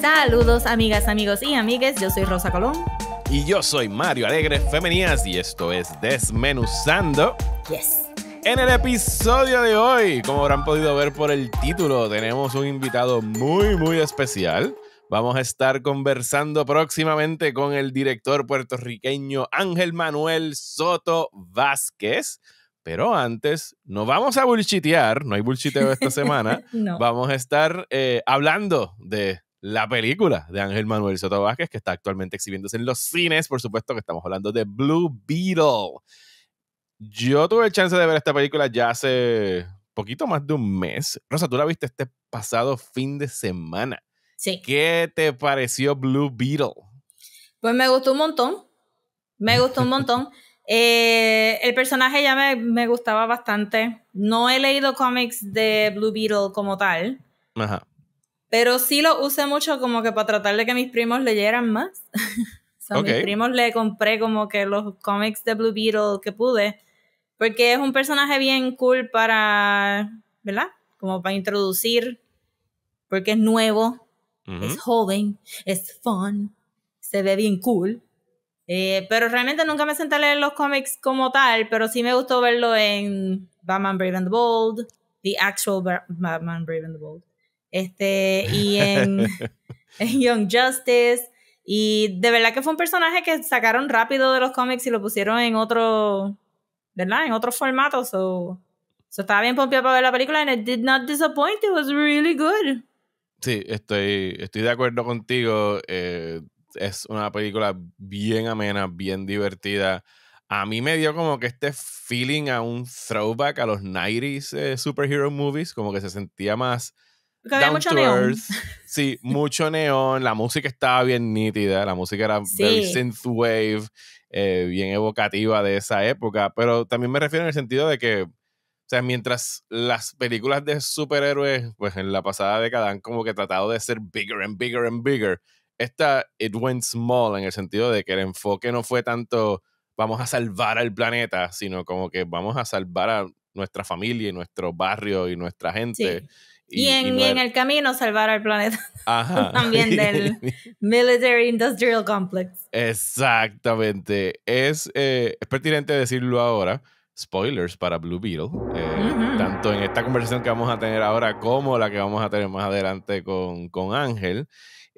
Saludos amigas, amigos y amigues, yo soy Rosa Colón. Y yo soy Mario Alegre Femenías y esto es Desmenuzando. Yes. En el episodio de hoy, como habrán podido ver por el título, tenemos un invitado muy, muy especial. Vamos a estar conversando próximamente con el director puertorriqueño Ángel Manuel Soto Vázquez. Pero antes, no vamos a bullshitear, no hay bullshiteo esta semana. No. Vamos a estar eh, hablando de la película de Ángel Manuel Soto Vázquez, que está actualmente exhibiéndose en los cines. Por supuesto que estamos hablando de Blue Beetle. Yo tuve el chance de ver esta película ya hace poquito más de un mes. Rosa, tú la viste este pasado fin de semana. Sí. ¿Qué te pareció Blue Beetle? Pues me gustó un montón. Me gustó un montón. Eh, el personaje ya me, me gustaba bastante. No he leído cómics de Blue Beetle como tal. Ajá. Pero sí lo usé mucho como que para tratar de que mis primos leyeran más. so, Ok. Mis primos le compré como que los cómics de Blue Beetle que pude. Porque es un personaje bien cool para, ¿verdad? Como para introducir. Porque es nuevo, es joven, es fun, se ve bien cool. Eh, pero realmente nunca me senté a leer los cómics como tal, pero sí me gustó verlo en Batman Brave and the Bold, The Actual Ba- Batman Brave and the Bold. Este, y en, en Young Justice. Y de verdad que fue un personaje que sacaron rápido de los cómics y lo pusieron en otro, ¿verdad? En otro formato. So, so estaba bien pompeado para ver la película and it did not disappoint. It was really good. Sí, estoy, estoy de acuerdo contigo. eh, es una película bien amena, bien divertida. A mí me dio como que este feeling a un throwback a los 90s eh, superhero movies, como que se sentía más Porque había down mucho to earth. Sí, mucho neón. La música estaba bien nítida. La música era Sí. very synthwave, eh, bien evocativa de esa época. Pero también me refiero en el sentido de que, o sea, mientras las películas de superhéroes, pues en la pasada década han como que tratado de ser bigger and bigger and bigger, esta, it went small en el sentido de que el enfoque no fue tanto vamos a salvar al planeta, sino como que vamos a salvar a nuestra familia y nuestro barrio y nuestra gente. Sí. Y, en, no y en era- el camino salvar al planeta. Ajá. también del- Military Industrial Complex. Exactamente. Es, eh, es pertinente decirlo ahora. Spoilers para Blue Beetle. eh. Tanto en esta conversación que vamos a tener ahora como la que vamos a tener más adelante con, con Ángel.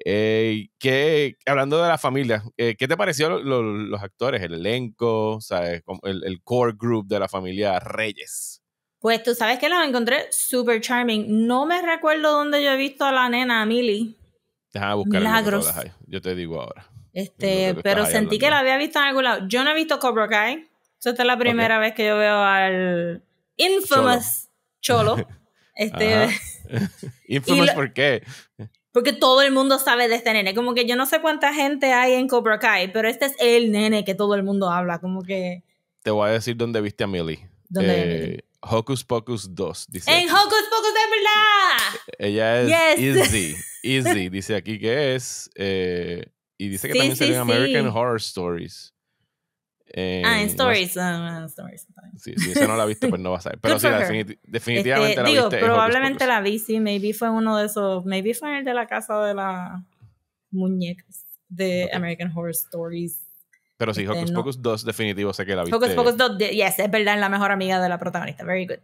Eh, que, hablando de la familia, eh, ¿qué te pareció lo- lo- los actores, el elenco, ¿sabes? El, el core group de la familia Reyes? Pues tú sabes que los encontré super charming. No me recuerdo dónde yo he visto a la nena, a Millie. Déjame buscar Milagros. Yo te digo ahora. Este, pero sentí que la había visto en algún lado. Yo no he visto Cobra Kai. Esta es la primera vez que yo veo al infamous Cholo. Este. Infamous, lo- ¿por qué? Porque todo el mundo sabe de este nene. Como que yo no sé cuánta gente hay en Cobra Kai, pero este es el nene que todo el mundo habla. Como que. Te voy a decir dónde viste a Millie. ¿Dónde Eh, Millie? Hocus Pocus 2, dice. En Hocus Pocus de verdad. Ella es Yes. Izzy. Izzy, dice aquí que es. eh, y dice que Sí, también sí, salió en American. Horror Stories. Eh, Ah, en no Stories. en Stories. sí, si esa no la viste, pues no vas a ver. Pero sí, definitivamente Este, la digo, viste. probablemente la vi, sí. Maybe fue uno de esos. Maybe fue el de la casa de las muñecas de Ok. American Horror Stories. Pero sí, este, Hocus no. Pocus 2, definitivo, sé que la viste. Hocus Pocus 2, de- yes, es verdad, es la mejor amiga de la protagonista. Very good.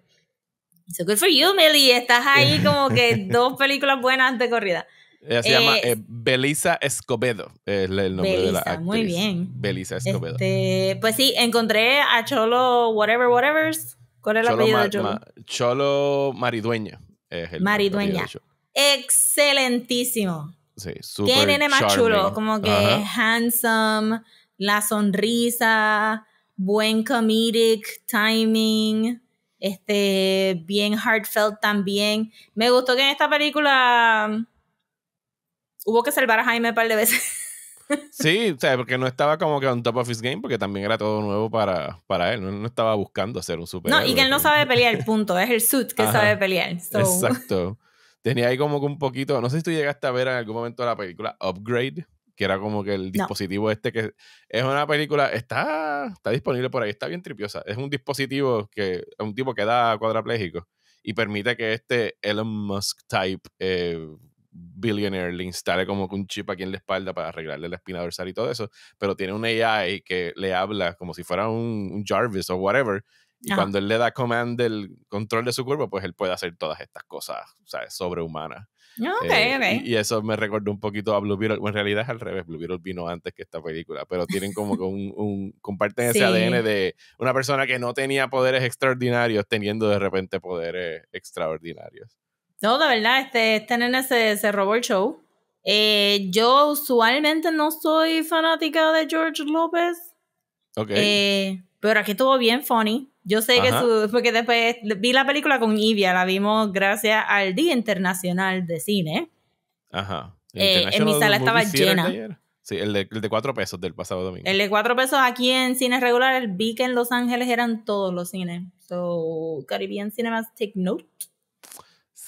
So good for you, Millie. Estás ahí como que dos películas buenas de corrida. Ella se Eh, llama eh, Belisa Escobedo. Es el nombre de la actriz. muy bien. Belisa Escobedo. Este, pues sí, encontré a Cholo Whatever Whatevers. ¿Cuál es el Cholo, apellido de Cholo? Ma- Cholo Maridueña. Es el Maridueña. Excelentísimo. Sí, Qué súper nene más charming. chulo, como que Ajá. handsome, la sonrisa, buen comedic timing, este, bien heartfelt también. Me gustó que en esta película hubo que salvar a Jaime un par de veces. Sí, o sea, porque no estaba como que on top of his game, porque también era todo nuevo para, para él. No, no estaba buscando ser un super. No, y que él no sabe pelear, punto. Es el suit que Ajá. sabe pelear. So, Exacto. Tenía ahí como que un poquito. No sé si tú llegaste a ver en algún momento la película Upgrade, que era como que el dispositivo este que es una película, está, está disponible por ahí, está bien tripiosa. Es un dispositivo que, un tipo que da cuadrapléjico y permite que este Elon Musk type eh, billionaire le instale como un chip aquí en la espalda para arreglarle la espina dorsal y todo eso, pero tiene un AI que le habla como si fuera un, Jarvis o whatever, y cuando él le da command del control de su cuerpo, pues él puede hacer todas estas cosas, ¿sabes? Sobrehumanas. Okay, eh, okay. Y, eso me recordó un poquito a Blue Beetle. en realidad es al revés. Blue Beetle vino antes que esta película, pero tienen como que un, un comparten ese ADN de una persona que no tenía poderes extraordinarios teniendo de repente poderes extraordinarios. No, de verdad, este, este nene se, se robó el show. Eh, yo usualmente no soy fanática de George López. Ok. Eh, pero aquí estuvo bien funny. Yo sé que su, porque después vi la película con Ivia, la vimos gracias al Día Internacional de Cine. Ajá. Eh, en mi sala estaba llena. Sí, el de, el de cuatro pesos del pasado domingo. El de cuatro pesos aquí en cines regulares, vi que en Los Ángeles eran todos los cines. So, Caribbean Cinemas, take note.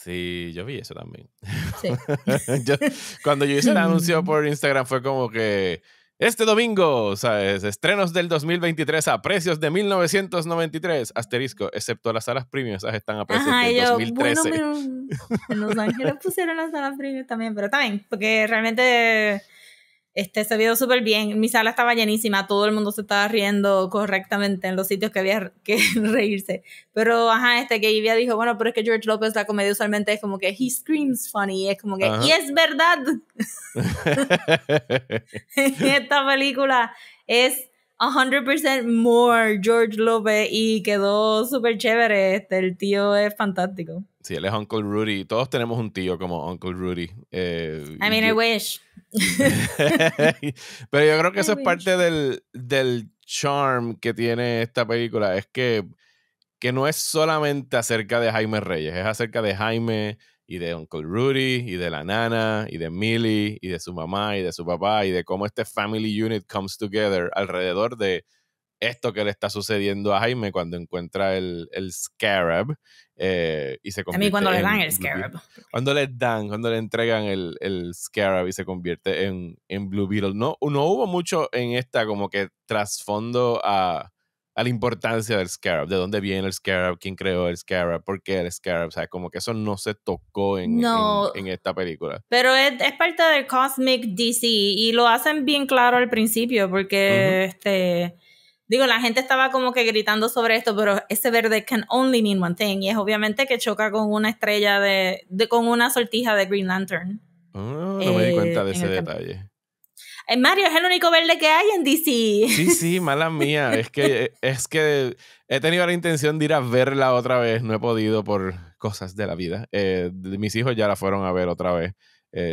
Sí, yo vi eso también. Sí. cuando yo hice el anuncio por Instagram fue como que este domingo, ¿sabes? Estrenos del 2023 a precios de 1993, asterisco, excepto las salas premium, esas están a precios del 2013. Bueno, en Los Ángeles pusieron las salas premium también, pero también, porque realmente este, se vio súper bien. Mi sala estaba llenísima, todo el mundo se estaba riendo correctamente en los sitios que había que reírse. Pero, ajá, este que Ivia dijo, bueno, pero es que George López, la comedia usualmente es como que he screams funny, es como que, y es verdad. Esta película es 100% more George López y quedó súper chévere. Este, el tío es fantástico. Sí, él es Uncle Rudy. Todos tenemos un tío como Uncle Rudy. Eh, I mean, I wish. Pero yo creo que eso es parte del, del charm que tiene esta película. Es que, que no es solamente acerca de Jaime Reyes, es acerca de Jaime y de Uncle Rudy y de la nana y de Millie y de su mamá y de su papá y de cómo este family unit comes together alrededor de esto que le está sucediendo a Jaime cuando encuentra el, el Scarab eh, y se convierte A mí cuando le dan el Scarab. Cuando le dan, cuando le entregan el, el Scarab y se convierte en, en Blue Beetle. No, no hubo mucho en esta como que trasfondo a, a la importancia del Scarab, de dónde viene el Scarab, quién creó el Scarab, por qué el Scarab, o sea, como que eso no se tocó en, en, esta película. Pero es, es, parte del Cosmic DC y lo hacen bien claro al principio porque este digo, la gente estaba como que gritando sobre esto, pero ese verde can only mean one thing, y es obviamente que choca con una estrella de, de con una sortija de Green Lantern. Oh, no me di cuenta de eh, ese detalle. Eh, Mario es el único verde que hay en DC. Sí, sí, mala mía. Es que, es que he tenido la intención de ir a verla otra vez. No he podido por cosas de la vida. Eh, mis hijos ya la fueron a ver otra vez.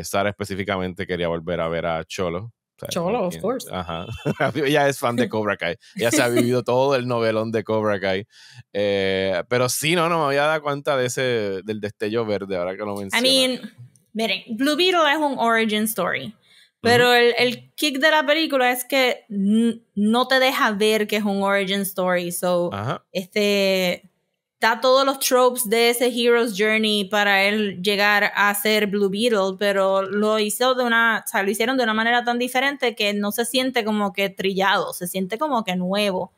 Sara específicamente quería volver a ver a Cholo. Cholo, of course. Ajá. Ella es fan de Cobra Kai. Ella se ha vivido todo el novelón de Cobra Kai. Eh, pero sí, no, no me había dado cuenta de ese, del destello verde, ahora que lo mencionas. I mean, miren, Blue Beetle es un origin story. Pero el, el, kick de la película es que no te deja ver que es un origin story. So, este da todos los tropes de ese hero's journey para él llegar a ser Blue Beetle, pero lo hizo de una, o sea, lo hicieron de una manera tan diferente que no se siente como que trillado, se siente como que nuevo.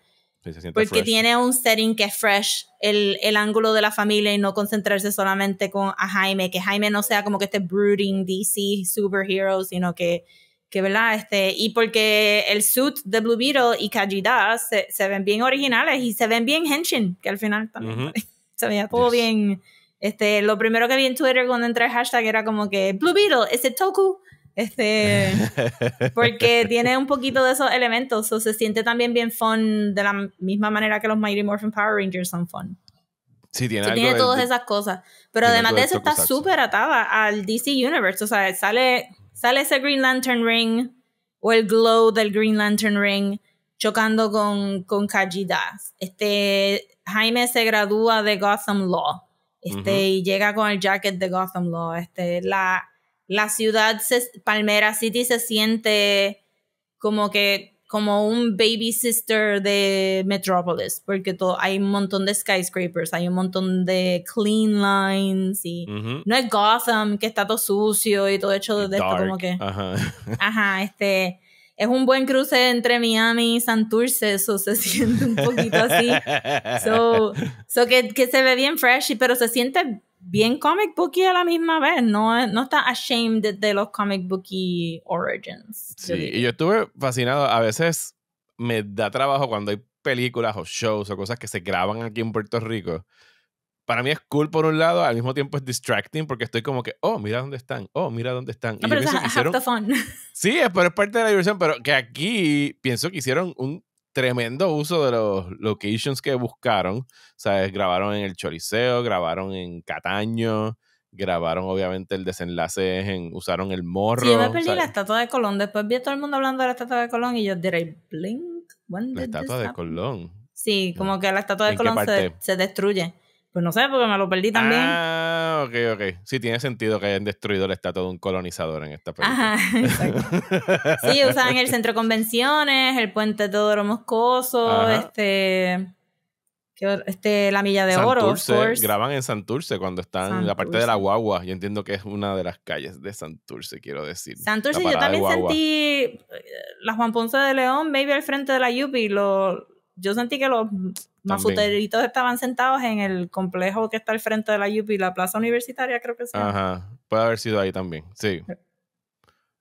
porque tiene un setting que es fresh, el, el, ángulo de la familia y no concentrarse solamente con a Jaime, que Jaime no sea como que este brooding DC superhero, sino que que verdad, este, y porque el suit de Blue Beetle y Kajida se, se ven bien originales y se ven bien henshin, que al final también se veía todo bien. Este, lo primero que vi en Twitter cuando entré el hashtag era como que Blue Beetle, ¿es el Toku? Este, porque tiene un poquito de esos elementos, o se siente también bien fun de la misma manera que los Mighty Morphin Power Rangers son fun. Sí, tiene, tiene todas esas cosas. Pero además de eso está súper atada al DC Universe. O sea, sale sale ese Green Lantern Ring o el glow del Green Lantern Ring chocando con, con Este, Jaime se gradúa de Gotham Law este, y llega con el jacket de Gotham Law. Este, la, la ciudad, Palmera City, se siente como que como un baby sister de Metropolis, porque todo, hay un montón de skyscrapers, hay un montón de clean lines y no es Gotham que está todo sucio y todo hecho de esto como que ajá. ajá, este es un buen cruce entre Miami y Santurce, eso se siente un poquito así. So, so que, que, se ve bien fresh, pero se siente bien comic booky a la misma vez. No, no está ashamed de, los comic booky origins. Sí, y yo estuve fascinado. A veces me da trabajo cuando hay películas o shows o cosas que se graban aquí en Puerto Rico para mí es cool por un lado, al mismo tiempo es distracting porque estoy como que, oh, mira dónde están, oh, mira dónde están. No, pero es fun. Sí, pero es parte de la diversión, pero que aquí pienso que hicieron un tremendo uso de los locations que buscaron. O sea, grabaron en el Choliseo, grabaron en Cataño, grabaron obviamente el desenlace en, usaron el morro. Sí, yo me perdí la estatua de Colón, después vi a todo el mundo hablando de la estatua de Colón y yo diré, blink, La estatua de Colón. Sí, como que la estatua de Colón se, se destruye. Pues no sé, porque me lo perdí también. Ah, ok, ok. Sí, tiene sentido que hayan destruido la estatua de un colonizador en esta película. Ajá, exacto. sí, usan el centro de convenciones, el puente Teodoro Moscoso, este, este. La Milla de Oro. Graban en Santurce cuando están en la parte de la guagua. Yo entiendo que es una de las calles de Santurce, quiero decir. Santurce, yo también sentí eh, la Juan Ponce de León, baby, al frente de la Yupi. Lo, yo sentí que los mafuteritos estaban sentados en el complejo que está al frente de la UP, la plaza universitaria, creo que sí. Ajá, puede haber sido ahí también, sí.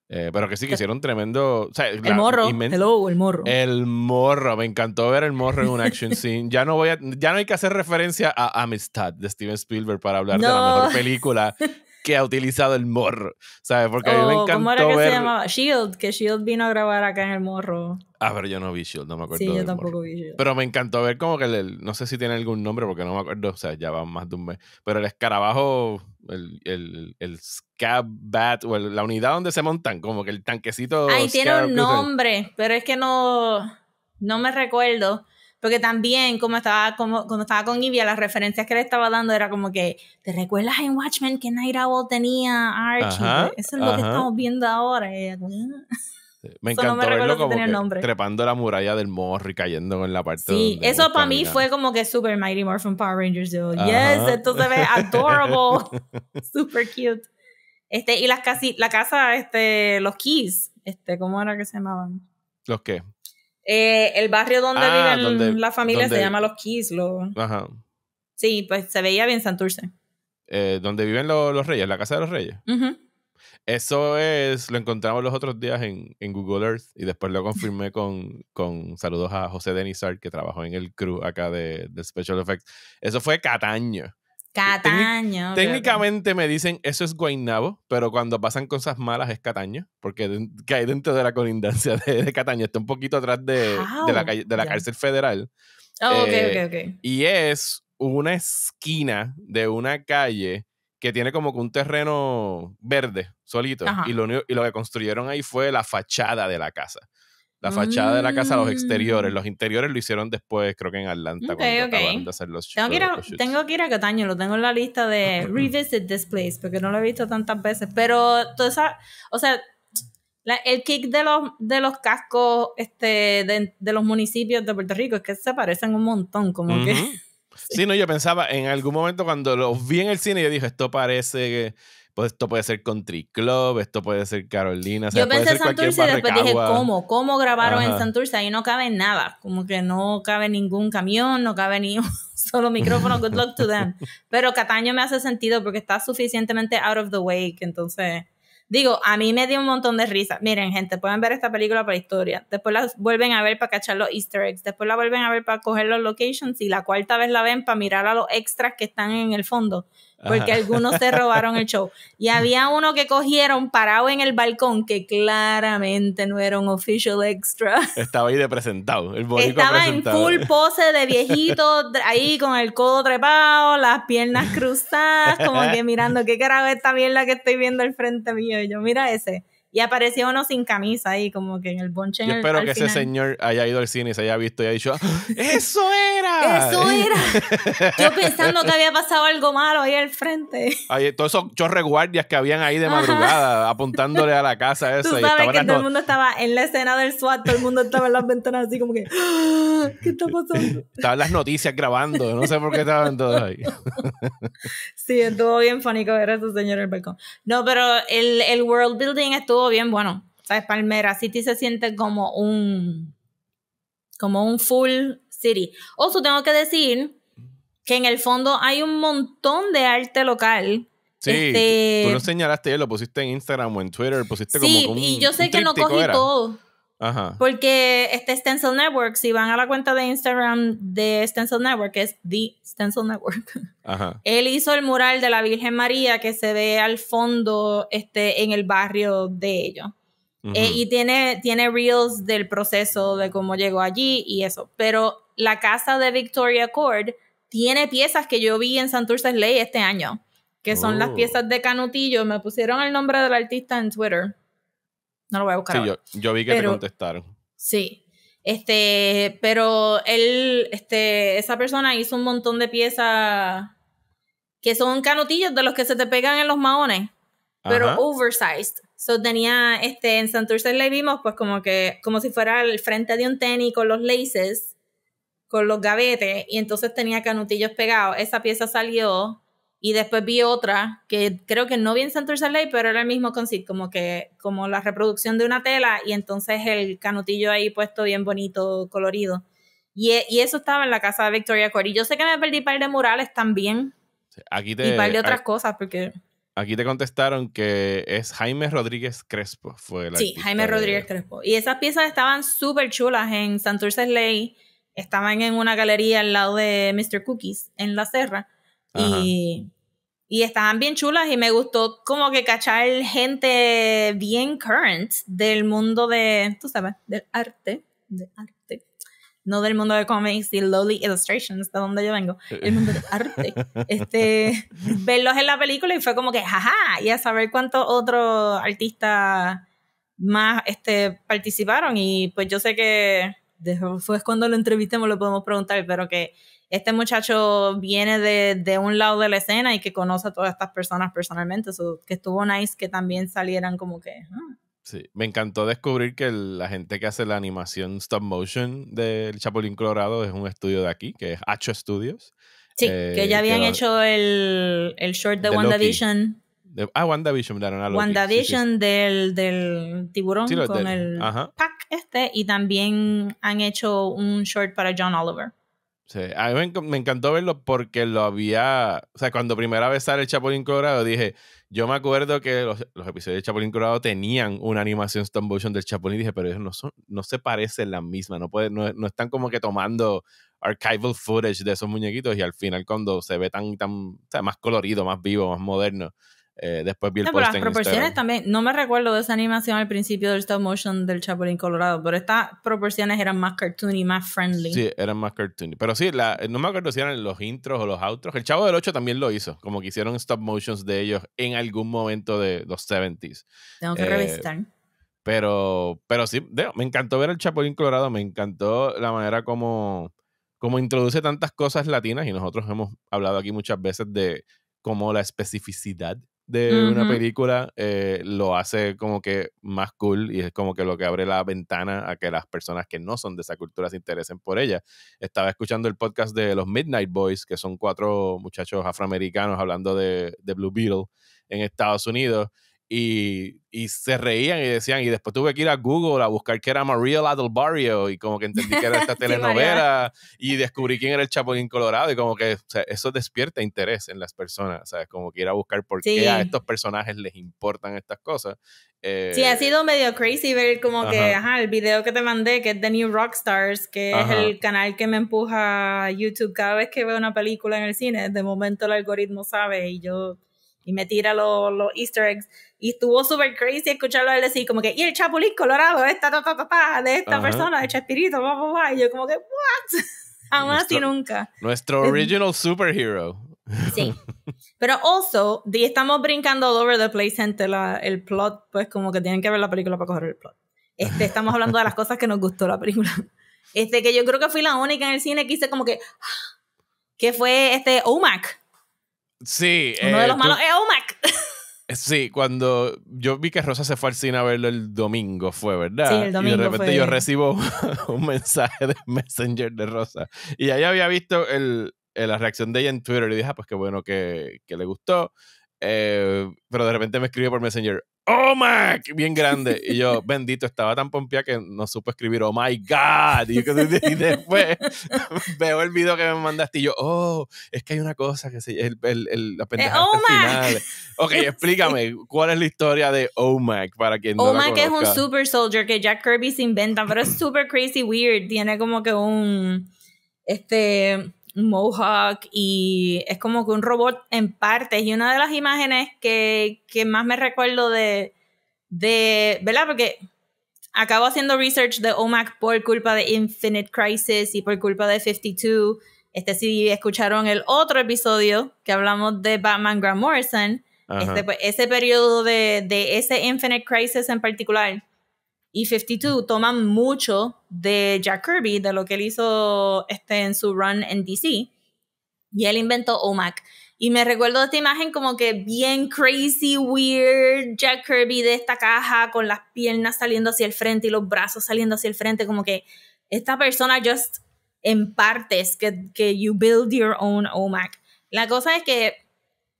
Eh, pero que sí, que hicieron tremendo. el morro. Hello, el morro. El morro. Me encantó ver el morro en un action scene. Ya no, voy a, ya no hay que hacer referencia a Amistad de Steven Spielberg para hablar de la mejor película que ha utilizado el morro. ¿Sabes? Porque a mí me encantó. ¿Cómo era que se llamaba? Shield, que Shield vino a grabar acá en el morro. Ah, pero yo no vi Shield, no me acuerdo. Sí, yo tampoco vi Shield. Pero me encantó ver como que el, no sé si tiene algún nombre porque no me acuerdo, o sea, ya va más de un mes. Pero el escarabajo, el, el, el Scab Bat, o la unidad donde se montan, como que el tanquecito. Ay, tiene un nombre, pero es que no, no me recuerdo. Porque también, como estaba, como, cuando estaba con Ivia, las referencias que le estaba dando era como que, ¿te recuerdas en Watchmen que Night Owl tenía Archie? Eso es lo que estamos viendo ahora. Me encantó no verlo como que trepando la muralla del morro y cayendo en la parte Sí, eso para mí fue como que super Mighty Morphin Power Rangers. Yo, yes, esto se ve adorable. super cute. Este, y las casi, la casa, este, los Keys, este, ¿cómo era que se llamaban? ¿Los qué? Eh, el barrio donde ah, viven la familia se llama Los Keys. Ajá. Sí, pues se veía bien Santurce. Eh, donde viven los reyes, la casa de los reyes. Eso es, lo encontramos los otros días en, Google Earth y después lo confirmé con, con saludos a José Denisart, que trabajó en el crew acá de, de Special Effects. Eso fue Cataño. Cataño. técnicamente me dicen eso es Guaynabo, pero cuando pasan cosas malas es Cataño, porque que hay dentro de la colindancia de, Cataño, está un poquito atrás de, la, de la cárcel federal. Oh, ok, eh, ok, ok. Y es una esquina de una calle que tiene como que un terreno verde, solito. Y lo, y lo que construyeron ahí fue la fachada de la casa. La fachada de la casa, los exteriores. Mm. Los interiores lo hicieron después, creo que en Atlanta. cuando de hacer los tengo, que ir a, tengo que ir a Cataño, lo tengo en la lista de revisit this place, porque no lo he visto tantas veces. Pero toda esa, o sea, el kick de los, de los cascos este, de, de, los municipios de Puerto Rico es que se parecen un montón, como que... Sí, no, yo pensaba en algún momento cuando los vi en el cine, yo dije, esto parece que pues esto puede ser Country Club, esto puede ser Carolina. Yo pensé en Santurce y después dije, ¿cómo? ¿Cómo grabaron en Santurce? Ahí no cabe nada. Como que no cabe ningún camión, no cabe ni un solo micrófono. Good luck to them. Pero Cataño me hace sentido porque está suficientemente out of the way que entonces Digo, a mí me dio un montón de risa. Miren, gente, pueden ver esta película para historia. Después la vuelven a ver para cachar los easter eggs. Después la vuelven a ver para coger los locations. Y la cuarta vez la ven para mirar a los extras que están en el fondo porque algunos se robaron el show. Y había uno que cogieron parado en el balcón que claramente no era un official extra. Estaba ahí de presentado, el Estaba en full pose de viejito, ahí con el codo trepado, las piernas cruzadas, como que mirando qué carajo esta mierda que estoy viendo al frente mío. Y yo, mira ese. Y apareció uno sin camisa ahí, como que en el bonche. Yo espero que ese señor haya ido al cine y se haya visto y haya dicho, ¡Eso era! ¡Eso era! Yo pensando que había pasado algo malo ahí al frente. Ay, todos esos chorre guardias que habían ahí de madrugada apuntándole a la casa esa. Tú sabes que todo el mundo estaba en la escena del SWAT, todo el mundo estaba en las ventanas así como que, ah, ¿qué está pasando? Estaban las noticias grabando, no sé por qué estaban todos ahí. sí, estuvo bien fónico ver a ese señor en el balcón. No, pero el, el world building estuvo bien bueno. ¿sabes? Palmera City se siente como un, como un full city. Oso, tengo que decir que en el fondo hay un montón de arte local. Sí, Este- tú lo señalaste, lo pusiste en Instagram o en Twitter, pusiste como Sí, que un y yo sé un que no cogí era. todo. Ajá. Porque este Stencil Network, si van a la cuenta de Instagram de Stencil Network, que es The Stencil Network, Ajá. él hizo el mural de la Virgen María que se ve al fondo este, en el barrio de ellos. Eh, y tiene, tiene reels del proceso de cómo llegó allí y eso. Pero la casa de Victoria Cord tiene piezas que yo vi en Santurce Ley este año, que son las Oh. piezas de Canutillo. Me pusieron el nombre del artista en Twitter. No lo voy a buscar. Sí, ahora. yo, yo vi que Pero- te contestaron. Sí. Este, pero él, este, esa persona hizo un montón de piezas que son canutillos de los que se te pegan en los maones, pero oversized. So tenía, este, en Santurce le vimos, pues como que, como si fuera el frente de un tenis con los laces, con los gavetes, y entonces tenía canutillos pegados. Esa pieza salió, y después vi otra, que creo que no vi en Santurce Ley, pero era el mismo concept, como que, como la reproducción de una tela, y entonces el canutillo ahí puesto bien bonito, colorido. Y, e- y eso estaba en la casa de Victoria Court. Y yo sé que me perdí un par de murales también, Aquí y te, un par de otras cosas, porque... aquí te contestaron que es Jaime Rodríguez Crespo. Fue el Sí, Jaime de- Rodríguez Crespo. Y esas piezas estaban súper chulas en Santurce Ley. Estaban en una galería al lado de Mr. Cookies, en La Serra. Y, y estaban bien chulas y me gustó como que cachar gente bien current del mundo de, tú sabes, del arte. De arte. No del mundo de cómics y lowly illustrations, de donde yo vengo. El mundo del arte. Este, verlos en la película y fue como que, jaja, y a saber cuántos otros artistas más este, participaron. Y pues yo sé que después cuando lo entrevistemos lo podemos preguntar, pero que este muchacho viene de, de un lado de la escena y que conoce a todas estas personas personalmente, so, que estuvo nice que también salieran como que... ah. Sí, me encantó descubrir que el- la gente que hace la animación stop motion del Chapulín Colorado es un estudio de aquí, que es Hacho Studios. Sí, Eh, que ya habían que- hecho el, el short de. WandaVision. De- ah, WandaVision, de Loki. WandaVision Sí, sí, Del, del tiburón Sí, con del- el ajá. pack este y también han hecho un short para John Oliver. Sí, a mí me, enc- me encantó verlo porque lo había. O sea, cuando primera vez sale el Chapulín Colorado, dije. Yo me acuerdo que los, los episodios de Chapulín Colorado tenían una animación stop motion del Chapulín dije, pero ellos no son, no se parecen la misma, no, puede, no, no están como que tomando archival footage de esos muñequitos y al final cuando se ve tan, tan o sea, más colorido, más vivo, más moderno, eh, después vi el No, pero las en proporciones Instagram. también, no me recuerdo de esa animación al principio del stop motion del Chapulín Colorado, pero estas proporciones eran más cartoony, más friendly. Sí, eran más cartoon. Pero sí, la, no me acuerdo si eran los intros o los outros. El Chavo del 8 también lo hizo, como que hicieron stop motions de ellos en algún momento de los 70s. Tengo que Eh, revisitar. Pero, pero sí, me encantó ver el Chapulín Colorado, me encantó la manera como, como introduce tantas cosas latinas y nosotros hemos hablado aquí muchas veces de cómo la especificidad de una película eh, lo hace como que más cool y es como que lo que abre la ventana a que las personas que no son de esa cultura se interesen por ella. Estaba escuchando el podcast de los Midnight Boys, que son cuatro muchachos afroamericanos hablando de, de Blue Beetle en Estados Unidos y, y se reían y decían, y después tuve que ir a Google a buscar que era Maria La del Barrio y como que entendí que era esta telenovela y descubrí quién era el Chapulín Colorado y como que o sea, eso despierta interés en las personas, ¿sabes? Como que ir a buscar por Sí. qué a estos personajes les importan estas cosas. Eh, Sí, ha sido medio crazy ver como que, ajá. ajá, el video que te mandé, que es The New Rockstars, que Ajá. es el canal que me empuja a YouTube cada vez que veo una película en el cine. De momento el algoritmo sabe y yo, y me tira los, los easter eggs. Y estuvo súper crazy escucharlo él decir como que, y el Chapulín Colorado, esta, ta, ta, ta, ta, de esta Ajá. persona, de Chespirito, bla, bla, bla. Y yo como que, what? Aún así nunca. Nuestro Es- original superhero. Sí. Pero also, estamos brincando all over the place, gente. La, el plot, pues como que tienen que ver la película para coger el plot. Este, estamos hablando de las cosas que nos gustó la película. Este, que yo creo que fui la única en el cine que hice como que. Que fue este OMAC. Sí. Uno eh, de los tú- malos es OMAC. Sí, cuando yo vi que Rosa se fue al cine a verlo el domingo, fue, ¿verdad? Sí, el domingo Y de repente fue. yo recibo un mensaje de Messenger de Rosa. Y ahí había visto el, eh, la reacción de ella en Twitter y dije, ah, pues qué bueno que, que le gustó. Eh, pero de repente me escribió por Messenger, oh my, bien grande. Y yo, bendito, estaba tan pompeada que no supe escribir, oh my God. Y, después veo el video que me mandaste y yo, oh, es que hay una cosa que se el, el, el la pendeja oh final. Ok, explícame, ¿cuál es la historia de OMAC para quien no OMAC es un super soldier que Jack Kirby se inventa, pero es super crazy weird. Tiene como que un, este, mohawk y es como que un robot en partes. Y una de las imágenes que, que más me recuerdo de, de, ¿verdad? Porque acabo haciendo research de OMAC por culpa de Infinite Crisis y por culpa de 52. Este si escucharon el otro episodio que hablamos de Batman Grant Morrison, este, pues, ese periodo de, de ese Infinite Crisis en particular y 52 toman mucho de Jack Kirby, de lo que él hizo este, en su run en DC. Y él inventó OMAC. Y me recuerdo esta imagen como que bien crazy, weird, Jack Kirby de esta caja con las piernas saliendo hacia el frente y los brazos saliendo hacia el frente, como que esta persona just en partes, que, que you build your own OMAC. La cosa es que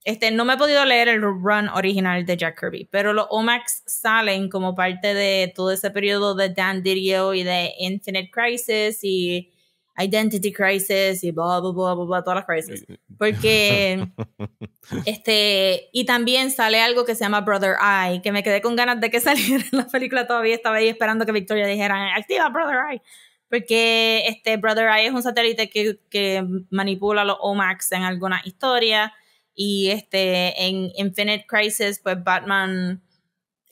este, no me he podido leer el run original de Jack Kirby, pero los OMAX salen como parte de todo ese periodo de Dan Didio y de Infinite Crisis y Identity Crisis y bla, bla, bla, bla, todas las crisis. Porque, este, y también sale algo que se llama Brother Eye, que me quedé con ganas de que saliera en la película todavía, estaba ahí esperando que Victoria dijera, activa Brother Eye. Porque este Brother Eye es un satélite que, que manipula los OMAX en alguna historia y este, en Infinite Crisis, pues Batman,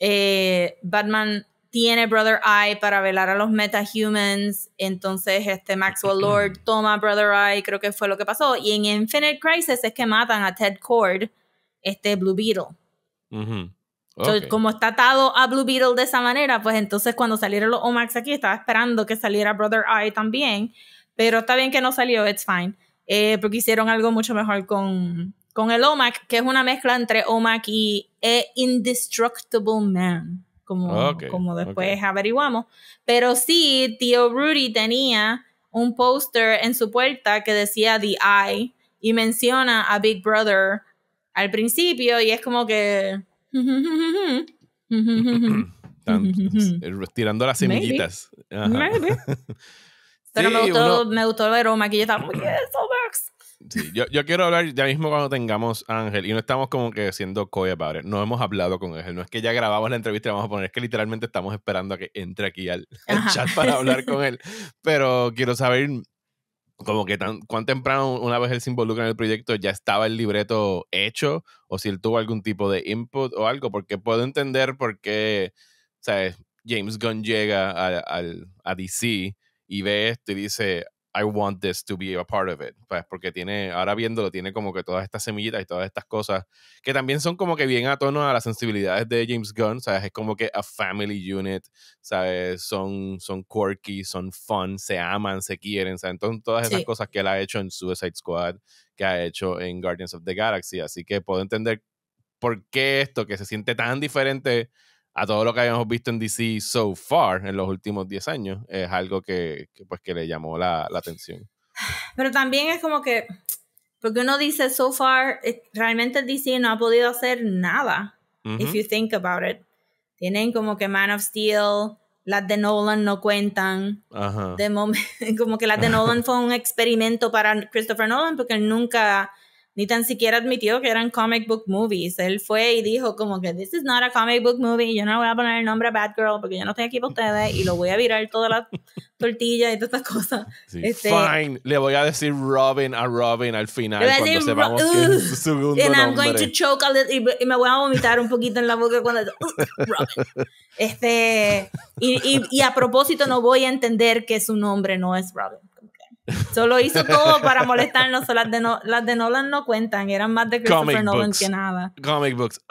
eh, Batman tiene Brother Eye para velar a los metahumans. Entonces, este Maxwell Lord toma Brother Eye, creo que fue lo que pasó. Y en Infinite Crisis es que matan a Ted Cord, este Blue Beetle. entonces, como está atado a Blue Beetle de esa manera, pues entonces cuando salieron los Omax aquí, estaba esperando que saliera Brother Eye también. Pero está bien que no salió, it's fine. Eh, porque hicieron algo mucho mejor con, con el OMAC, que es una mezcla entre OMAC y e Indestructible Man, como, como después averiguamos. Pero sí, tío Rudy tenía un póster en su puerta que decía The Eye y menciona a Big Brother al principio y es como que... tirando las semillitas. Pero me, gustó, me gustó ver OMAC y yo estaba, yes, OMAC yo, yo, quiero hablar ya mismo cuando tengamos Ángel y no estamos como que siendo coy about No hemos hablado con Ángel. No es que ya grabamos la entrevista y vamos a poner, es que literalmente estamos esperando a que entre aquí al, chat para hablar con él. Pero quiero saber como que tan, cuán temprano una vez él se involucra en el proyecto ya estaba el libreto hecho o si él tuvo algún tipo de input o algo, porque puedo entender por qué, ¿sabes? James Gunn llega a, a DC y ve esto y dice, I want this to be a part of it. Pues porque tiene, ahora viéndolo, tiene como que todas estas semillitas y todas estas cosas que también son como que bien a tono a las sensibilidades de James Gunn, ¿sabes? Es como que a family unit, ¿sabes? Son, son quirky, son fun, se aman, se quieren, ¿sabes? Entonces, todas esas cosas que él ha hecho en Suicide Squad, que ha hecho en Guardians of the Galaxy. Así que puedo entender por qué esto, que se siente tan diferente a todo lo que habíamos visto en DC so far en los últimos 10 años, es algo que, pues, que le llamó la, la, atención. Pero también es como que, porque uno dice so far, eh, realmente DC no ha podido hacer nada, if you think about it. Tienen como que Man of Steel, las de Nolan no cuentan. De como que las de Nolan fue un experimento para Christopher Nolan porque nunca ni tan siquiera admitió que eran comic book movies. Él fue y dijo como que this is not a comic book movie, yo no voy a poner el nombre a Batgirl porque yo no estoy aquí para ustedes y lo voy a virar toda la tortilla y todas estas cosas. Este, Fine, le voy a decir Robin a Robin al final cuando sepamos que es su segundo and I'm going to choke a little, y, me voy a vomitar un poquito en la boca cuando Robin. Este, y, y, y a propósito no voy a entender que su nombre no es Robin. Solo hizo todo para molestarnos. Las de, no, las de Nolan no cuentan, eran más de Christopher Nolan que nada. Comic books,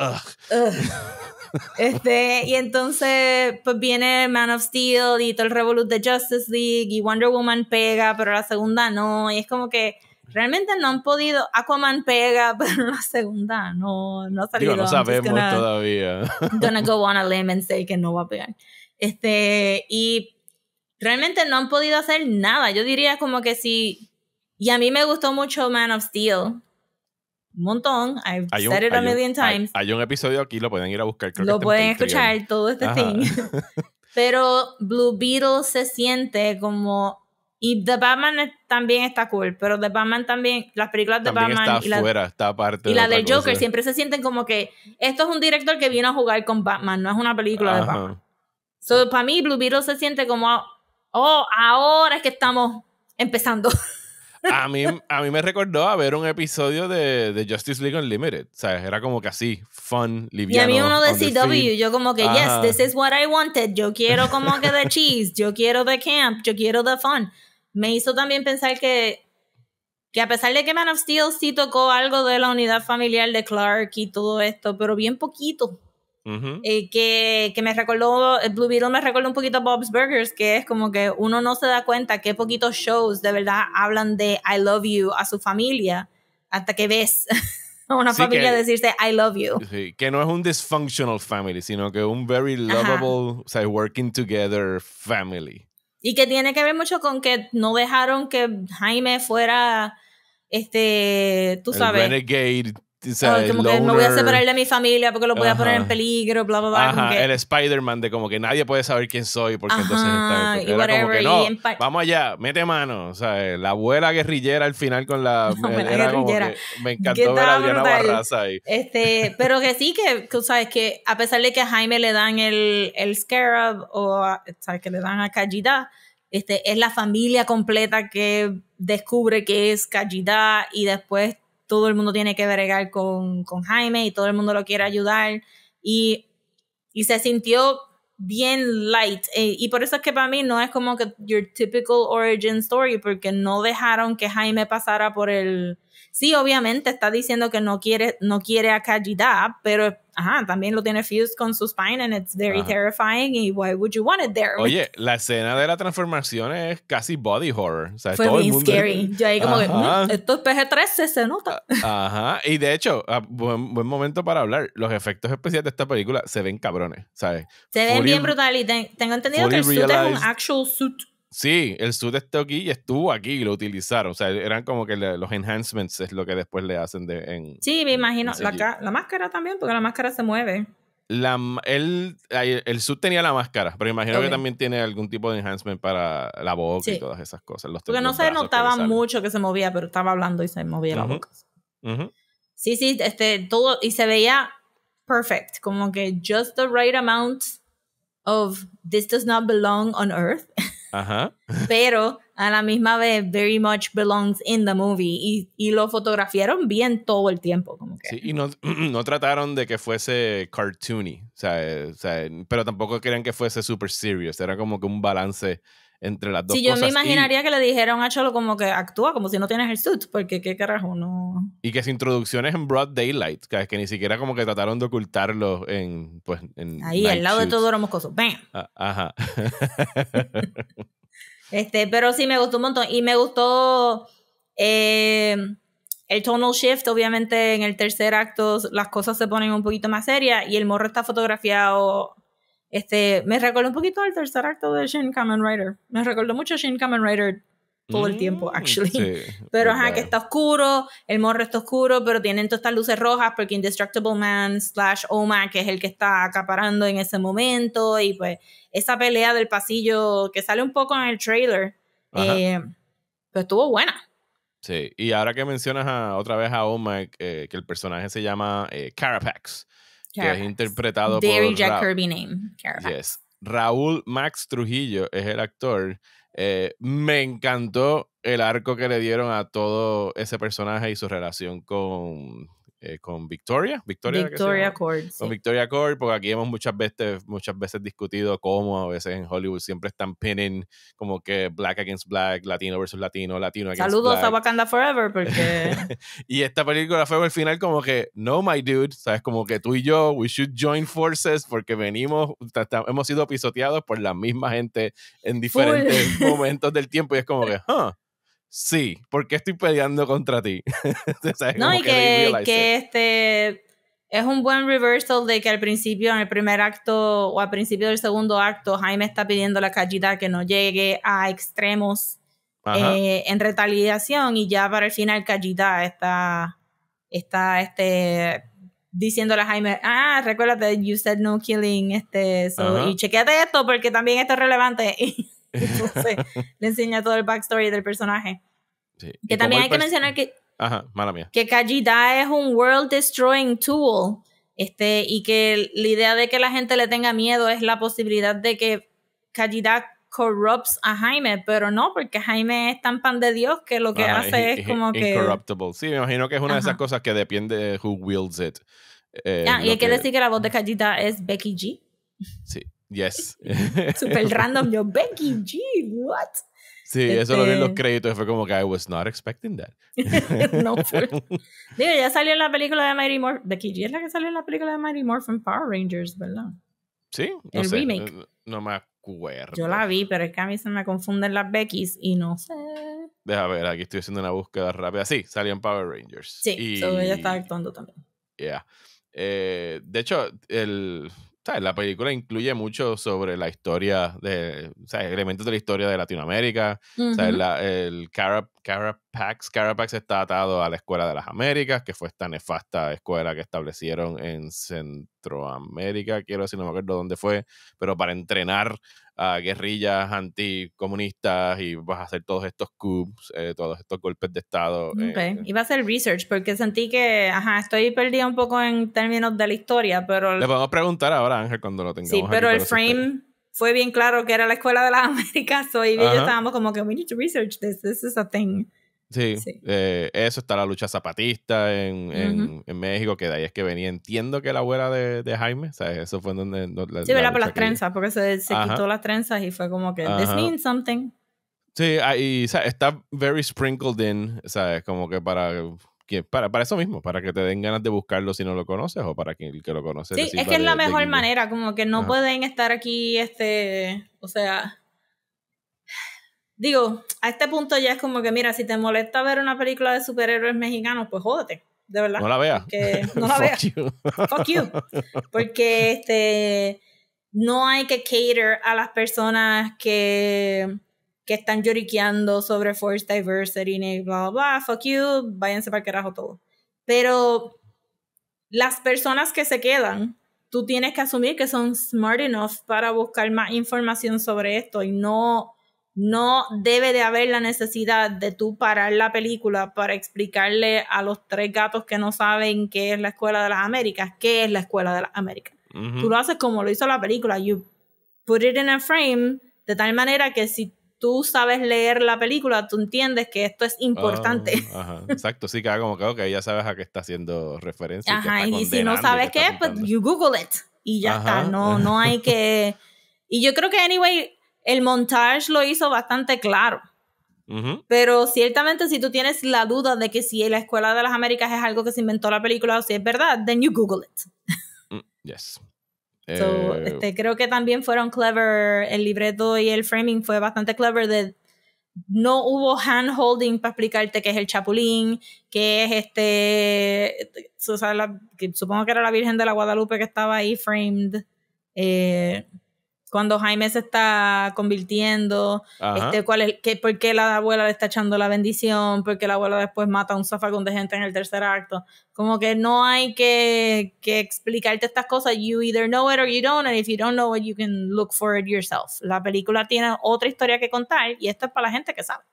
Este, y entonces, pues viene Man of Steel y todo el Revolut de Justice League y Wonder Woman pega, pero la segunda no. Y es como que realmente no han podido. Aquaman pega, pero la segunda no, no ha salido. no sabemos todavía. Gonna go on a limb and say que no va a pegar. Este, y realmente no han podido hacer nada. Yo diría como que sí. Y a mí me gustó mucho Man of Steel. un montón. I've Hay un- said it a un- million hay- times. Hay, un episodio aquí, lo pueden ir a buscar. creo Lo pueden escuchar todo este Ajá. thing. Pero Blue Beetle se siente como. Y The Batman también está cool, pero The Batman también, las películas de También Batman está y la, afuera, está aparte y de la del Joker cosa. siempre se sienten como que esto es un director que vino a jugar con Batman, no es una película de. Batman. So, para mí, Blue Beetle se siente como, oh, ahora es que estamos empezando. A mí, a mí me recordó a ver un episodio de, de Justice League Unlimited. O sea, era como que así, fun, Y liviano. a mí uno de CW, yo como que, Ajá. yes, this is what I wanted. Yo quiero como que the cheese, yo quiero the camp, yo quiero the fun. Me hizo también pensar que, que a pesar de que Man of Steel sí tocó algo de la unidad familiar de Clark y todo esto, pero bien poquito. Ujú. eh, que, que me recordó, el Blue Beetle me recordó un poquito a Bob's Burgers, que es como que uno no se da cuenta que poquitos shows de verdad hablan de I love you a su familia hasta que ves a una Sí, familia que- decirse I love you. Sí, que no es un dysfunctional family, sino que un very Ajá. lovable, o sea, working together family. Y que tiene que ver mucho con que no dejaron que Jaime fuera, este, tú El sabes, renegade, o sea, el como que me voy a separar de mi familia porque lo voy a poner en peligro, bla, bla, bla. como Ajá, que- el Spider-Man de como que nadie puede saber quién soy porque entonces está y era como whatever, que y no, vamos allá, mete mano, o sea, la abuela guerrillera al final con la, La abuela era como guerrillera. que me Que encantó ver a brutal. Barraza ahí. Este, pero que sí, que tú sabes que a pesar de que a Jaime le dan el, el Scarab o a- sabes que le dan a Kajida, este, es la familia completa que descubre que es Kajida y después todo el mundo tiene que bregar con, con Jaime y todo el mundo lo quiere ayudar. Y, y se sintió bien light. Eh, y por eso es que para mí no es como que your typical origin story porque no dejaron que Jaime pasara por el sí obviamente está diciendo que no quiere no quiere a Kajida pero ajá también lo tiene fused con su spine and it's very Ajá. terrifying y why would you want it there Oye, la escena de la transformación es casi body horror. O sea, fue todo el mundo- scary yo ahí como que Ajá. "Mm, esto es PG-13 se nota Ajá, y de hecho, ah, buen, buen momento para hablar. Los efectos especiales de esta película se ven cabrones, ¿sabes? se ven bien brutal y ten- tengo entendido que el suit es un actual suit Sí, el suit está aquí y estuvo aquí y lo utilizaron. O sea, eran como que le- los enhancements es lo que después le hacen de, en... sí me imagino la, la máscara también porque la máscara se mueve La, el, el suit tenía la máscara, pero imagino que también tiene algún tipo de enhancement para la boca y todas esas cosas. Los, porque no se notaba mucho que se movía pero estaba hablando y se movía la boca. Sí, sí, este, todo, y se veía perfect, como que just the right amount of this does not belong on Earth, Ajá. pero a la misma vez very much belongs in the movie y, y lo fotografiaron bien todo el tiempo, como que. Sí, y no, no trataron de que fuese cartoony, o sea, eh, o sea, pero tampoco querían que fuese super serious, era como que un balance entre las dos Sí, yo cosas. me y- imaginaría que le dijeron a Cholo como que actúa como si no tienes el suit, porque qué carajo, no. Y, que su introducción es en broad daylight, que, que ni siquiera como que trataron de ocultarlo en, pues, en Ahí, al lado de todo era moscoso. ¡Bam! Ah, Ajá. Este, pero sí me gustó un montón. Y me gustó eh, el tonal shift. Obviamente, en el tercer acto las cosas se ponen un poquito más serias y el morro está fotografiado. Este, me recordó un poquito al tercer acto de Shin Kamen Rider. Me recordó mucho a Shin Kamen Rider todo el tiempo, Mm, actually. sí, Pero ajá, que está oscuro, el morro está oscuro, pero tienen todas estas luces rojas porque Indestructible Man slash Oma, que es el que está acaparando en ese momento, y pues esa pelea del pasillo que sale un poco en el trailer, eh, pues estuvo buena. Sí, y ahora que mencionas a- otra vez a Oma, eh, que el personaje se llama eh, Carapax, que es interpretado Very por Jack Ra- Kirby name. Carapax. Yes. Raúl Max Trujillo es el actor. Eh, me encantó el arco que le dieron a todo ese personaje y su relación con, eh, con Victoria. Victoria, Victoria? Cord. sí. Con Victoria Cord, porque aquí hemos muchas veces, muchas veces discutido cómo a veces en Hollywood siempre están pinning como que black against black, latino versus latino, latino against Saludos black. a Wakanda Forever porque y esta película fue al final como que, no, my dude, sabes, como que tú y yo, we should join forces porque venimos, hemos sido pisoteados por la misma gente en diferentes momentos del tiempo y es como que, huh, sí, ¿por qué estoy peleando contra ti? ¿Sabes? No, Como y que, que it. este es un buen reversal de que al principio, en el primer acto o al principio del segundo acto, Jaime está pidiendo a la callita que no llegue a extremos eh, en retaliación y ya para el final Callita está está este diciéndole a Jaime, ah, recuérdate, you said no killing, este, so, y chequeate esto porque también esto es relevante. Entonces le enseña todo el backstory del personaje. Que también hay que mencionar que, Ajá, mala mía. que Kajida es un world destroying tool. Este, y que la idea de que la gente le tenga miedo es la posibilidad de que Kajida corrupts a Jaime, pero no, porque Jaime es tan pan de Dios que lo que hace es como que... Incorruptible. Sí, me imagino que es una de esas cosas que depende de who wields it. Eh, ah, y hay que, decir que la voz de Kajita es Becky G. Sí, yes. Super random, yo, Becky G, what? Sí, eso lo vi en los este créditos y fue como que I was not expecting that. no fue. Digo, ya salió en la película de Mighty Morphin. Becky G es la que salió en la película de Mighty Morphin Power Rangers, ¿verdad? Sí, no el remake. No, me acuerdo. Yo la vi, pero es que a mí se me confunden las Beckys y no sé. Deja ver, aquí estoy haciendo una búsqueda rápida. Sí, salió en Power Rangers. Sí, y... ella está actuando también. Yeah. Eh, de hecho, el, la película incluye mucho sobre la historia de, o sea, elementos de la historia de Latinoamérica. sea, el Carapax, Carapax está atado a la Escuela de las Américas, que fue esta nefasta escuela que establecieron en Centroamérica, quiero decir, no me acuerdo dónde fue, pero para entrenar a guerrillas anticomunistas y vas a hacer todos estos coups, eh, todos estos golpes de Estado. Okay. Iba a hacer research porque sentí que, ajá, estoy perdida un poco en términos de la historia, pero... Le podemos preguntar ahora, Ángel, cuando lo tengamos Sí, pero el frame fue bien claro que era la Escuela de las Américas, y yo estábamos como que, we need to research this, this is a thing. Sí, eh, eso está la lucha zapatista en, en, México, que de ahí es que venía. Entiendo que la abuela de, de Jaime, o sea, eso fue donde... sí, ¿verdad? Por las trenzas, porque se, se quitó las trenzas y fue como que, this means something. Sí, y o sea, está very sprinkled in, ¿sabes? Como que para, para, para eso mismo, para que te den ganas de buscarlo si no lo conoces o para quien que lo conoce. Sí, es que es la mejor manera, como que no pueden estar aquí, este, o sea digo, a este punto ya es como que, mira, si te molesta ver una película de superhéroes mexicanos, pues jódete, de verdad. No la veas. No la veas. Fuck you. Porque este, no hay que cater a las personas que, que están lloriqueando sobre force diversity y bla, bla, bla. Fuck you, váyanse para el carajo todo. Pero las personas que se quedan, tú tienes que asumir que son smart enough para buscar más información sobre esto y no no debe de haber la necesidad de tú parar la película para explicarle a los tres gatos que no saben qué es la Escuela de las Américas, qué es la Escuela de las Américas. Tú lo haces como lo hizo la película. You put it in a frame de tal manera que si tú sabes leer la película, tú entiendes que esto es importante. Ah, ajá, exacto, sí, que como que, ya sabes a qué está haciendo referencia. Ajá, y, si no sabes qué, pues you Google it y ya está. No, no hay que... Y yo creo que, anyway, el montage lo hizo bastante claro. Pero ciertamente si tú tienes la duda de que si la Escuela de las Américas es algo que se inventó la película o si es verdad, then you Google it. Mm, yes. So, eh, este, creo que también fueron clever, el libreto y el framing fue bastante clever de no hubo hand holding para explicarte qué es el chapulín, qué es este, supongo que era la Virgen de la Guadalupe que estaba ahí framed. Eh, cuando Jaime se está convirtiendo, este, cuál es, qué, por qué la abuela le está echando la bendición, por qué la abuela después mata a un zafacón de gente en el tercer acto. Como que no hay que, que explicarte estas cosas. You either know it or you don't, and if you don't know it, you can look for it yourself. La película tiene otra historia que contar y esto es para la gente que sabe.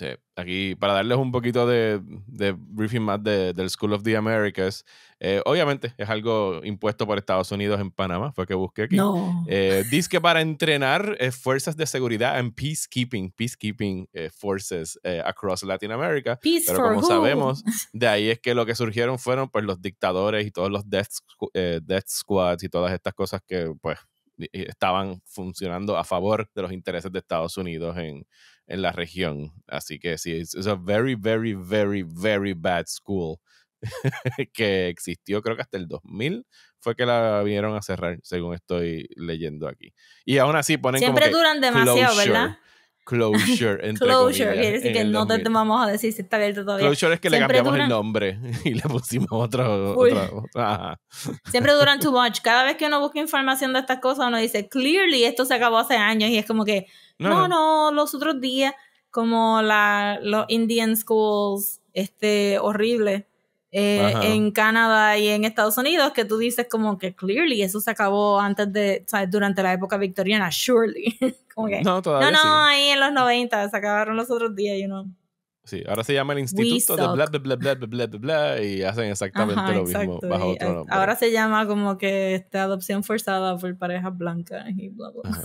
Sí, aquí para darles un poquito de, de briefing más de, del School of the Americas, eh, obviamente es algo impuesto por Estados Unidos en Panamá, fue que busqué aquí. No. Eh, dice que para entrenar eh, fuerzas de seguridad en peacekeeping, peacekeeping forces across Latin America. Peace Pero como sabemos, de ahí es que lo que surgieron fueron pues los dictadores y todos los death, death squads y todas estas cosas que pues estaban funcionando a favor de los intereses de Estados Unidos en, en la región. Así que sí, es a very, very, very, very bad school que existió creo que hasta el 2000 fue que la vinieron a cerrar, según estoy leyendo aquí. Y aún así ponen Siempre como que duran demasiado, ¿verdad? Closure, entre Closure, quiere decir que no te vamos a decir si está abierto todavía. Closure es que le cambiamos el nombre y le pusimos otro. Siempre duran too much. Cada vez que uno busca información de estas cosas, uno dice, clearly esto se acabó hace años y es como que, no, no, los otros días, como la, los Indian schools, este, horrible eh, en Canadá y en Estados Unidos, que tú dices como que clearly eso se acabó antes de, ¿sabes? Durante la época victoriana, surely. como que, no, todavía No, no, sí. ahí en los 90 se acabaron los otros días, you know. Sí, ahora se llama el Instituto de bla, bla, bla, bla, bla, bla, bla, y hacen exactamente Ajá, lo mismo bajo otro nombre. Ahora se llama como que esta adopción forzada por parejas blancas y bla, bla. Ajá.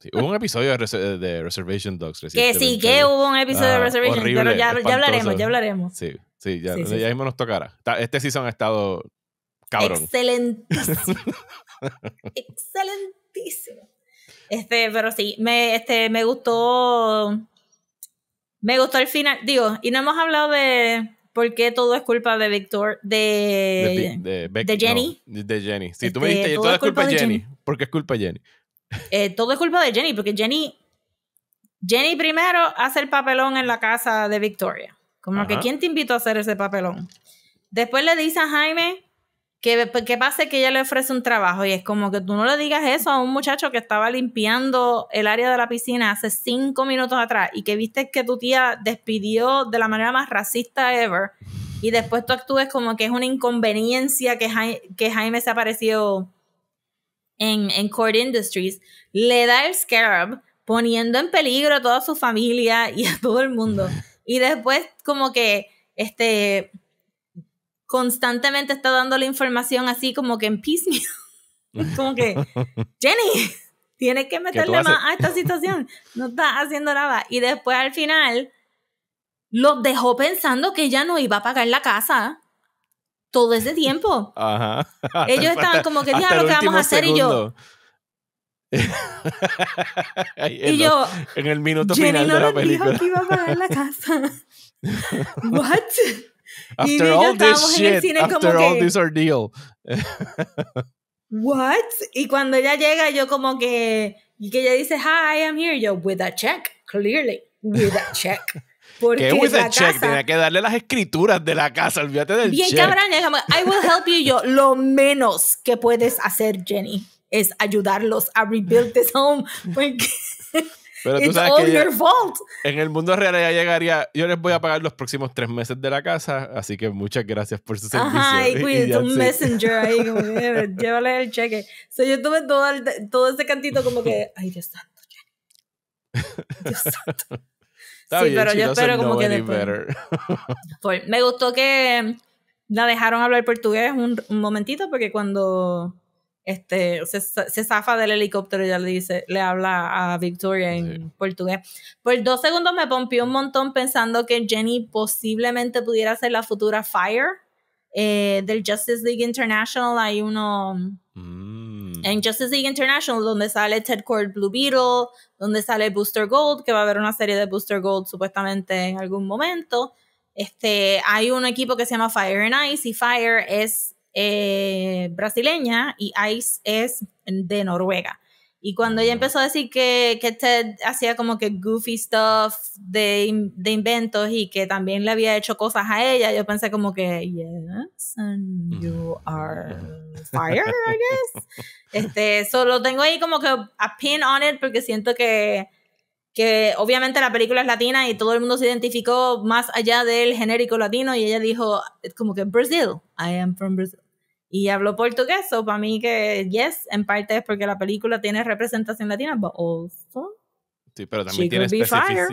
Sí, hubo un episodio de, Res- de Reservation Dogs Que sí, que hubo un episodio de Ah, Reservation, horrible, pero ya, ya hablaremos, ya hablaremos. Sí, sí, ya, Sí, sí, ya mismo nos tocará. Este season ha estado cabrón. Excelentísimo. Excelentísimo. Este, pero sí, me, este, me gustó. Me gustó el final. Digo, y no hemos hablado de por qué todo es culpa de Victor. de, De. Pi- de, Beck- de Jenny. no, de Jenny. Sí, tú me Este, dijiste, todo todo es culpa de Jenny. Jenny. Porque es culpa de Jenny. Eh, todo es culpa de Jenny, porque Jenny. Jenny primero hace el papelón en la casa de Victoria. Como que. ¿quién te invitó a hacer ese papelón? Después le dice a Jaime que, que pase que ella le ofrece un trabajo y es como que tú no le digas eso a un muchacho que estaba limpiando el área de la piscina hace cinco minutos atrás y que viste que tu tía despidió de la manera más racista ever y después tú actúes como que es una inconveniencia que, que Jaime se apareció en, en Court Industries, le da el scarab poniendo en peligro a toda su familia y a todo el mundo. Y después como que este constantemente está dando la información así como que en piecemeal. como que, Jenny, tienes que meterle más a esta situación. No estás haciendo nada. Y después al final los dejó pensando que ella no iba a pagar la casa todo ese tiempo. Ajá. Ellos estaban como que, "Diablo, el ¿qué vamos a hacer?" Y yo- Y yo, lo- en el minuto Jenny final no de la dijo película. que iba a pagar la casa. What? y After yo all this en el cine after como all que- this ordeal. What? Y cuando ella llega, yo como que, y que ella dice, hi, I'm here, yo, with a check, clearly, with a check. Porque Que with la check, casa- tenía que darle las escrituras de la casa, olvídate del Bien check. cabrón, ella como, I will help you. Y Yo, lo menos que puedes hacer, Jenny, es ayudarlos a rebuild this home. Porque Pero tú it's sabes all que your fault. en el mundo real ella llegaría, yo les voy a pagar los próximos tres meses de la casa, así que muchas gracias por su servicio. Ajá, y Y cuídate, un it. messenger ahí, como que "Eh, llévale el cheque. So, yo tuve todo, el- todo ese cantito como que, ay, Dios santo, Jenny. Dios santo. Está sí, bien, pero yo espero como que después. Por- me gustó que la dejaron hablar portugués un, un momentito porque cuando este se, se zafa del helicóptero ya le dice le habla a Victoria en Sí. portugués por dos segundos me pompió un montón pensando que Jenny posiblemente pudiera ser la futura Fire eh, del Justice League International hay uno Mm. En Justice League International, donde sale Ted Cord Blue Beetle, donde sale Booster Gold, que va a haber una serie de Booster Gold supuestamente en algún momento. Este, hay un equipo que se llama Fire and Ice y Fire es eh, brasileña y Ice es de Noruega. Y cuando ella empezó a decir que, que Ted hacía como que goofy stuff de, de inventos y que también le había hecho cosas a ella, yo pensé como que, yes, and you are fire, I guess. Este, solo tengo ahí como que a pin on it porque siento que, que obviamente la película es latina y todo el mundo se identificó más allá del genérico latino y ella dijo como que Brazil, I am from Brazil. Y habló portugués, so para mí que yes, en parte es porque la película tiene representación latina, but also Sí, pero también tiene especificidad.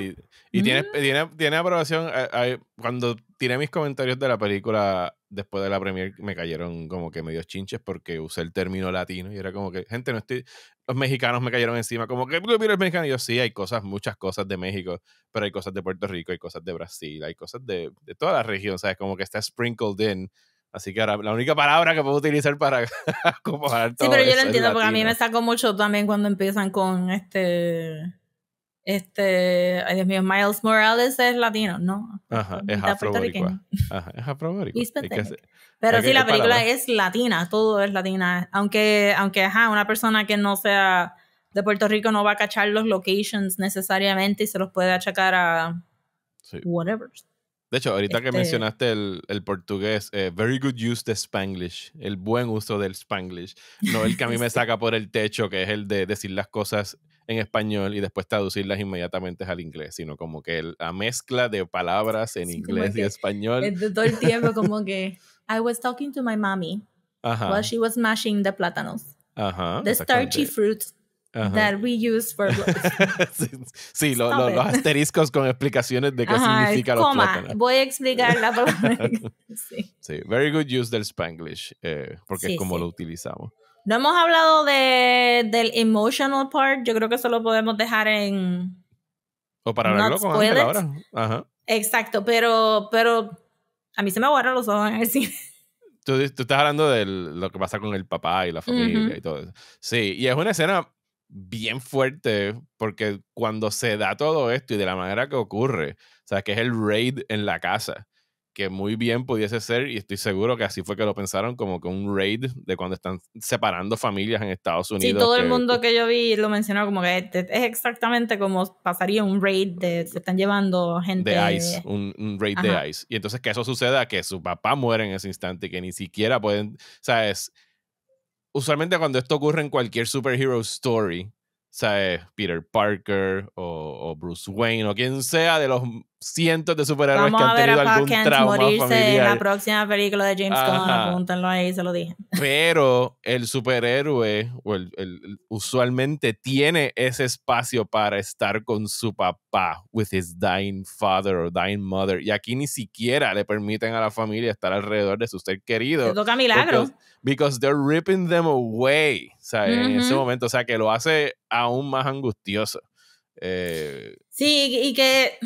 Y tiene, Mm. tiene, tiene aprobación. eh, eh, cuando tiré mis comentarios de la película después de la premiere, me cayeron como que medio chinches porque usé el término latino y era como que, gente, no estoy. Los mexicanos me cayeron encima, como que, mira, el mexicano. Y yo, sí, hay cosas, muchas cosas de México, pero hay cosas de Puerto Rico, hay cosas de Brasil, hay cosas de, de toda la región, ¿sabes? Como que está sprinkled in. Así que ahora la única palabra que puedo utilizar para comparar todo Sí, pero yo lo entiendo porque a mí me sacó mucho también cuando empiezan con este. Este. Ay, Dios mío, Miles Morales es latino, ¿no? Ajá, es afroboricua. Ajá, es afroboricua. Pero sí, la película palabras. es latina, todo es latina. Aunque, aunque, ajá, una persona que no sea de Puerto Rico no va a cachar los locations necesariamente y se los puede achacar a sí. whatever. De hecho, ahorita que Este- mencionaste el, el portugués, eh, very good use de Spanglish, el buen uso del Spanglish, no el que a mí me saca por el techo, que es el de decir las cosas en español y después traducirlas inmediatamente al inglés, sino como que la mezcla de palabras en inglés y español. todo el tiempo como que I was talking to my mommy while she was mashing the plátanos. Ajá, the starchy fruit that we use for sí, los asteriscos con explicaciones de qué significa los plátanos. Voy a explicar la palabra. sí. sí, very good use del Spanglish, eh, porque es como lo utilizamos. No hemos hablado de, del emotional part. Yo creo que eso lo podemos dejar en. O para hablarlo con Ángel ahora. Ajá. Exacto, pero, pero a mí se me aguardan los ojos en el cine. Tú, tú, estás hablando de lo que pasa con el papá y la familia y todo eso. Sí, y es una escena bien fuerte porque cuando se da todo esto y de la manera que ocurre, o sea, que es el raid en la casa que muy bien pudiese ser, y estoy seguro que así fue que lo pensaron, como que un raid de cuando están separando familias en Estados Unidos. Sí, todo el mundo que yo vi lo mencionó como que es exactamente como pasaría un raid de se están llevando gente. De ICE, un, raid de ICE. Y entonces que eso suceda, que su papá muere en ese instante, que ni siquiera pueden, o sea, es... Usualmente cuando esto ocurre en cualquier superhero story, ¿sabes? Peter Parker o, Bruce Wayne o quien sea de los cientos de superhéroes que han tenido algún trauma morirse en la próxima película de James Gunn, apúntenlo ahí, se lo dije. Pero el superhéroe o el, usualmente tiene ese espacio para estar con su papá, with his dying father or dying mother, y aquí ni siquiera le permiten a la familia estar alrededor de su ser querido. Se toca milagro. Because, they're ripping them away, ¿sabes? En ese momento, o sea, que lo hace aún más angustioso. Eh, sí, y que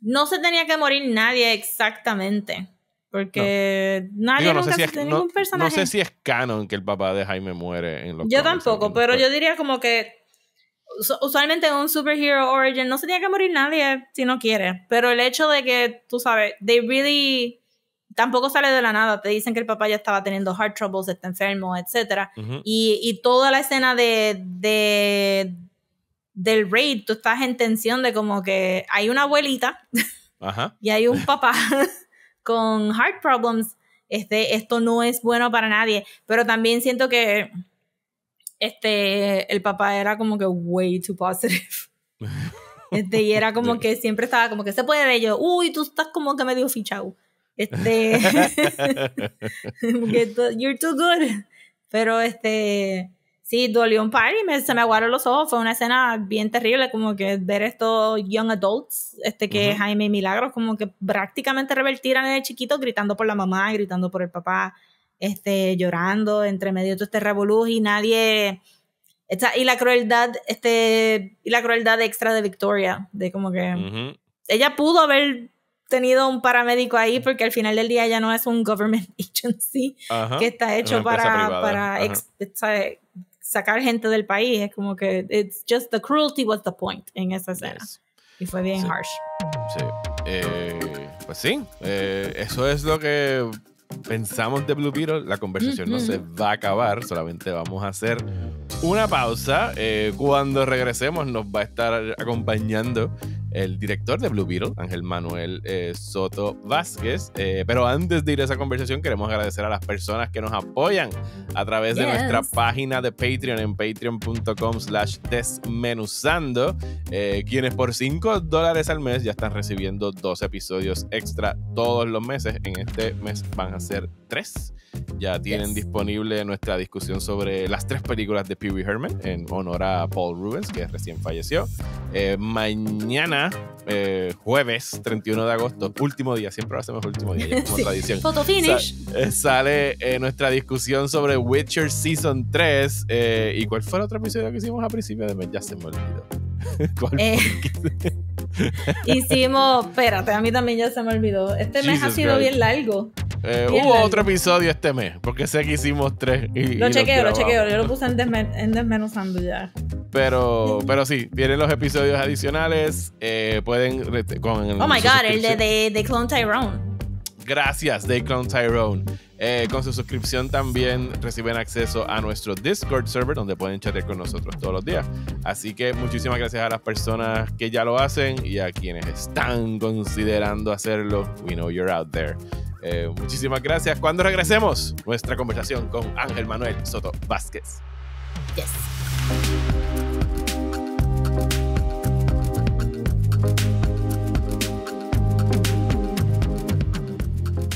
no se tenía que morir nadie exactamente. Porque nadie nunca si ningún personaje. No sé si es canon que el papá de Jaime muere en los Yo tampoco, pero yo diría como que usualmente en un superhero origin no se tiene que morir nadie si no quiere. Pero el hecho de que, tú sabes, they really tampoco sale de la nada. Te dicen que el papá ya estaba teniendo heart troubles, está enfermo, etc. y, y, toda la escena de, de, del raid, tú estás en tensión de como que hay una abuelita y hay un papá con heart problems. Este, esto no es bueno para nadie. Pero también siento que este, el papá era como que way too positive. Este, y era como que siempre estaba como que se puede de ello. Uy, tú estás como que medio fichado. Este. you're too good. Pero este sí, dolió un par y me, se me aguaron los ojos. Fue una escena bien terrible, como que ver estos young adults, este que Jaime Milagros, como que prácticamente revertiran el chiquito gritando por la mamá, gritando por el papá, este, llorando entre medio de todo este revolú y nadie... y la crueldad, este, y la crueldad extra de Victoria, de como que ella pudo haber tenido un paramédico ahí porque al final del día ya no es un government agency que está hecho para, para sacar gente del país. Es como que it's just the cruelty was the point en esa escena. Y fue bien harsh. Sí. Eh, pues sí, eh, eso es lo que pensamos de Blue Beetle. La conversación no se va a acabar, solamente vamos a hacer una pausa. Eh, cuando regresemos nos va a estar acompañando el director de Blue Beetle, Ángel Manuel eh, Soto Vázquez. Eh, pero antes de ir a esa conversación, queremos agradecer a las personas que nos apoyan a través de nuestra página de Patreon en patreon.com slash desmenuzando, eh, quienes por 5 dólares al mes ya están recibiendo dos episodios extra todos los meses. En este mes van a ser tres. Ya tienen disponible nuestra discusión sobre las tres películas de Pee Wee Herman en honor a Paul Rubens, que recién falleció. mañana eh, jueves 31 de agosto, último día, siempre lo hacemos último día, como tradición. Photo finish. Eh, sale eh, nuestra discusión sobre Witcher Season 3. ¿Y cuál fue el otro episodio que hicimos a principio de mes? Ya se me olvidó. ¿Cuál hicimos, espérate, a mí también ya se me olvidó. Este mes ha sido bien largo. hubo otro episodio este mes, porque sé que hicimos tres. lo chequeo, lo chequeo. Yo lo puse en, desmenuzando ya. Pero, pero sí, vienen los episodios adicionales. Eh, pueden. Con oh my god, el de, de, Clone Tyrone. Gracias, de Clone Tyrone. Eh, con su suscripción también reciben acceso a nuestro Discord server donde pueden chatear con nosotros todos los días. Así que muchísimas gracias a las personas que ya lo hacen y a quienes están considerando hacerlo. We know you're out there. Eh, muchísimas gracias. Cuando regresemos, nuestra conversación con Ángel Manuel Soto Vázquez.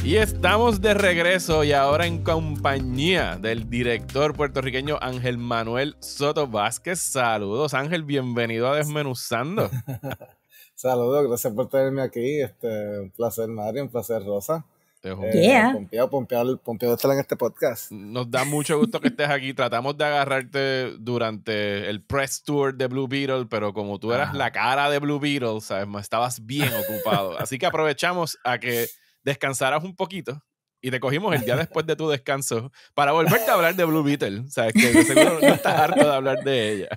Y estamos de regreso y ahora en compañía del director puertorriqueño Ángel Manuel Soto Vázquez. Saludos Ángel, bienvenido a Desmenuzando. Saludos, gracias por tenerme aquí. Este, un placer Mario, un placer Rosa. Eh, pompeado, pompeado, pompeado estar en este podcast. Nos da mucho gusto que estés aquí. Tratamos de agarrarte durante el press tour de Blue Beetle, pero como tú eras la cara de Blue Beetle, sabes, estabas bien ocupado. Así que aprovechamos a que descansaras un poquito y te cogimos el día después de tu descanso para volverte a hablar de Blue Beetle. Sabes que seguro no estás harto de hablar de ella.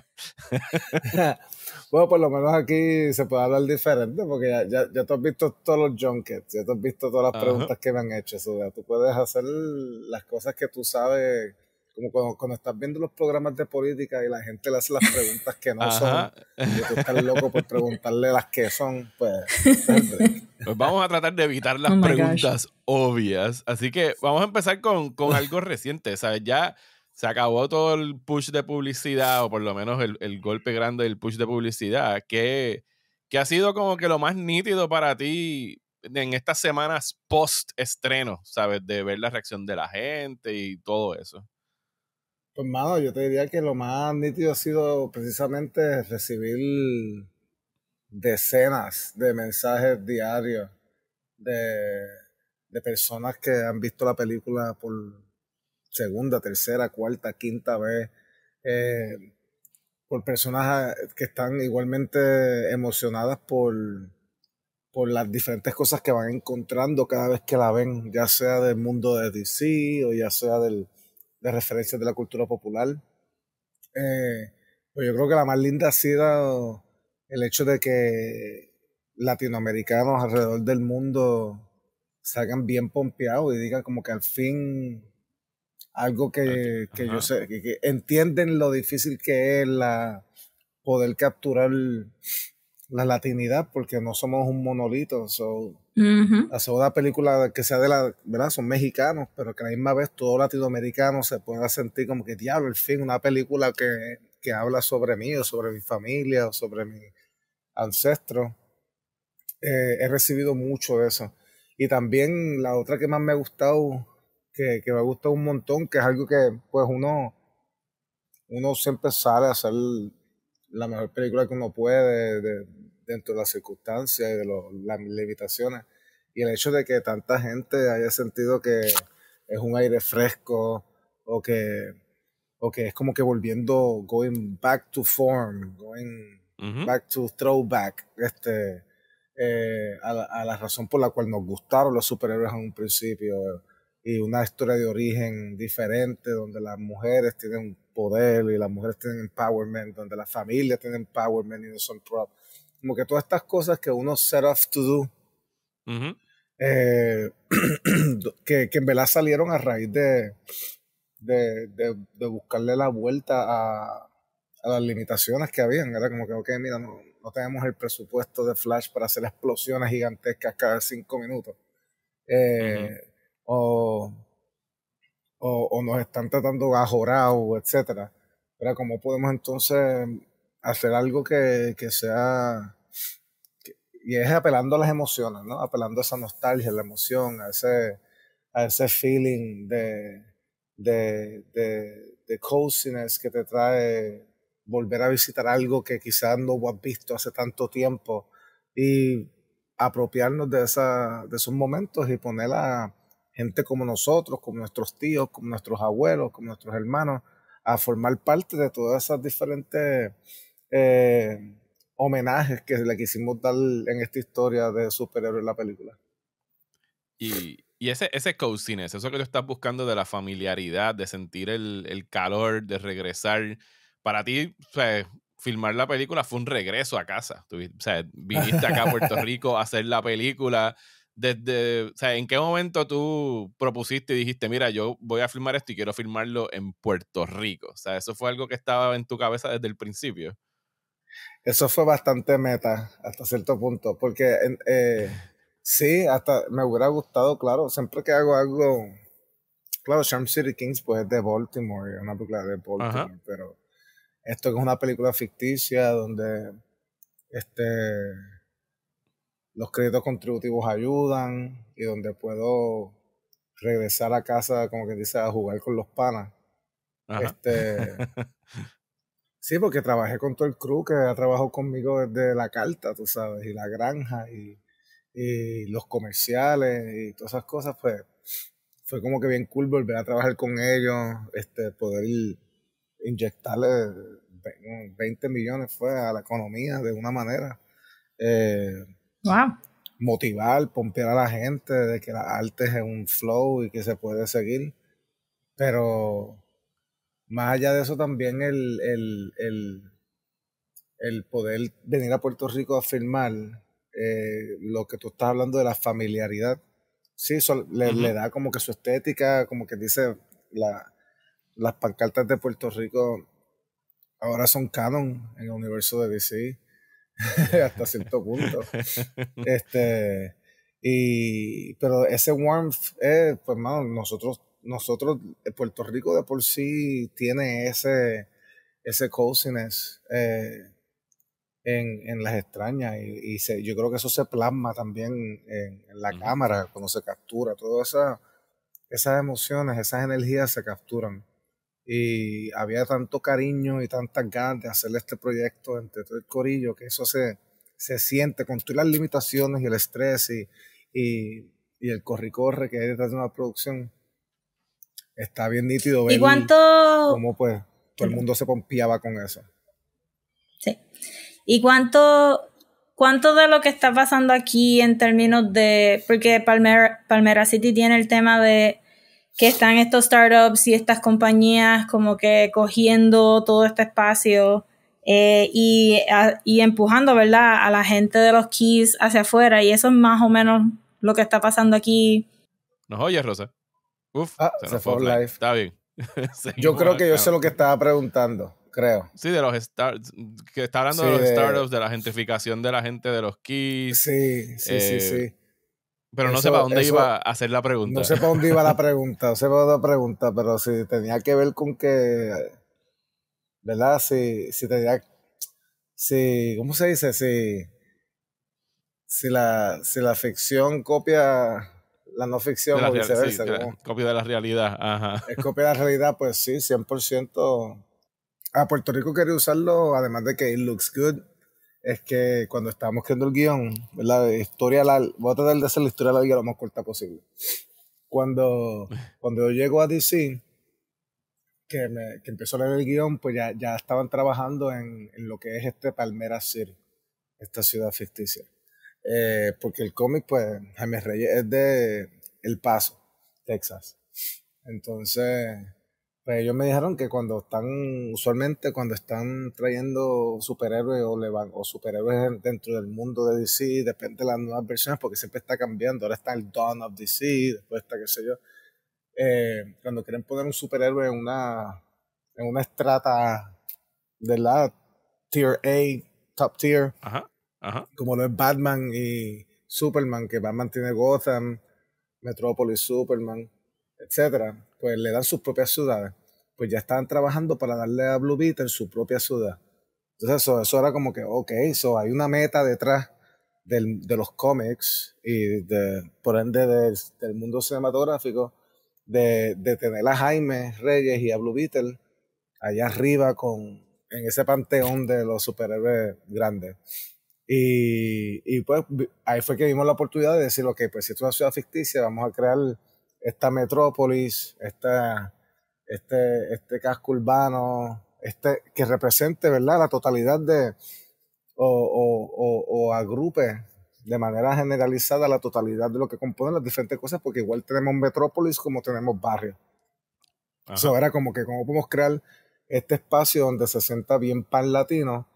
Bueno, por lo menos aquí se puede hablar diferente porque ya, ya, ya tú has visto todos los junkets, ya tú has visto todas las preguntas que me han hecho. O tú puedes hacer las cosas que tú sabes, como cuando, cuando, estás viendo los programas de política y la gente le hace las preguntas que no son, y tú estás loco por preguntarle las que son, pues... Pues vamos a tratar de evitar las oh preguntas obvias. Así que vamos a empezar con, con algo reciente. ¿Sabes? Ya se acabó todo el push de publicidad, o por lo menos el, golpe grande del push de publicidad, que, que, ha sido como que lo más nítido para ti en estas semanas post estreno, ¿sabes? De ver la reacción de la gente y todo eso. Pues, mano, yo te diría que lo más nítido ha sido precisamente recibir decenas de mensajes diarios de, de personas que han visto la película por segunda, tercera, cuarta, quinta vez, eh, por personas eh, que están igualmente emocionadas por, por las diferentes cosas que van encontrando cada vez que la ven, ya sea del mundo de DC o ya sea del, de referencias de la cultura popular. Eh, pues yo creo que la más linda ha sido el hecho de que latinoamericanos alrededor del mundo salgan bien pompeados y digan como que al fin algo que, que yo sé, que, entienden lo difícil que es la poder capturar la latinidad porque no somos un monolito. So, Hacer una película que sea de la, ¿verdad? Son mexicanos, pero que a la misma vez todo latinoamericano se pueda sentir como que diablo, al fin, una película que, que habla sobre mí o sobre mi familia o sobre mi ancestro. Eh, he recibido mucho de eso. Y también la otra que más me ha gustado que, que me gusta un montón, que es algo que pues uno, uno siempre sale a hacer la mejor película que uno puede dentro de las circunstancias y de las limitaciones. Y el hecho de que tanta gente haya sentido que es un aire fresco o que, o que es como que volviendo, going back to form, going back to throwback, este, eh, a, la, a, la, razón por la cual nos gustaron los superhéroes en un principio y una historia de origen diferente, donde las mujeres tienen poder y las mujeres tienen empowerment, donde las familias tienen empowerment y no son prop. Como que todas estas cosas que uno set off to do, eh, que, que, en verdad salieron a raíz de, de, de, buscarle la vuelta a, a, las limitaciones que habían. Era como que, ok, mira, no, no tenemos el presupuesto de Flash para hacer explosiones gigantescas cada cinco minutos. Eh, o, o, nos están tratando gajorados, etcétera. Pero ¿cómo podemos entonces hacer algo que, que sea... y es apelando a las emociones, ¿no? Apelando a esa nostalgia, a la emoción, a ese, a ese feeling de, de, de, de coziness que te trae volver a visitar algo que quizás no has visto hace tanto tiempo y apropiarnos de, esa, de esos momentos y ponerla gente como nosotros, como nuestros tíos, como nuestros abuelos, como nuestros hermanos, a formar parte de todas esas diferentes eh, homenajes que le quisimos dar en esta historia de superhéroes en la película. Y, y ese, ese coziness, eso que tú estás buscando de la familiaridad, de sentir el, el calor, de regresar, para ti, filmar la película fue un regreso a casa. Tú, o sea, viniste acá a Puerto Rico a hacer la película desde, o sea, ¿en qué momento tú propusiste y dijiste, mira, yo voy a filmar esto y quiero filmarlo en Puerto Rico? O sea, ¿eso fue algo que estaba en tu cabeza desde el principio? Eso fue bastante meta hasta cierto punto, porque eh, sí, hasta me hubiera gustado, claro, siempre que hago algo, claro, Charm City Kings pues es de Baltimore, es una película de Baltimore, pero esto es una película ficticia donde este los créditos contributivos ayudan y donde puedo regresar a casa, como que dice, a jugar con los panas. Este, sí, porque trabajé con todo el crew que ha trabajado conmigo desde la carta, tú sabes, y la granja y, y los comerciales y todas esas cosas, pues fue como que bien cool volver a trabajar con ellos, este, poder inyectarle 20 millones fue a la economía de una manera. Eh, wow. Motivar, pompear a la gente de que la arte es un flow y que se puede seguir. Pero más allá de eso también el, el, el, poder venir a Puerto Rico a filmar eh, lo que tú estás hablando de la familiaridad. Sí, le, le, da como que su estética, como que dice la, las pancartas de Puerto Rico ahora son canon en el universo de DC hasta cierto punto. este, y, pero ese warmth, eh, pues, mano, nosotros, nosotros, eh, Puerto Rico de por sí tiene ese, ese coziness eh, en, en, las extrañas y, y yo creo que eso se plasma también en, la cámara cuando se captura. Todas esa, esas emociones, esas energías se capturan y había tanto cariño y tantas ganas de hacer este proyecto entre todo el corillo que eso se, se siente con todas las limitaciones y el estrés y, y, y el corre-corre que hay detrás de una producción. Está bien nítido ver ¿Y cuánto... cómo pues todo el mundo se pompeaba con eso. Sí. ¿Y cuánto, cuánto de lo que está pasando aquí en términos de, porque Palmera, Palmera City tiene el tema de que están estos startups y estas compañías como que cogiendo todo este espacio eh, y, y, empujando, ¿verdad?, a la gente de los keys hacia afuera. Y eso es más o menos lo que está pasando aquí. ¿Nos oyes, Rosa? Uf, ah, se, fue live. Está bien. yo creo que yo sé lo que estaba preguntando, creo. Sí, de los que está hablando de los startups, de la gentrificación de la gente de los keys. Sí, sí, sí, eh, sí. Pero no sé para dónde iba a hacer la pregunta. No sé para dónde iba la pregunta, no sé para dónde la pregunta, pero si tenía que ver con que, ¿verdad? Si, si tenía, si, ¿cómo se dice? Si, si la, si la ficción copia la no ficción o viceversa. copia de la realidad, ajá. Es copia de la realidad, pues sí, 100%. A Puerto Rico quería usarlo, además de que it looks good, es que cuando estábamos creando el guion, la historia, la, voy a tratar de hacer la historia la lo más corta posible. Cuando, cuando yo llego a DC, que, me, que empezó a leer el guion, pues ya, ya estaban trabajando en, en, lo que es este Palmera City, esta ciudad ficticia. Eh, porque el cómic, pues, Jaime Reyes es de El Paso, Texas. Entonces, pues ellos me dijeron que cuando están, usualmente cuando están trayendo superhéroes o, superhéroes dentro del mundo de DC, depende de las nuevas versiones, porque siempre está cambiando. Ahora está el Dawn of DC, después está qué sé yo. Eh, cuando quieren poner un superhéroe en una, en una estrata de la tier A, top tier, como lo es Batman y Superman, que Batman tiene Gotham, Metropolis, Superman, etcétera pues le dan sus propias ciudades. Pues ya estaban trabajando para darle a Blue Beetle su propia ciudad. Entonces eso, era como que, ok, so hay una meta detrás de los cómics y por ende del, mundo cinematográfico de, de, tener a Jaime Reyes y a Blue Beetle allá arriba con, en ese panteón de los superhéroes grandes. Y, y, pues ahí fue que vimos la oportunidad de decir, ok, pues si es una ciudad ficticia, vamos a crear esta metrópolis, esta, este, este casco urbano, este, que represente, ¿verdad?, la totalidad de, o, o, o, agrupe de manera generalizada la totalidad de lo que componen las diferentes cosas, porque igual tenemos metrópolis como tenemos barrios. Eso era como que cómo podemos crear este espacio donde se sienta bien pan latino,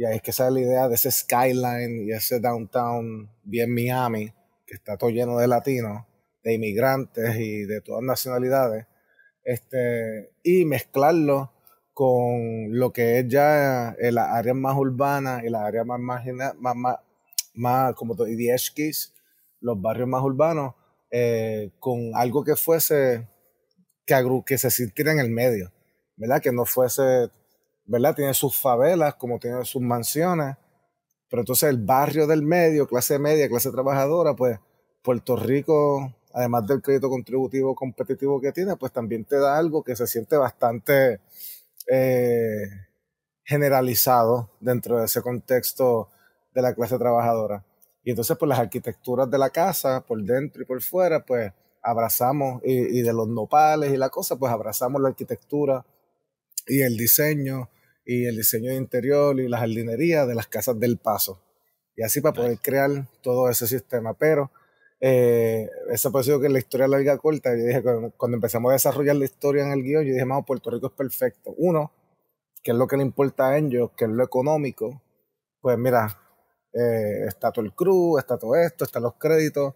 y ahí es que sale la idea de ese skyline y ese downtown bien Miami, que está todo lleno de latinos, de inmigrantes y de todas nacionalidades, este, y mezclarlo con lo que es ya la área más urbana y la área más más, más, más como Idieshkis, los barrios más urbanos, eh, con algo que fuese, que, que se sintiera en el medio, ¿verdad? Que no fuese, Tiene sus favelas, como tiene sus mansiones, pero entonces el barrio del medio, clase media, clase trabajadora, pues Puerto Rico además del crédito contributivo competitivo que tiene, pues también te da algo que se siente bastante eh, generalizado dentro de ese contexto de la clase trabajadora. Y entonces, pues las arquitecturas de la casa, por dentro y por fuera, pues abrazamos, y, de los nopales y la cosa, pues abrazamos la arquitectura y el diseño y el diseño de interior y la jardinería de las casas del paso. Y así para poder crear todo ese sistema. Pero eh, eso ha sido que la historia larga corta, yo dije, cuando, empezamos a desarrollar la historia en el guion, yo dije, vamos, Puerto Rico es perfecto. Uno, que es lo que le importa a ellos, que es lo económico. Pues mira, eh, está todo el crew, está todo esto, están los créditos.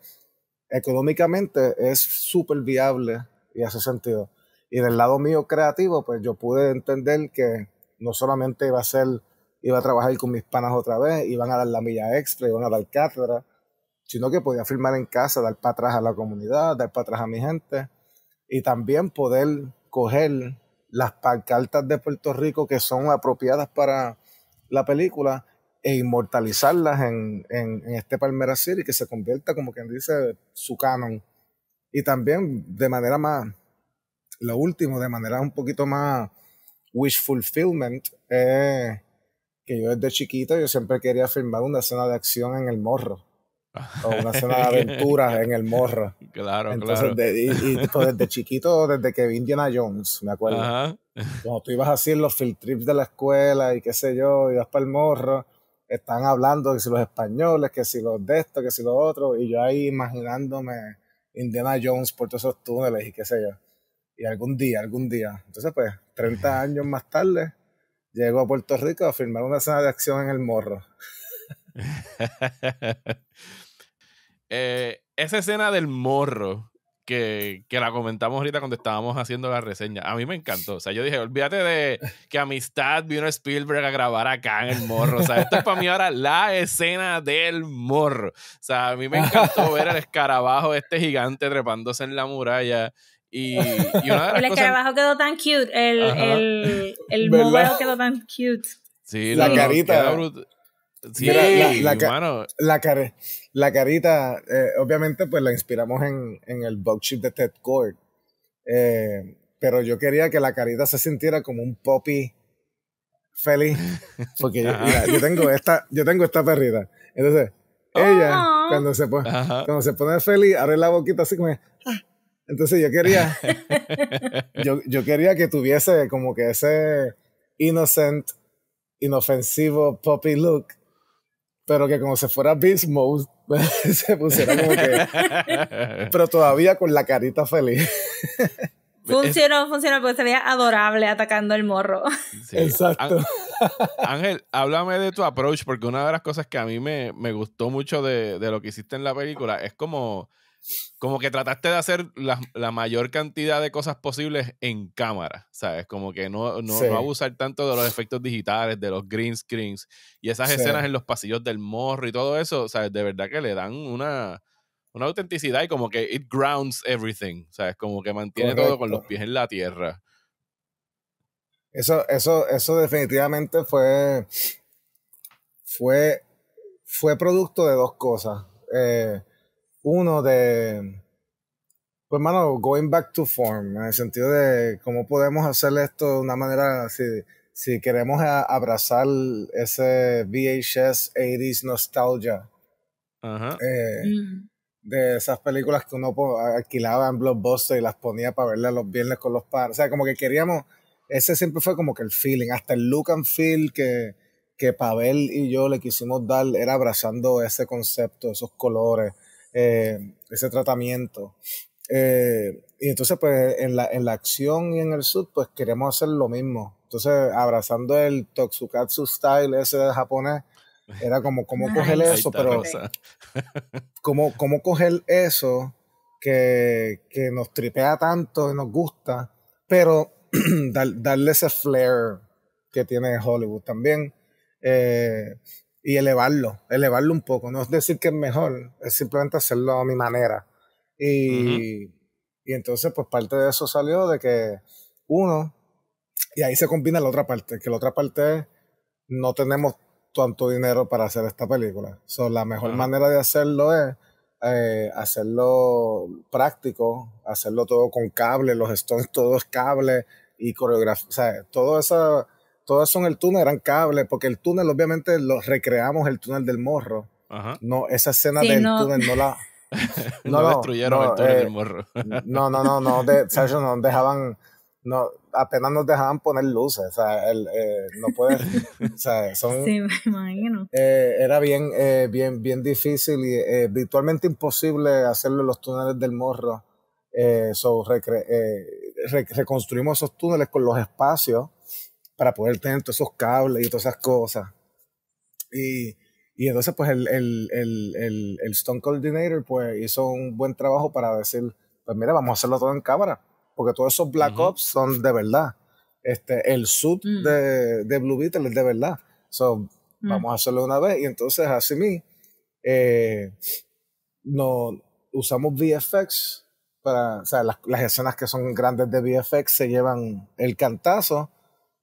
Económicamente es súper viable y hace sentido. Y del lado mío creativo, pues yo pude entender que no solamente iba a ser, iba a trabajar con mis panas otra vez, iban a dar la milla extra, iban a dar cátedra, sino que podía firmar en casa, dar para atrás a la comunidad, dar para atrás a mi gente y también poder coger las pancartas de Puerto Rico que son apropiadas para la película e inmortalizarlas en, en, este Palmera City que se convierta como quien dice su canon. Y también de manera más lo último de manera un poquito más wish fulfillment eh, que yo desde chiquito yo siempre quería filmar una escena de acción en el morro o una escena de aventuras en el morro. Claro, Entonces, claro. y, pues, desde chiquito, desde que vi Indiana Jones, me acuerdo. Ajá. Cuando tú ibas así en los field trips de la escuela y qué sé yo, ibas para el morro, están hablando que si los españoles, que si los de esto, que si los otros, y yo ahí imaginándome Indiana Jones por todos esos túneles y qué sé yo. Y algún día, algún día. Entonces, pues, 30 años más tarde, llego a Puerto Rico a filmar una escena de acción en el morro. Eh, esa escena del morro que, que, la comentamos ahorita cuando estábamos haciendo la reseña, a mí me encantó. O sea, yo dije, olvídate de que Amistad vino Spielberg a grabar acá en el morro. O sea, esto es para mí ahora la escena del morro. O sea, a mí me encantó ver el escarabajo, este gigante trepándose en la muralla. Y, y una de las el escarabajo quedó tan cute, el, el, el quedó tan cute. Sí, la carita. Sí, la, la, la, la, carita, eh, obviamente, pues la inspiramos en, en el bug de Ted Cord. Eh, pero yo quería que la carita se sintiera como un poppy feliz. Porque yo, mira, yo, tengo esta, yo tengo esta perrita. Entonces, ella, cuando se, pone, cuando se pone feliz, abre la boquita así como. Entonces yo quería. yo, yo quería que tuviese como que ese innocent, inofensivo poppy look pero que como se fuera Beast Mode, se pusiera como que. pero todavía con la carita feliz. Funcionó, funcionó, porque se veía adorable atacando el morro. Exacto. Ángel, háblame de tu approach, porque una de las cosas que a mí me, me gustó mucho de, de, lo que hiciste en la película es como como que trataste de hacer la, la, mayor cantidad de cosas posibles en cámara, ¿sabes? Como que no, no, no, abusar tanto de los efectos digitales, de los green screens y esas escenas en los pasillos del morro y todo eso, ¿sabes? De verdad que le dan una, una autenticidad y como que it grounds everything, ¿sabes? Como que mantiene todo con los pies en la tierra. Eso, eso, eso definitivamente fue, fue, fue producto de dos cosas. Eh, uno de, pues mano, going back to form, en el sentido de cómo podemos hacer esto de una manera, si, si queremos abrazar ese VHS 80s nostalgia. Eh, mm. De esas películas que uno alquilaba en Blockbuster y las ponía para verlas los viernes con los padres. O sea, como que queríamos, ese siempre fue como que el feeling, hasta el look and feel que, que Pavel y yo le quisimos dar era abrazando ese concepto, esos colores, eh, ese tratamiento. Eh, y entonces, pues, en la, en la acción y en el sud, pues queremos hacer lo mismo. Entonces, abrazando el Tokusatsu style ese de japonés, era como, cómo coger eso, pero cómo, cómo coger eso que, que, nos tripea tanto y nos gusta, pero darle ese flair que tiene Hollywood también. Eh, y elevarlo, elevarlo un poco. No es decir que es mejor, es simplemente hacerlo a mi manera. Y, y entonces, pues parte de eso salió de que uno, y ahí se combina la otra parte, que la otra parte es no tenemos tanto dinero para hacer esta película. So, la mejor manera de hacerlo es eh, hacerlo práctico, hacerlo todo con cable, los stones todos cable y coreografía, o sea, todo eso, todo eso en el túnel eran cables, porque el túnel obviamente lo recreamos el túnel del morro. No, esa escena del túnel no la... No, destruyeron el túnel del eh, morro. no, no, no, no, de, no dejaban no, apenas nos dejaban poner luces, o sea, el, eh, no puedes, o sea, son, sí, me imagino. Eh, era bien, eh, bien, bien difícil y eh, virtualmente imposible hacerlo en los túneles del morro. So, reconstruimos esos túneles con los espacios para poder tener todos esos cables y todas esas cosas. Y, y entonces, pues, el, el, el, el Stone Coordinator, pues, hizo un buen trabajo para decir, pues, mira, vamos a hacerlo todo en cámara porque todos esos Black Ops son de verdad. Este, el suit mm. de, de, Blue Beetle es de verdad. So, mm. Vamos a hacerlo una vez. Y entonces, así mí, eh, no, usamos VFX para, o sea, las, las, escenas que son grandes de VFX se llevan el cantazo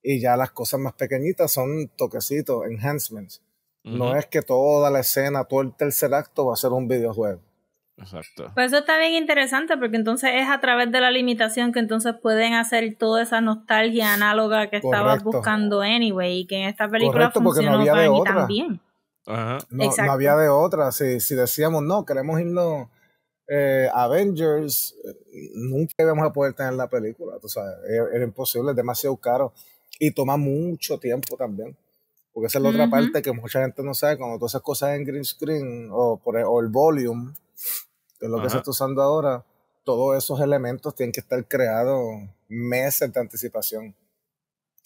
y ya las cosas más pequeñitas son toquecitos, enhancements. No es que toda la escena, todo el tercer acto va a ser un videojuego. Exacto. Pues eso está bien interesante porque entonces es a través de la limitación que entonces pueden hacer toda esa nostalgia análoga que estabas buscando anyway y que en esta película funcionó no para mí también. Ajá. No, no, había de otra. Si, si decíamos, no, queremos irnos eh, Avengers, nunca íbamos a poder tener la película. Tú sabes, era, imposible, es demasiado caro y toma mucho tiempo también. Porque esa es la otra parte que mucha gente no sabe. Cuando tú haces cosas en green screen o, por, o el volume, que es lo que se está usando ahora, todos esos elementos tienen que estar creados meses de anticipación.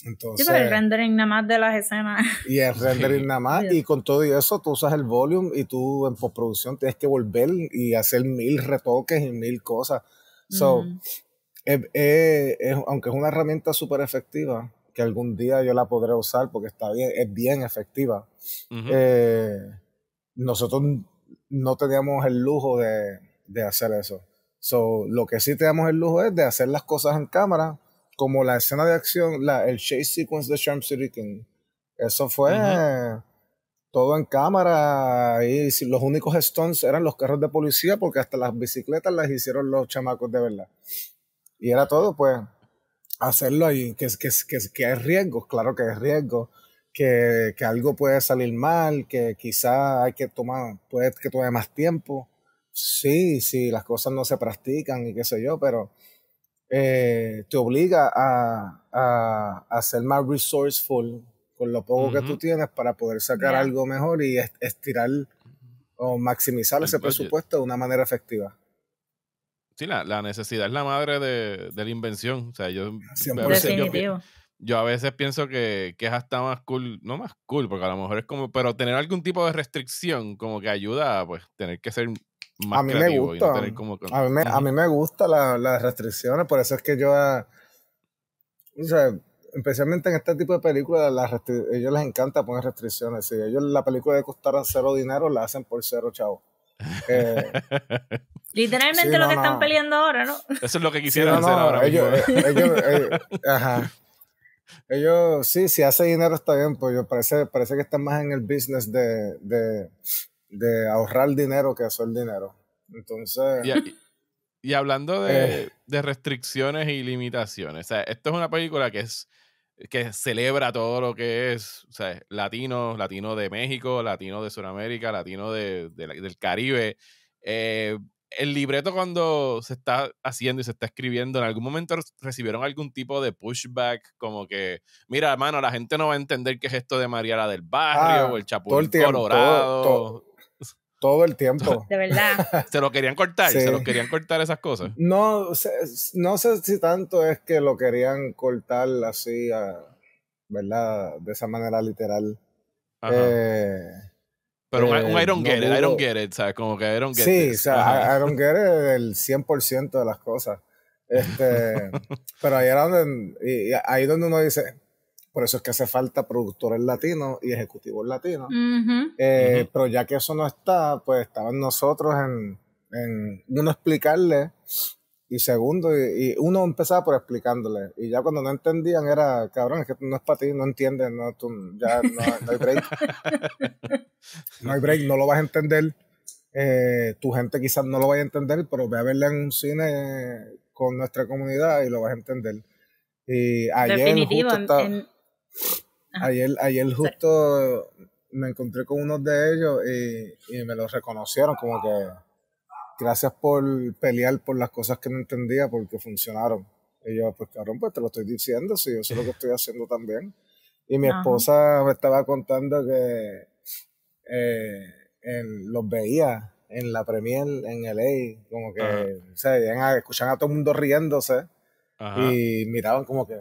Entonces, sí, pero el rendering nada más de las escenas. Y el rendering nada más, y con todo eso tú usas el volume y tú en postproducción tienes que volver y hacer mil retoques y mil cosas. So, aunque es una herramienta súper efectiva, que algún día yo la podré usar porque está bien, es bien efectiva. Eh, nosotros no teníamos el lujo de, de hacer eso. So, lo que sí teníamos el lujo es de hacer las cosas en cámara, como la escena de acción, la, el chase sequence de Charm City King. Eso fue todo en cámara y los únicos stunts eran los carros de policía porque hasta las bicicletas las hicieron los chamacos de verdad. Y era todo, pues, hacerlo ahí, que, que, que, que hay riesgos, claro que hay riesgos que, que, algo puede salir mal, que quizá hay que tomar, puede que tome más tiempo. Sí, sí, las cosas no se practican y qué sé yo, pero eh, te obliga a, a, a, ser más resourceful con lo poco que tú tienes para poder sacar algo mejor y estirar o maximizar ese presupuesto de una manera efectiva. Sí, la, la necesidad es la madre de, de la invención. O sea, yo, Definitivo yo a veces pienso que, que, es hasta más cool, no más cool, porque a lo mejor es como, pero tener algún tipo de restricción como que ayuda a pues tener que ser más a mí me gusta. a, mí me, a mí me gusta las restricciones, por eso es que yo, ah, o sea, especialmente en este tipo de películas, las ellos les encanta poner restricciones. Si ellos la película de costar cero dinero, la hacen por cero, chavo. Eh, Literalmente lo que están peleando ahora, ¿no? Eso es lo que quisieran hacer ahora. Ellos, ellos, ajá. Ellos, sí, si hace dinero está bien, pues yo parece, parece que están más en el business de, de, de ahorrar dinero que hacer dinero. Entonces. Y, hablando de, eh. de, restricciones y limitaciones, o sea, esto es una película que es que celebra todo lo que es o sea, latino, latino de México, latino de Sudamérica, latino de, del Caribe. Eh, el libreto cuando se está haciendo y se está escribiendo, ¿en algún momento recibieron algún tipo de pushback? Como que, mira, hermano, la gente no va a entender qué es esto de Mariela del Barrio ah, o el Chapulín Colorado. Todo, el tiempo. De verdad. ¿Se lo querían cortar? ¿Se lo querían cortar esas cosas? No, no sé si tanto es que lo querían cortar así, ¿verdad? De esa manera literal. Eh, pero un, I don't get it, I don't get it, ¿sabes? Como que I don't get Sí, o sea, I, don't get it el 100% de las cosas. Este, pero ahí era donde, y ahí donde uno dice, por eso es que hace falta productores latinos y ejecutivos latinos. Eh, pero ya que eso no está, pues estaban nosotros en, en uno explicarle y segundo, y, uno empezaba por explicándole. Y ya cuando no entendían era, cabrón, es que no es para ti, no entiendes, no, tú, ya no, hay break. no hay break, no lo vas a entender. eh, tu gente quizás no lo vaya a entender, pero ve a verla en un cine con nuestra comunidad y lo vas a entender. Y ayer justo ayer, ayer justo me encontré con unos de ellos y, y me los reconocieron como que gracias por pelear por las cosas que no entendía porque funcionaron. Y yo, pues cabrón, pues te lo estoy diciendo, si yo sé lo que estoy haciendo también. Y mi esposa me estaba contando que eh, los veía en la premier en LA, como que, se o escuchan a todo el mundo riéndose y miraban como que,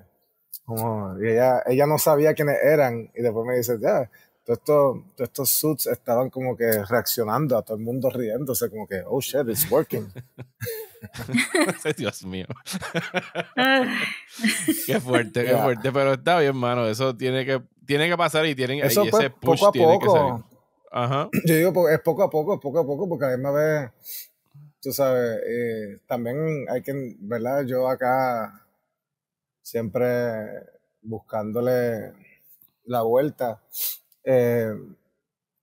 como, y ella, ella no sabía quiénes eran y después me dice, ya, todos estos, suits estaban como que reaccionando a todo el mundo riéndose, como que, oh shit, it's working. Dios mío. qué fuerte, qué fuerte, pero está bien, mano. Eso tiene que, tiene que pasar y tienen Eso ese push poco a poco. Ajá. Yo digo, es poco a poco, poco a poco, porque a me ve, tú sabes, eh, también hay que, ¿verdad? Yo acá siempre buscándole la vuelta eh,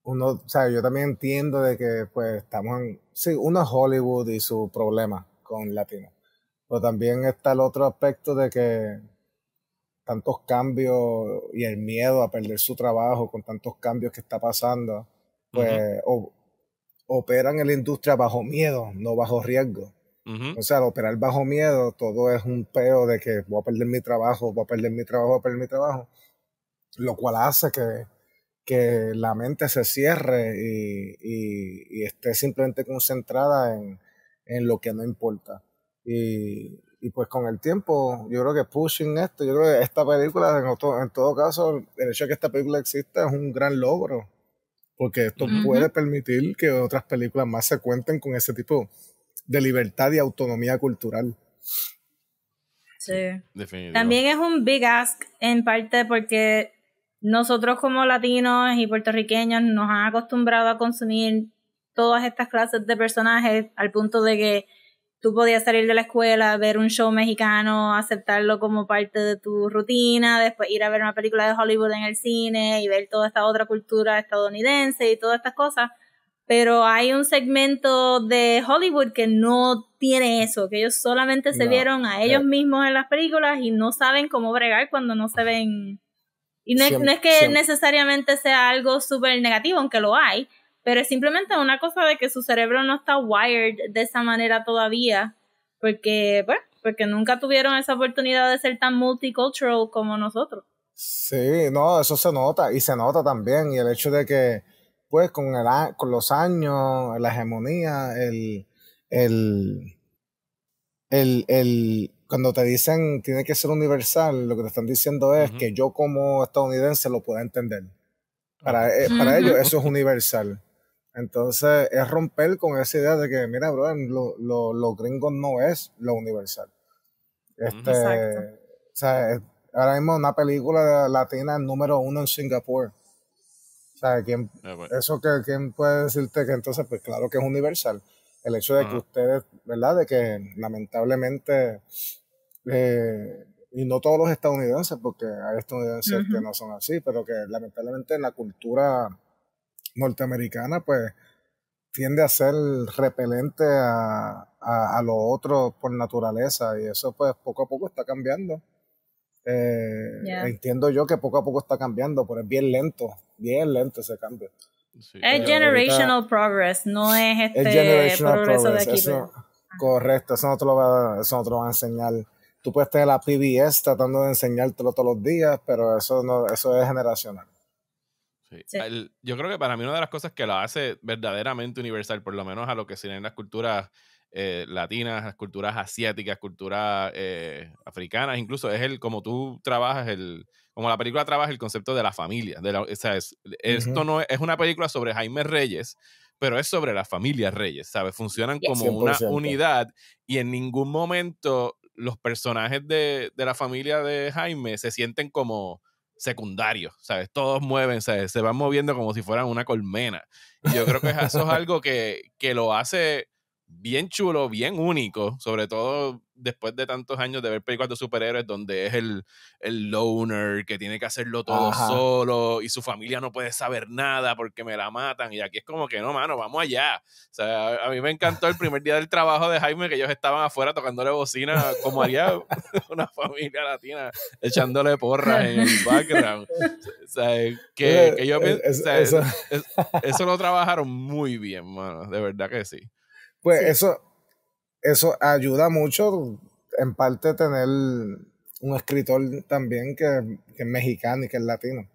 uno, o sea, yo también entiendo de que pues estamos en, sí, uno es Hollywood y su problema con latino, pero también está el otro aspecto de que tantos cambios y el miedo a perder su trabajo con tantos cambios que está pasando, pues operan en la industria bajo miedo, no bajo riesgo. O sea, al operar bajo miedo, todo es un peo de que voy a perder mi trabajo, voy a perder mi trabajo, voy a perder mi trabajo, lo cual hace que que la mente se cierre y, esté simplemente concentrada en, lo que no importa. Y, pues con el tiempo, yo creo que pushing esto, yo creo que esta película, en, todo caso, el hecho de que esta película exista es un gran logro, porque esto puede permitir que otras películas más se cuenten con ese tipo de libertad y autonomía cultural. Sí. También es un big ask en parte porque nosotros como latinos y puertorriqueños nos han acostumbrado a consumir todas estas clases de personajes al punto de que tú podías salir de la escuela, ver un show mexicano, aceptarlo como parte de tu rutina, después ir a ver una película de Hollywood en el cine y ver toda esta otra cultura estadounidense y todas estas cosas. Pero hay un segmento de Hollywood que no tiene eso, que ellos solamente se vieron a ellos mismos en las películas y no saben cómo bregar cuando no se ven y no, es, que necesariamente sea algo súper negativo, aunque lo hay, pero es simplemente una cosa de que su cerebro no está wired de esa manera todavía, porque, pues, porque nunca tuvieron esa oportunidad de ser tan multicultural como nosotros. Sí, no, eso se nota, y se nota también, y el hecho de que, pues, con, el, con los años, la hegemonía, el, el, el, el cuando te dicen tiene que ser universal, lo que te están diciendo es que yo como estadounidense lo pueda entender. Para, eh, para ellos eso es universal. Entonces es romper con esa idea de que, mira, bro, lo, lo, lo gringo no es lo universal. Este, o sea, ahora mismo una película latina número uno en Singapur. O sea, ¿quién, eh, pues. eso que quién puede decirte que entonces, pues claro que es universal. El hecho de que ustedes, ¿verdad? De que lamentablemente eh, y no todos los estadounidenses, porque hay estadounidenses que no son así, pero que lamentablemente en la cultura norteamericana, pues tiende a ser repelente a, a, lo otro por naturaleza y eso pues poco a poco está cambiando. Eh, entiendo yo que poco a poco está cambiando, pero es bien lento, bien lento ese cambio. es generational progress, no es este progreso de aquí. correcto, eso no, te lo va, eso no te lo va a enseñar tú puedes tener la PBS tratando de enseñártelo todos los días, pero eso no, eso es generacional. yo creo que para mí una de las cosas que la hace verdaderamente universal, por lo menos a lo que serían las culturas eh, latinas, las culturas asiáticas, culturas eh, africanas, incluso es el como tú trabajas el como la película trabaja el concepto de la familia, de la, o sea, esto no es, es, una película sobre Jaime Reyes, pero es sobre la familia Reyes, ¿sabes? Funcionan como una unidad y en ningún momento los personajes de, la familia de Jaime se sienten como secundarios, ¿sabes? Todos mueven, ¿sabes? Se van moviendo como si fueran una colmena. yo creo que eso es algo que, lo hace bien chulo, bien único, sobre todo después de tantos años de ver películas de superhéroes donde es el, el loner que tiene que hacerlo todo solo y su familia no puede saber nada porque me la matan y aquí es como que no, mano, vamos allá. O sea, a, mí me encantó el primer día del trabajo de Jaime que ellos estaban afuera tocándole bocina como haría una familia latina echándole porras en el background. O sea, que, que yo eso, eso lo trabajaron muy bien, mano, de verdad que sí. Pues eso, eso ayuda mucho, en parte, tener un escritor también que, es mexicano y que es latino,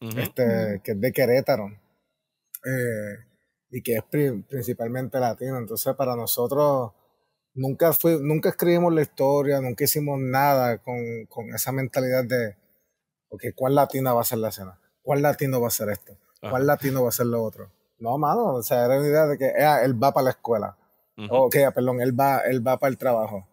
este, que es de Querétaro, eh, y que es principalmente latino. Entonces, para nosotros, nunca, fui, nunca escribimos la historia, nunca hicimos nada con, esa mentalidad de, ok, ¿cuál latino va a ser la escena? ¿Cuál latino va a ser esto? ¿Cuál latino va a ser lo otro? No, mano, o sea, era una idea de que ah, él va para la escuela. Ok, ah, perdón, él va, él va para el trabajo.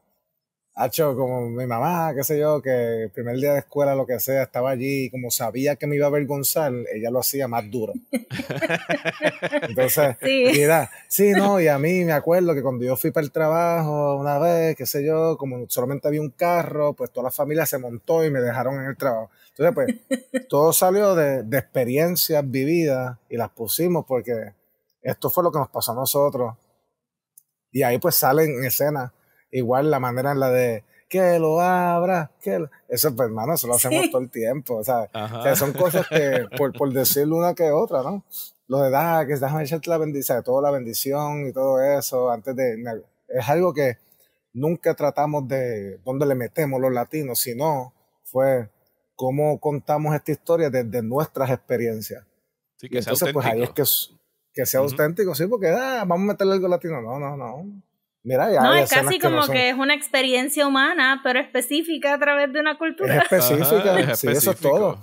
Hacho, como mi mamá, qué sé yo, que el primer día de escuela, lo que sea, estaba allí y como sabía que me iba a avergonzar, ella lo hacía más duro. Entonces, sí. Mira, sí, no, y a mí me acuerdo que cuando yo fui para el trabajo una vez, qué sé yo, como solamente había un carro, pues toda la familia se montó y me dejaron en el trabajo. Entonces, pues, todo salió de, de experiencias vividas y las pusimos porque esto fue lo que nos pasó a nosotros y ahí pues salen en escena igual la manera en la de que lo abra, que Eso, pues, hermano, eso lo hacemos todo el tiempo. O sea, son cosas que, por, por decirlo una que otra, ¿no? Lo de, da, que déjame echarte la bendición, toda la bendición y todo eso, antes de... Es algo que nunca tratamos de dónde le metemos los latinos, sino fue cómo contamos esta historia desde nuestras experiencias. Sí, que entonces, pues ahí es que que sea auténtico, sí, porque ah, vamos a meterle algo latino. No, no, no. Mira, ya no, es casi como que es una experiencia humana, pero específica a través de una cultura. Es específica, sí, eso es todo.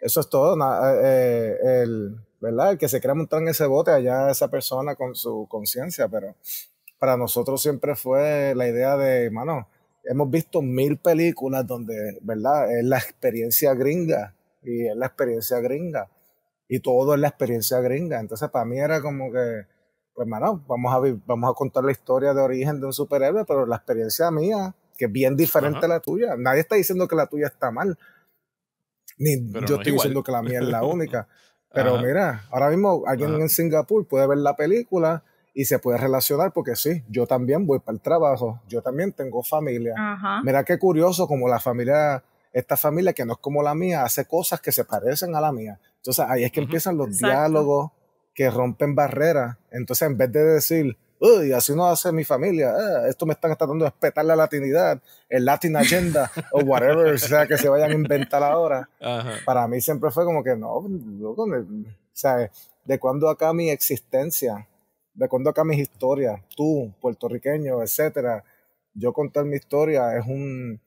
Eso es todo. Eh, el, ¿verdad? el que se crea montar en ese bote, allá esa persona con su conciencia, pero para nosotros siempre fue la idea de, mano, hemos visto mil películas donde, ¿verdad? Es la experiencia gringa y es la experiencia gringa y todo es la experiencia gringa. Entonces, para mí era como que, pues, mano, vamos a, vamos a contar la historia de origen de un superhéroe, pero la experiencia mía, que es bien diferente a la tuya. Nadie está diciendo que la tuya está mal, ni yo estoy diciendo que la mía es la única. Pero mira, ahora mismo alguien en Singapur puede ver la película y se puede relacionar porque sí, yo también voy para el trabajo, yo también tengo familia. Mira qué curioso como la familia, esta familia que no es como la mía, hace cosas que se parecen a la mía. Entonces ahí es que empiezan los diálogos que rompen barreras. Entonces en vez de decir, uy, así no hace mi familia, ah, esto me están tratando de respetar la latinidad, el Latin Agenda o whatever sea que se vayan a inventar ahora, para mí siempre fue como que no, loco, o sea, de cuando acá mi existencia, de cuando acá mis historias, tú, puertorriqueño, etcétera, yo contar mi historia es un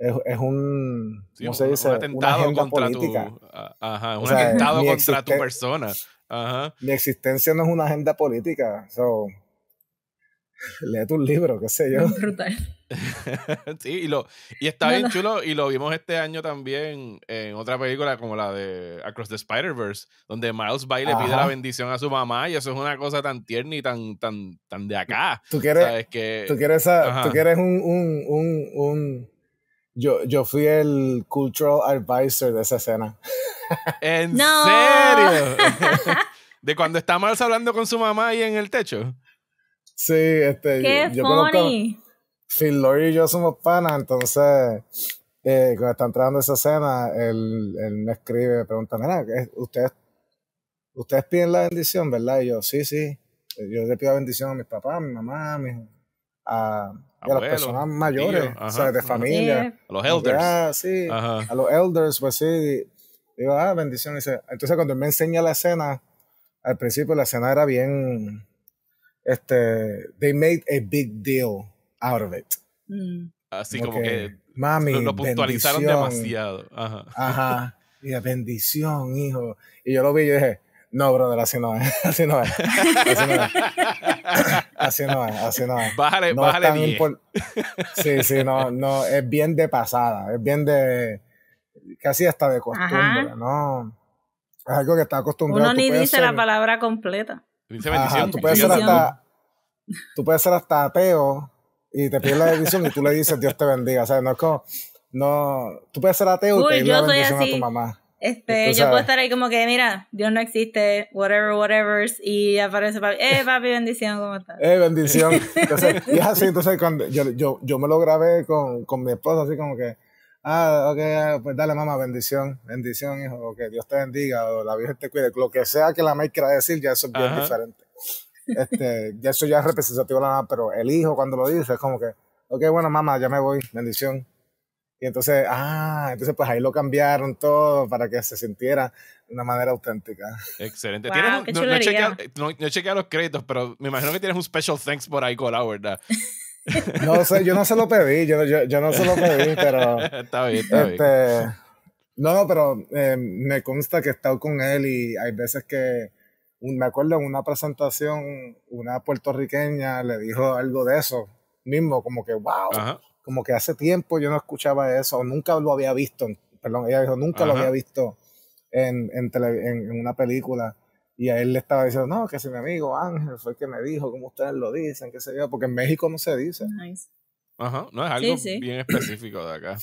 es, un, ¿cómo se dice? Un atentado contra política. tu, ajá, un atentado contra tu persona. Ajá. Mi existencia no es una agenda política. So, lee tu libro, qué sé yo. Brutal. sí, y, lo, y está bien chulo, y lo vimos este año también en otra película como la de Across the Spider-Verse, donde Miles va y le pide la bendición a su mamá, y eso es una cosa tan tierna y tan, tan, tan de acá. Tú quieres, Que, tú quieres, tú quieres un, un, un, un yo, yo fui el cultural advisor de esa escena. ¿En serio? ¿De cuando está Miles hablando con su mamá ahí en el techo? Sí, este. ¡Qué yo, funny! Phil Lori y yo somos panas, entonces, eh, cuando está entrando esa escena, él, él me escribe, me pregunta, mira, ustedes, ustedes piden la bendición, ¿verdad? Y yo, sí, sí. Yo le pido bendición a mis papás, a mi mamá, a, mis, a, a las personas mayores, o sea, de familia. A los elders. Ah, sí, a los elders, pues sí. Digo, ah, bendiciones. Entonces, cuando él me enseña la escena, al principio la escena era bien. Este, they made a big deal out of it. Mm. Así como, que, mami, lo, puntualizaron demasiado. Ajá. Ajá. Y bendición, hijo. Y yo lo vi y dije, no, brother, así no es. Así no es. Así no es. Así no es. Así no es. Bájale, no bájale Sí, sí, no, no. Es bien de pasada. Es bien de. Casi hasta de costumbre, ¿no? Es algo que está acostumbrado. Uno ni dice la palabra completa. Dice bendición. tú puedes ser hasta. tú puedes ser hasta ateo y te pides la bendición y tú le dices Dios te bendiga, ¿sabes? No es como, no, tú puedes ser ateo y pedirle la bendición a tu mamá. Este, yo puedo estar ahí como que, mira, Dios no existe, whatever, whatever, y aparece papi, eh, papi, bendición, ¿cómo estás? Eh, bendición. Entonces, y es así, entonces cuando yo, yo, yo me lo grabé con, con mi esposa, así como que, ah, ok, pues dale mamá, bendición, bendición, hijo, o que Dios te bendiga, o la Virgen te cuide, lo que sea que la mamá quiera decir, ya eso es bien diferente. Este, ya eso ya es representativo de la mamá, pero el hijo cuando lo dice es como que, ok, bueno, mamá, ya me voy, bendición. Y entonces, ah, entonces pues ahí lo cambiaron todo para que se sintiera de una manera auténtica. Excelente. no, no, no, chequea, los créditos, pero me imagino que tienes un special thanks por ahí colado, ¿verdad? no sé, yo no se lo pedí, yo, yo, yo no se lo pedí, pero... está bien, está este, bien. No, pero eh, me consta que he estado con él y hay veces que, me acuerdo en una presentación, una puertorriqueña le dijo algo de eso mismo, como que, wow. Ajá como que hace tiempo yo no escuchaba eso, nunca lo había visto, perdón, ella dijo, nunca lo había visto en, en, en, una película. Y a él le estaba diciendo, no, que si mi amigo Ángel fue el que me dijo, como ustedes lo dicen, qué sé yo, porque en México no se dice. Ajá, no es algo bien específico de acá.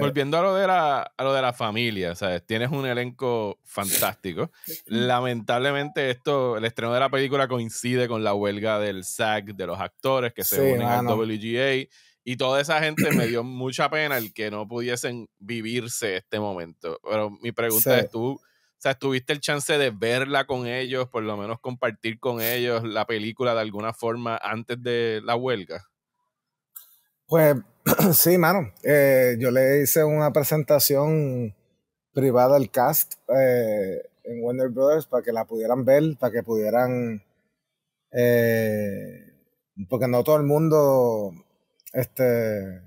Volviendo a lo, de la, a lo de la familia, ¿sabes? Tienes un elenco fantástico. Lamentablemente, esto, el estreno de la película coincide con la huelga del SAG de los actores que se unen al WGA y toda esa gente me dio mucha pena el que no pudiesen vivirse este momento. Pero mi pregunta es, ¿tú o sea, tuviste el chance de verla con ellos, por lo menos compartir con ellos la película de alguna forma antes de la huelga? Pues sí, mano. Eh, yo le hice una presentación privada al cast eh, en Warner Brothers para que la pudieran ver, para que pudieran... Eh, porque no todo el mundo este,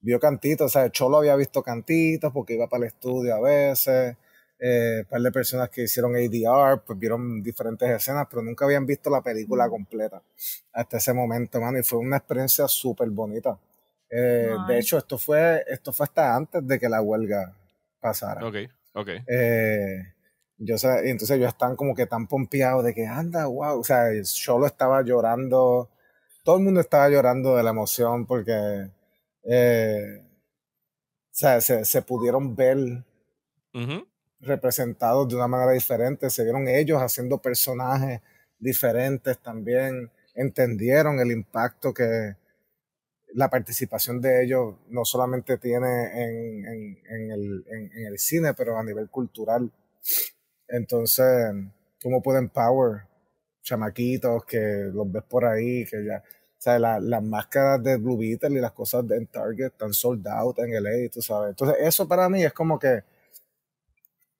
vio cantitos, o sea, Cholo había visto cantitos porque iba para el estudio a veces, eh, un par de personas que hicieron ADR, pues vieron diferentes escenas, pero nunca habían visto la película completa hasta ese momento, mano, y fue una experiencia súper bonita. Eh, de hecho, esto fue, esto fue hasta antes de que la huelga pasara. Ok, ok. Eh, yo sé, y entonces ellos están como que tan pompeados de que anda, wow, o sea, Cholo estaba llorando todo el mundo estaba llorando de la emoción porque eh, se, pudieron ver representados de una manera diferente, se vieron ellos haciendo personajes diferentes también, entendieron el impacto que la participación de ellos no solamente tiene en, en, el, en el cine, pero a nivel cultural. Entonces, ¿cómo pueden power chamaquitos que los ves por ahí, que ya o sea, las máscaras de Blue Beetle y las cosas de, en Target están sold out en LA, tú sabes. Entonces, eso para mí es como que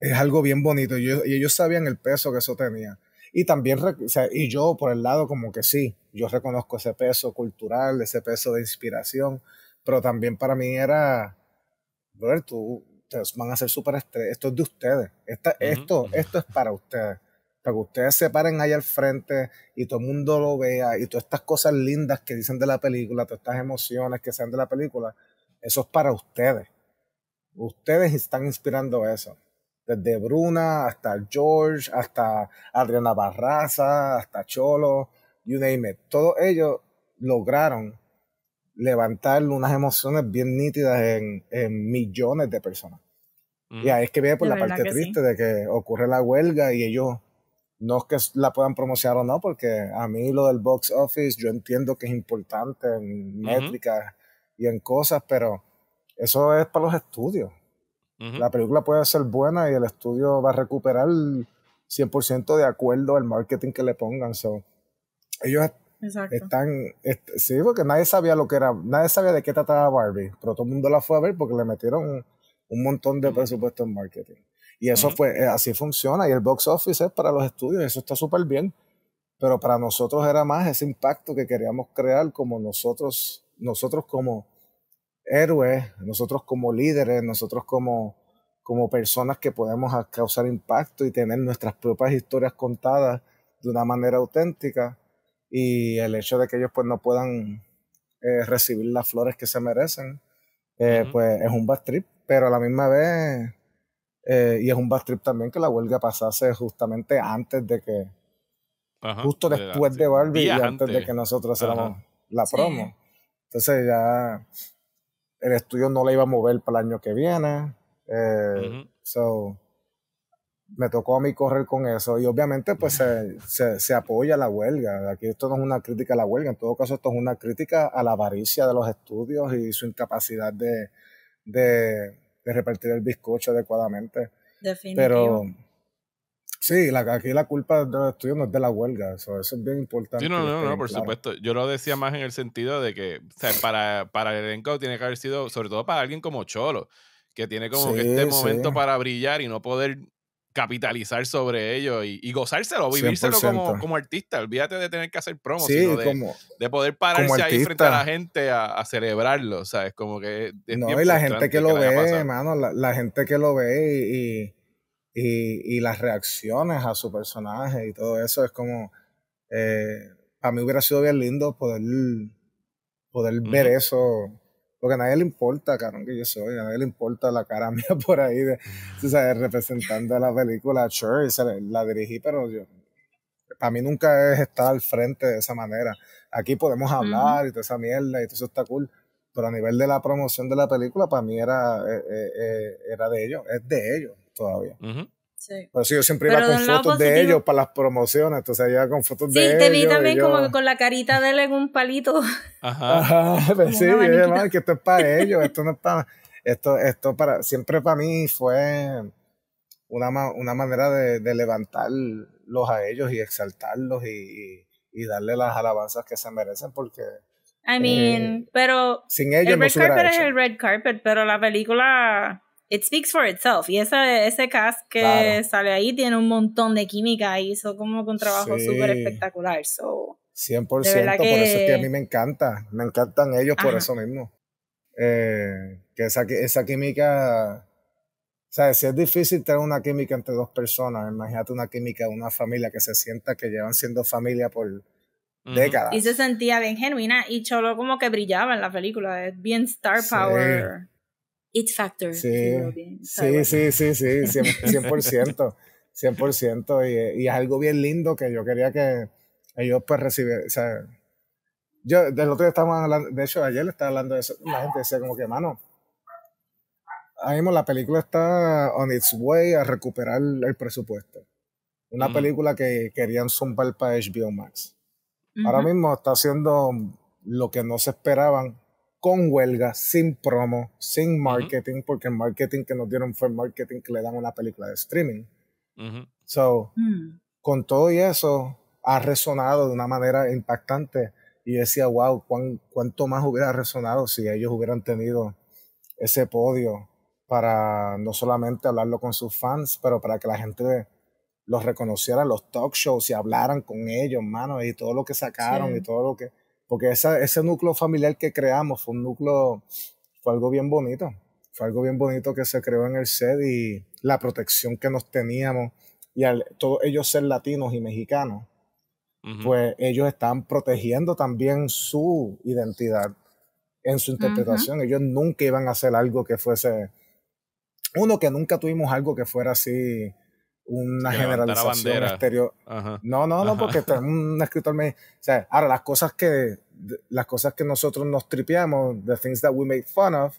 es algo bien bonito. Y, ellos sabían el peso que eso tenía. Y también, o sea, y yo por el lado como que sí, yo reconozco ese peso cultural, ese peso de inspiración, pero también para mí era, brother, tú, ustedes van a ser súper estrellas, esto es de ustedes, Esta, esto, esto es para ustedes para que ustedes se paren ahí al frente y todo el mundo lo vea y todas estas cosas lindas que dicen de la película, todas estas emociones que sean de la película, eso es para ustedes. Ustedes están inspirando eso. Desde Bruna hasta George, hasta Adriana Barraza, hasta Cholo, you name it. Todos ellos lograron levantar unas emociones bien nítidas en, millones de personas. Y ahí es que viene por la parte triste de que ocurre la huelga y ellos no es que la puedan promocionar o no, porque a mí lo del box office yo entiendo que es importante en métricas y en cosas, pero eso es para los estudios. La película puede ser buena y el estudio va a recuperar 100% de acuerdo al marketing que le pongan. So, ellos están, sí, porque nadie sabía lo que era, nadie sabía de qué trataba Barbie, pero todo el mundo la fue a ver porque le metieron un montón de presupuesto en marketing. Y eso fue, eh, así funciona. Y el box office es para los estudios, eso está súper bien. Pero para nosotros era más ese impacto que queríamos crear como nosotros, nosotros como héroes, nosotros como líderes, nosotros como, como personas que podemos causar impacto y tener nuestras propias historias contadas de una manera auténtica. Y el hecho de que ellos pues no puedan eh, recibir las flores que se merecen, eh, pues es un bad trip. Pero a la misma vez eh, y es un bad trip también que la huelga pasase justamente antes de que justo después de, Barbie y antes, de que nosotros hagamos la promo. Entonces ya el estudio no la iba a mover para el año que viene. Eh, so, me tocó a mí correr con eso y obviamente pues se, se, se, apoya la huelga. Aquí esto no es una crítica a la huelga, en todo caso esto es una crítica a la avaricia de los estudios y su incapacidad de, de, de repartir el bizcocho adecuadamente. Definitivo. Pero sí, la, aquí la culpa de los estudios no es de la huelga, eso, eso es bien importante. Sí, no, no, no, por supuesto. Yo lo decía más en el sentido de que o sea, para, para el elenco tiene que haber sido, sobre todo para alguien como Cholo, que tiene como que este momento para brillar y no poder capitalizar sobre ello y, gozárselo, vivírselo como, como, artista. Olvídate de tener que hacer promo, sino de, poder pararse ahí frente a la gente a, celebrarlo, ¿sabes? Como que... no, y la gente que lo ve, hermano, la, gente que lo ve y, y, las reacciones a su personaje y todo eso es como... Eh, a mí hubiera sido bien lindo poder, poder ver eso porque a nadie le importa, cabrón, que yo soy, a nadie le importa la cara mía por ahí, de, tú sabes, representando a la película. Sure, la dirigí, pero yo, para mí nunca es estar al frente de esa manera. Aquí podemos hablar y toda esa mierda y todo eso está cool, pero a nivel de la promoción de la película, para mí era, eh, eh, eh, era de ellos, es de ellos todavía. Sí. Por eso yo siempre iba con fotos de ellos para las promociones, entonces iba con fotos de ellos. Sí, te vi también como que con la carita de él en un palito. Ajá. Ajá pues sí, yo que esto es para ellos, esto no es para... Esto, esto para, siempre para mí fue una, una manera de, de levantarlos a ellos y exaltarlos y, y, darle las alabanzas que se merecen porque... I mean, eh, pero... Sin ellos el red carpet es el red carpet, pero la película it speaks for itself. Y ese, ese cast que sale ahí tiene un montón de química y hizo como un trabajo súper espectacular. So, 100%, por eso es que a mí me encanta. Me encantan ellos por eso mismo. Eh, que esa, esa química. O sea, si es difícil tener una química entre dos personas, imagínate una química de una familia que se sienta que llevan siendo familia por décadas. Y se sentía bien genuina y Cholo como que brillaba en la película, es bien star power. It Factor. Sí, sí, sí, sí, sí, 100%, 100%, y, y, es algo bien lindo que yo quería que ellos pues recibieran, o sea, yo del otro día estábamos hablando, de hecho ayer le estaba hablando de eso, la gente decía como que, mano, ahora mismo la película está on its way a recuperar el presupuesto. Una película que querían zumbar para HBO Max. Ahora mismo está haciendo lo que no se esperaban con huelga, sin promo, sin marketing, porque el marketing que nos dieron fue el marketing que le dan a una película de streaming. So, mm. con todo y eso, ha resonado de una manera impactante. Y decía, wow, cuánto más hubiera resonado si ellos hubieran tenido ese podio para no solamente hablarlo con sus fans, pero para que la gente los reconociera los talk shows y hablaran con ellos, mano, y todo lo que sacaron y todo lo que porque esa, ese núcleo familiar que creamos fue un núcleo, fue algo bien bonito, fue algo bien bonito que se creó en el set y la protección que nos teníamos. Y al todos ellos ser latinos y mexicanos, pues ellos estaban protegiendo también su identidad en su interpretación. Ellos nunca iban a hacer algo que fuese, uno que nunca tuvimos algo que fuera así una generalización exterior. No, no, no, porque un escritor me... O sea, ahora las cosas que las cosas que nosotros nos tripeamos, the things that we make fun of,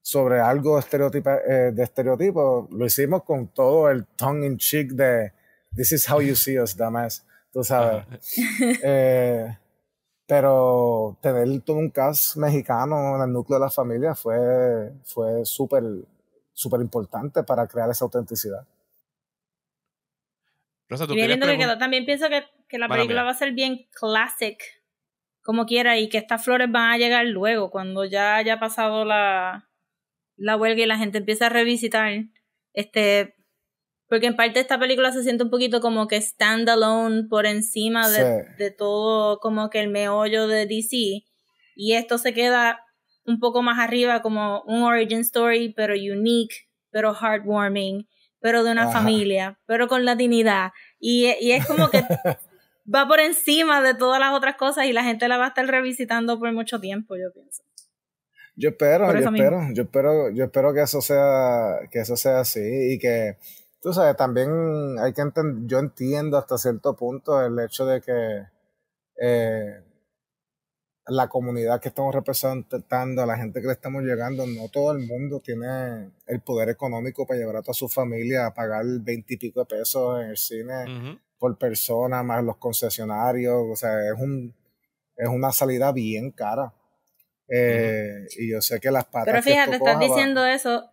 sobre algo eh, de estereotipo, lo hicimos con todo el tongue in cheek de this is how you see us, dumbass. Tú sabes. eh, pero tener todo un cast mexicano en el núcleo de la familia fue, fue súper súper importante para crear esa autenticidad que También pienso que, que la película va a ser bien classic, como quiera, y que estas flores van a llegar luego, cuando ya haya pasado la, la huelga y la gente empieza a revisitar. Este, porque en parte esta película se siente un poquito como que standalone por encima de, de todo, como que el meollo de DC. Y esto se queda un poco más arriba como un origin story, pero unique, pero heartwarming pero de una familia, pero con latinidad. Y, y es como que va por encima de todas las otras cosas y la gente la va a estar revisitando por mucho tiempo, yo pienso. Yo espero, yo espero, yo espero, yo espero que eso sea, que eso sea así y que tú sabes, también hay que entender, yo entiendo hasta cierto punto el hecho de que eh, la comunidad que estamos representando, a la gente que le estamos llegando, no todo el mundo tiene el poder económico para llevar a toda su familia a pagar veintipico de pesos en el cine por persona, más los concesionarios, o sea, es un es una salida bien cara. Eh, y yo sé que las patas. Pero fíjate, estás diciendo eso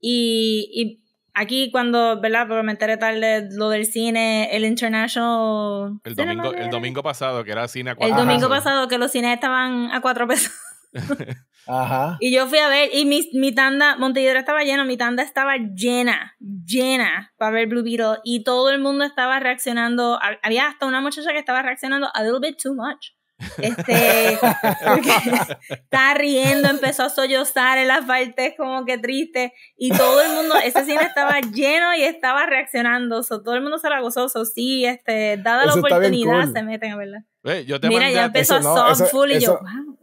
y Aquí cuando, ¿verdad? Porque me enteré tarde lo del cine, el International... El domingo, el domingo pasado, que era cine a cuatro El domingo pasado, que los cines estaban a cuatro pesos. Ajá. Y yo fui a ver, y mi, mi tanda, Montelledra estaba lleno, mi tanda estaba llena, llena para ver Blue Beetle, y todo el mundo estaba reaccionando, había hasta una muchacha que estaba reaccionando a little bit too much. Este, estaba riendo, empezó a sollozar en las partes como que triste y todo el mundo, ese cine estaba lleno y estaba reaccionando, todo el mundo se la gozó, sí, este, dada la oportunidad se meten a verla. Mira, ya empezó a full y yo, wow.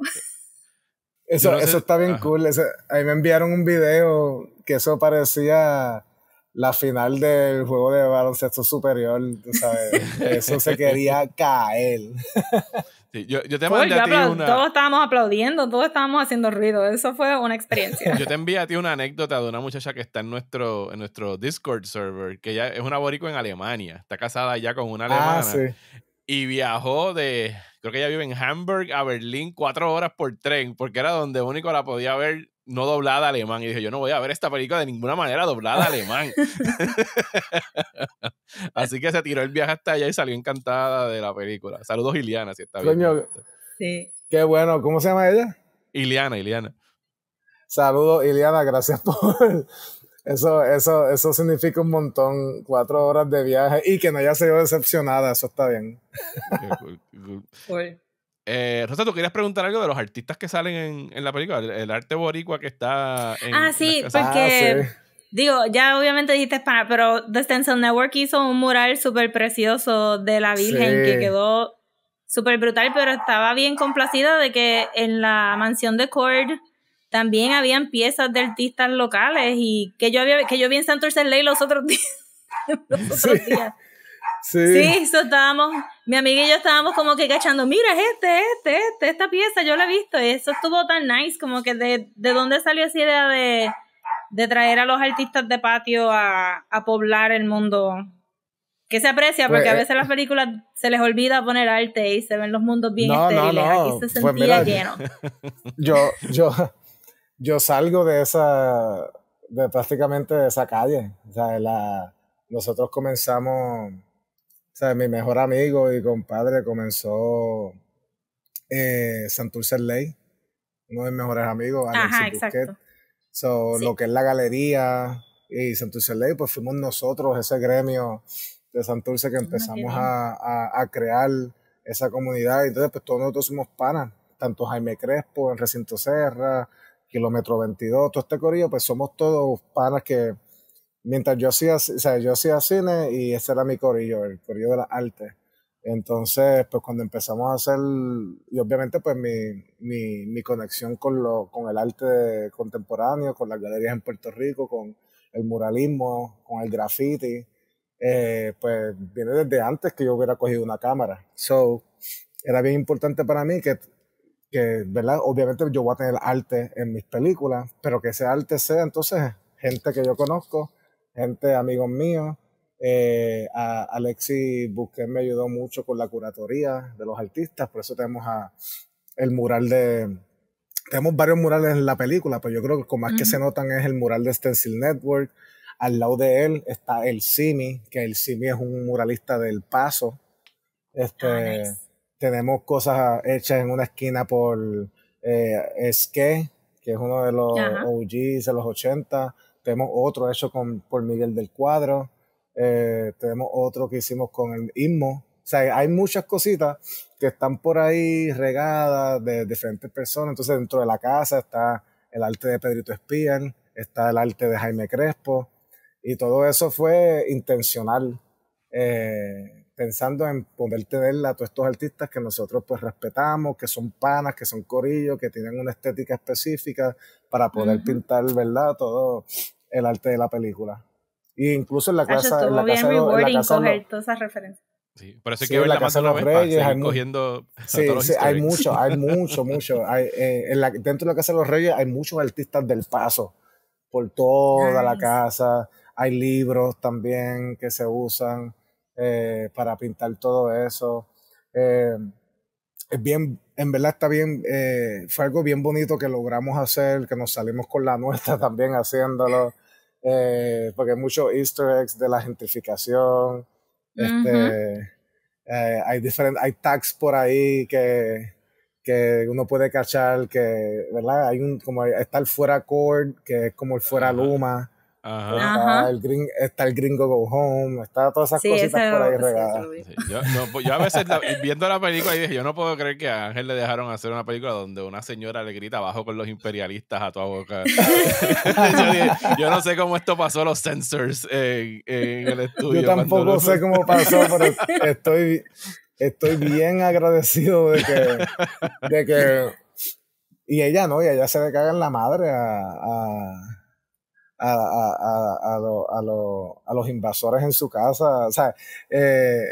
Eso, eso está bien cool. ahí me enviaron un video que eso parecía la final del juego de baloncesto superior, tú sabes. Eso se quería caer. Yo, yo, te mandé a ti una... Todos estábamos aplaudiendo, todos estábamos haciendo ruido. Eso fue una experiencia. yo te envié a ti una anécdota de una muchacha que está en nuestro, en nuestro Discord server, que ya es una boricua en Alemania. Está casada ya con una ah, alemana. Y viajó de, creo que ella vive en Hamburg a Berlín cuatro horas por tren, porque era donde único la podía ver no doblada alemán. Y dije, yo no voy a ver esta película de ninguna manera doblada alemán. Así que se tiró el viaje hasta allá y salió encantada de la película. Saludos, Iliana, si está bien. sí. Qué bueno. ¿Cómo se llama ella? Iliana, Iliana. Saludos, Iliana. Gracias por... Eso, eso, eso significa un montón. Cuatro horas de viaje y que no haya sido decepcionada. Eso está bien. Eh, Rosa, ¿tú querías preguntar algo de los artistas que salen en, en la película? El, arte boricua que está en. Ah, sí, porque. Ah, digo, ya obviamente dijiste España, pero The Stencil Network hizo un mural súper precioso de la Virgen que quedó súper brutal, pero estaba bien complacida de que en la mansión de Cord también habían piezas de artistas locales y que yo había que yo vi en Santurce Ley los otros días. los otros días. Sí. Sí, estábamos, mi amiga y yo estábamos como que cachando, mira, este, este, este, esta pieza, yo la he visto, eso estuvo tan nice, como que de, de dónde salió esa idea de, de traer a los artistas de patio a, a poblar el mundo. Que se aprecia, porque a pues, veces las películas se les olvida poner arte y se ven los mundos bien no, estériles. No, no. Aquí se pues sentía lleno. Yo, yo, yo salgo de esa, de prácticamente de esa calle. O sea, la, nosotros comenzamos sea, mi mejor amigo y compadre comenzó eh, Santurce Ley, uno de mis mejores amigos, Ajá, exacto. So, Lo que es la galería y Santurce Ley, pues fuimos nosotros, ese gremio de Santurce que empezamos a, a, crear esa comunidad. Y entonces, pues todos nosotros somos panas, tanto Jaime Crespo en Recinto Serra, Kilómetro 22, todo este corillo, pues somos todos panas que mientras yo hacía, o sea, yo hacía cine y ese era mi corillo, el corillo de las artes. Entonces, pues cuando empezamos a hacer, y obviamente pues mi, mi, mi conexión con, lo, con el arte contemporáneo, con las galerías en Puerto Rico, con el muralismo, con el graffiti, eh, pues viene desde antes que yo hubiera cogido una cámara. So, era bien importante para mí que, que, ¿verdad? Obviamente yo voy a tener arte en mis películas, pero que ese arte sea entonces gente que yo conozco, gente, amigos míos. Eh, a Alexi Busquet me ayudó mucho con la curatoría de los artistas, por eso tenemos a, el mural de... Tenemos varios murales en la película, pero yo creo que con más que se notan es el mural de Stencil Network. Al lado de él está el Simi, que el Simi es un muralista del Paso. Este, ah, Tenemos cosas hechas en una esquina por eh, Esque, que es uno de los OGs de los 80 tenemos otro hecho con, por Miguel del Cuadro, eh, tenemos otro que hicimos con el Ismo. O sea, hay muchas cositas que están por ahí regadas de diferentes personas. Entonces, dentro de la casa está el arte de Pedrito Espían, está el arte de Jaime Crespo, y todo eso fue intencional, eh, pensando en poder tener a todos estos artistas que nosotros pues respetamos, que son panas, que son corillos, que tienen una estética específica para poder pintar, ¿verdad? Todo el arte de la película. Y incluso en la casa, en la bien casa, de los- en la casa coger todas esas referencias. Sí, por eso hay Sí, que ver la la Casa de los Reyes, hay cogiendo a Sí, sí, hay mucho, hay mucho, mucho. Hay, eh, en la, dentro de la Casa de los Reyes hay muchos artistas del paso por toda la Nice. casa. Hay libros también que se usan eh, para pintar todo eso. Eh, es bien, en verdad está bien, eh, fue algo bien bonito que logramos hacer, que nos salimos con la nuestra también haciéndolo, eh, porque hay muchos easter eggs de la gentrificación, este, eh, hay diferentes, hay tags por ahí que, que uno puede cachar que, ¿verdad? Hay un, como está el fuera cord, que es como el fuera luma, Ajá. Ajá. está el, gring, está el gringo go home, está todas esas Sí, cositas ese por ahí regadas. Sí, yo, no, pues yo a veces la- viendo la película y dije, yo no puedo creer que a Ángel le dejaron hacer una película donde una señora le grita abajo con los imperialistas a toda boca. yo, dije, yo no sé cómo esto pasó los censors en, en el estudio. Yo tampoco lo- sé cómo pasó, pero estoy, estoy bien agradecido de que, de que y ella no, y ella se le caga en la madre a, a, a, a, a, a, lo- a, lo- a los invasores en su casa. O sea, eh,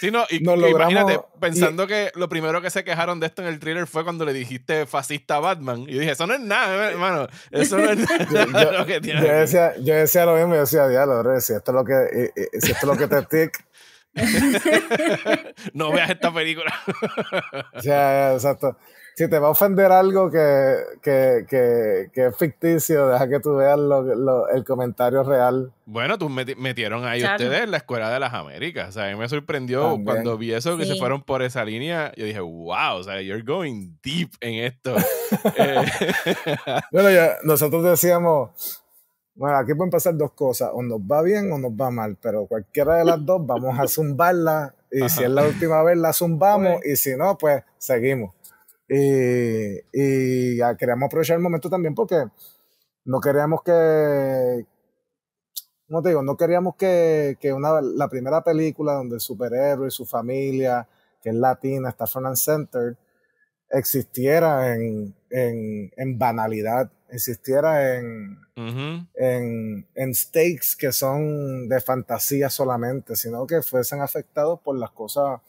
Sí, no, y Nos que logramos- imagínate, pensando que lo primero que se quejaron de esto en el thriller fue cuando le dijiste fascista a Batman. Y yo dije, eso no es nada, hermano. Eso no es nada yo, lo que tiene yo aquí". decía, yo decía lo mismo, yo decía, diablo, si esto es lo que, eh, eh, si esto es lo que te tic, no veas esta película. O sea, exacto. Si te va a ofender algo que, que, que, que es ficticio, deja que tú veas lo, lo- el comentario real. Bueno, tú meti- metieron ahí Claro. ustedes en la Escuela de las Américas. O sea, a mí me sorprendió También. cuando vi eso, que se fueron por esa línea. Yo dije, wow, o sea, you're going deep en esto. Eh, Bueno, ya, nosotros decíamos, bueno, aquí pueden pasar dos cosas, o nos va bien o nos va mal, pero cualquiera de las dos vamos a zumbarla y si es la última vez la zumbamos y si no, pues seguimos. Y, queríamos aprovechar el momento también porque no queríamos que, ¿cómo te digo? No queríamos que, que una, la primera película donde el superhéroe y su familia, que es latina, está front and center, existiera en, en, en banalidad, existiera en, en, en stakes que son de fantasía solamente, sino que fuesen afectados por las cosas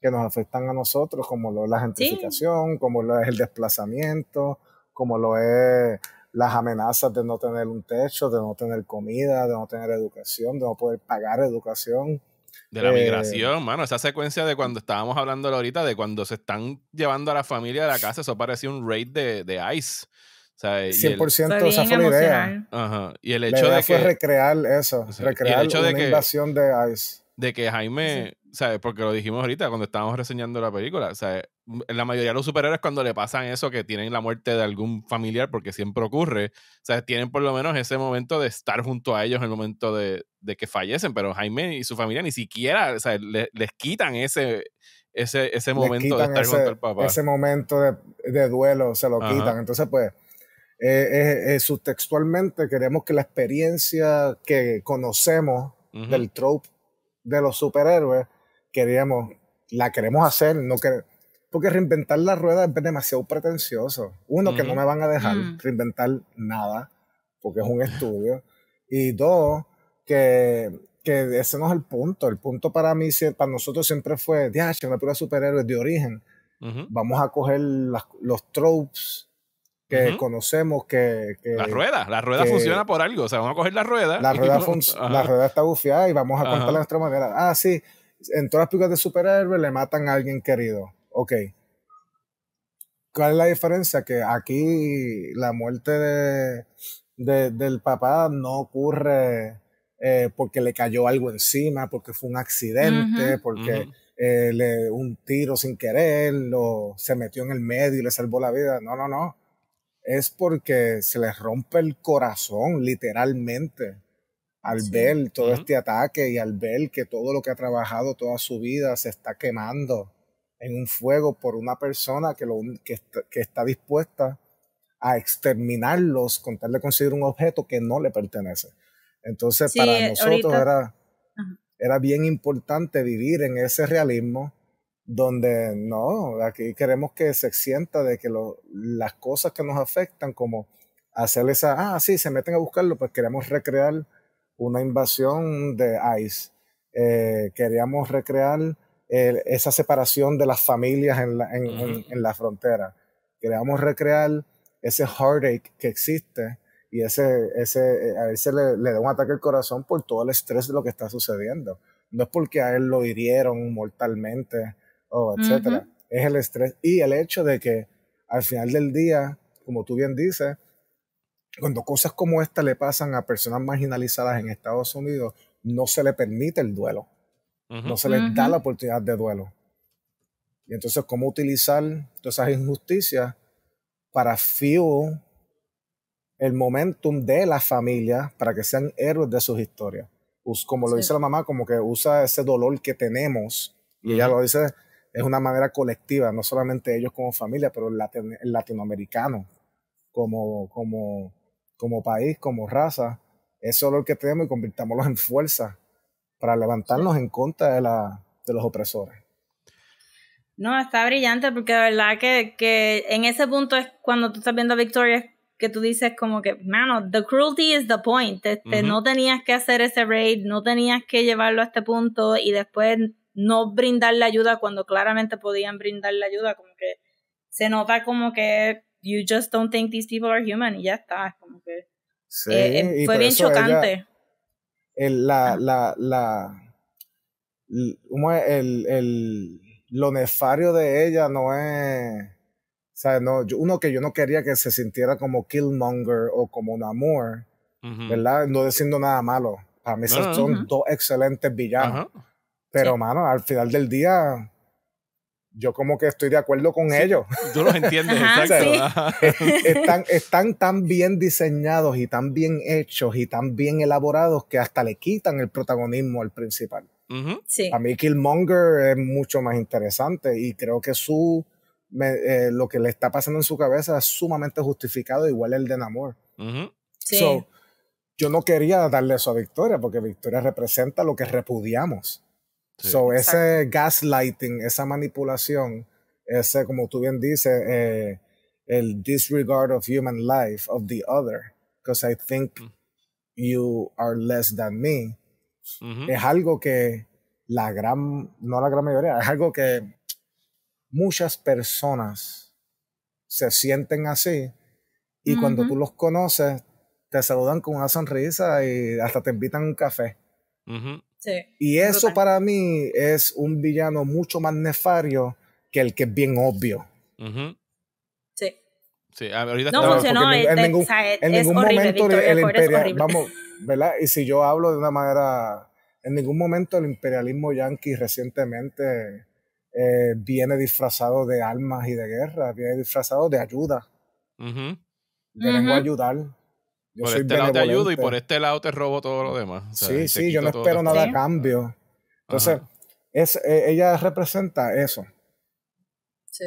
que nos afectan a nosotros, como lo es la gentrificación, como lo es el desplazamiento, como lo es las amenazas de no tener un techo, de no tener comida, de no tener educación, de no poder pagar educación. De la Eh, migración, mano. Esa secuencia de cuando estábamos hablando ahorita, de cuando se están llevando a la familia de la casa, eso parecía un raid de, de ICE. O sea, y el, 100% Fue esa fue la idea. ajá, y el La hecho idea de fue que, recrear eso, Sí, recrear de una que- invasión de ICE. De que Jaime, ¿sabes? Porque lo dijimos ahorita cuando estábamos reseñando la película, ¿sabes? La mayoría de los superhéroes cuando le pasan eso, que tienen la muerte de algún familiar, porque siempre ocurre, ¿sabes? Tienen por lo menos ese momento de estar junto a ellos en el momento de, de que fallecen, pero Jaime y su familia ni siquiera, sea, le- les quitan ese, ese, ese momento de estar ese, junto al papá. ese momento de, de duelo, se lo Ajá. quitan. Entonces, pues, eh, eh, eh, subtextualmente queremos que la experiencia que conocemos del trope de los superhéroes, queríamos, la queremos hacer, no que, porque reinventar la rueda es demasiado pretencioso. Uno, que no me van a dejar Mm. reinventar nada, porque es un estudio. Y dos, que, que ese no es el punto. El punto para mí, para nosotros siempre fue, ya, una de superhéroes de origen. Ujú. Vamos a coger las- los tropes que conocemos, que, que La rueda, la rueda que- funciona por algo. O sea, vamos a coger la rueda. la rueda, la rueda está bufiada y vamos a contarla de nuestra manera. Ah, sí, en todas las películas de superhéroes le matan a alguien querido. Ok. ¿Cuál es la diferencia? Que aquí la muerte de, de- del papá no ocurre eh, porque le cayó algo encima, porque fue un accidente, porque eh, le un tiro sin querer, o se metió en el medio y le salvó la vida. No, no, no. Es porque se le rompe el corazón, literalmente, al Sí. ver todo este ataque y al ver que todo lo que ha trabajado toda su vida se está quemando en un fuego por una persona que, lo, que, está, que está dispuesta a exterminarlos con tal de conseguir un objeto que no le pertenece. Entonces, Sí, para eh, nosotros ahorita- era, era bien importante vivir en ese realismo donde no, aquí queremos que se sienta de que lo- las cosas que nos afectan, como hacer esa, ah, sí, se meten a buscarlo, pues queremos recrear una invasión de ICE. Eh, queríamos recrear esa separación de las familias en la, en, la frontera. Queríamos recrear ese heartache que existe y ese, ese, a veces le, le, da un ataque al corazón por todo el estrés de lo que está sucediendo. No es porque a él lo hirieron mortalmente o etcétera. Es el estrés y el hecho de que al final del día, como tú bien dices, cuando cosas como esta le pasan a personas marginalizadas en Estados Unidos, no se le permite el duelo. No se les da la oportunidad de duelo. Y entonces, ¿cómo utilizar todas esas injusticias para fuel el momentum de la familia para que sean héroes de sus historias? como lo dice la mamá, como que usa ese dolor que tenemos, y ella lo dice, es una manera colectiva, no solamente ellos como familia, pero el, latinoamericano como, como, como país, como raza, ese dolor que tenemos y convirtámoslo en fuerza para levantarnos en contra de, la, de los opresores. No, está brillante porque de verdad que, que en ese punto es cuando tú estás viendo a Victoria que tú dices como que, mano, the cruelty is the point. Este, No tenías que hacer ese raid, no tenías que llevarlo a este punto y después no brindarle ayuda cuando claramente podían brindarle ayuda. Como que se nota como que you just don't think these people are human y ya está. Como que sí, eh, eh, fue bien chocante. el, la, la, la, el, el, lo nefario de ella no es sea, no, uno que yo no quería que se sintiera como Killmonger o como un amor, ¿verdad? No diciendo nada malo. Para mí son dos excelentes villanos. Pero, mano, al final del día, yo como que estoy de acuerdo con ellos. Tú los entiendes, exacto. están, están tan bien diseñados y tan bien hechos y tan bien elaborados que hasta le quitan el protagonismo al principal. A mí Killmonger es mucho más interesante y creo que su eh, lo que le está pasando en su cabeza es sumamente justificado, igual el de Namor. yo no quería darle eso a Victoria, porque Victoria representa lo que repudiamos. So, ese gaslighting, esa manipulación, ese, como tú bien dices, eh, el disregard of human life, of the other, because I think mm. you are less than me, es algo que la gran, no la gran mayoría, es algo que muchas personas se sienten así y cuando tú los conoces te saludan con una sonrisa y hasta te invitan a un café. Y eso para mí es un villano mucho más nefario que el que es bien obvio. Sí. Sí, ahorita no funcionó. En, ningún, en ningún momento el, imperial, vamos, ¿verdad? Y si yo hablo de una manera, en ningún momento el imperialismo yanqui recientemente eh, viene disfrazado de armas y de guerra, viene disfrazado de ayuda. Uh vengo a ayudar. Yo por este lado te ayudo y por este lado te robo todo lo demás. sí, sí, yo no espero nada a cambio. Entonces, es, e, ella representa eso. Sí.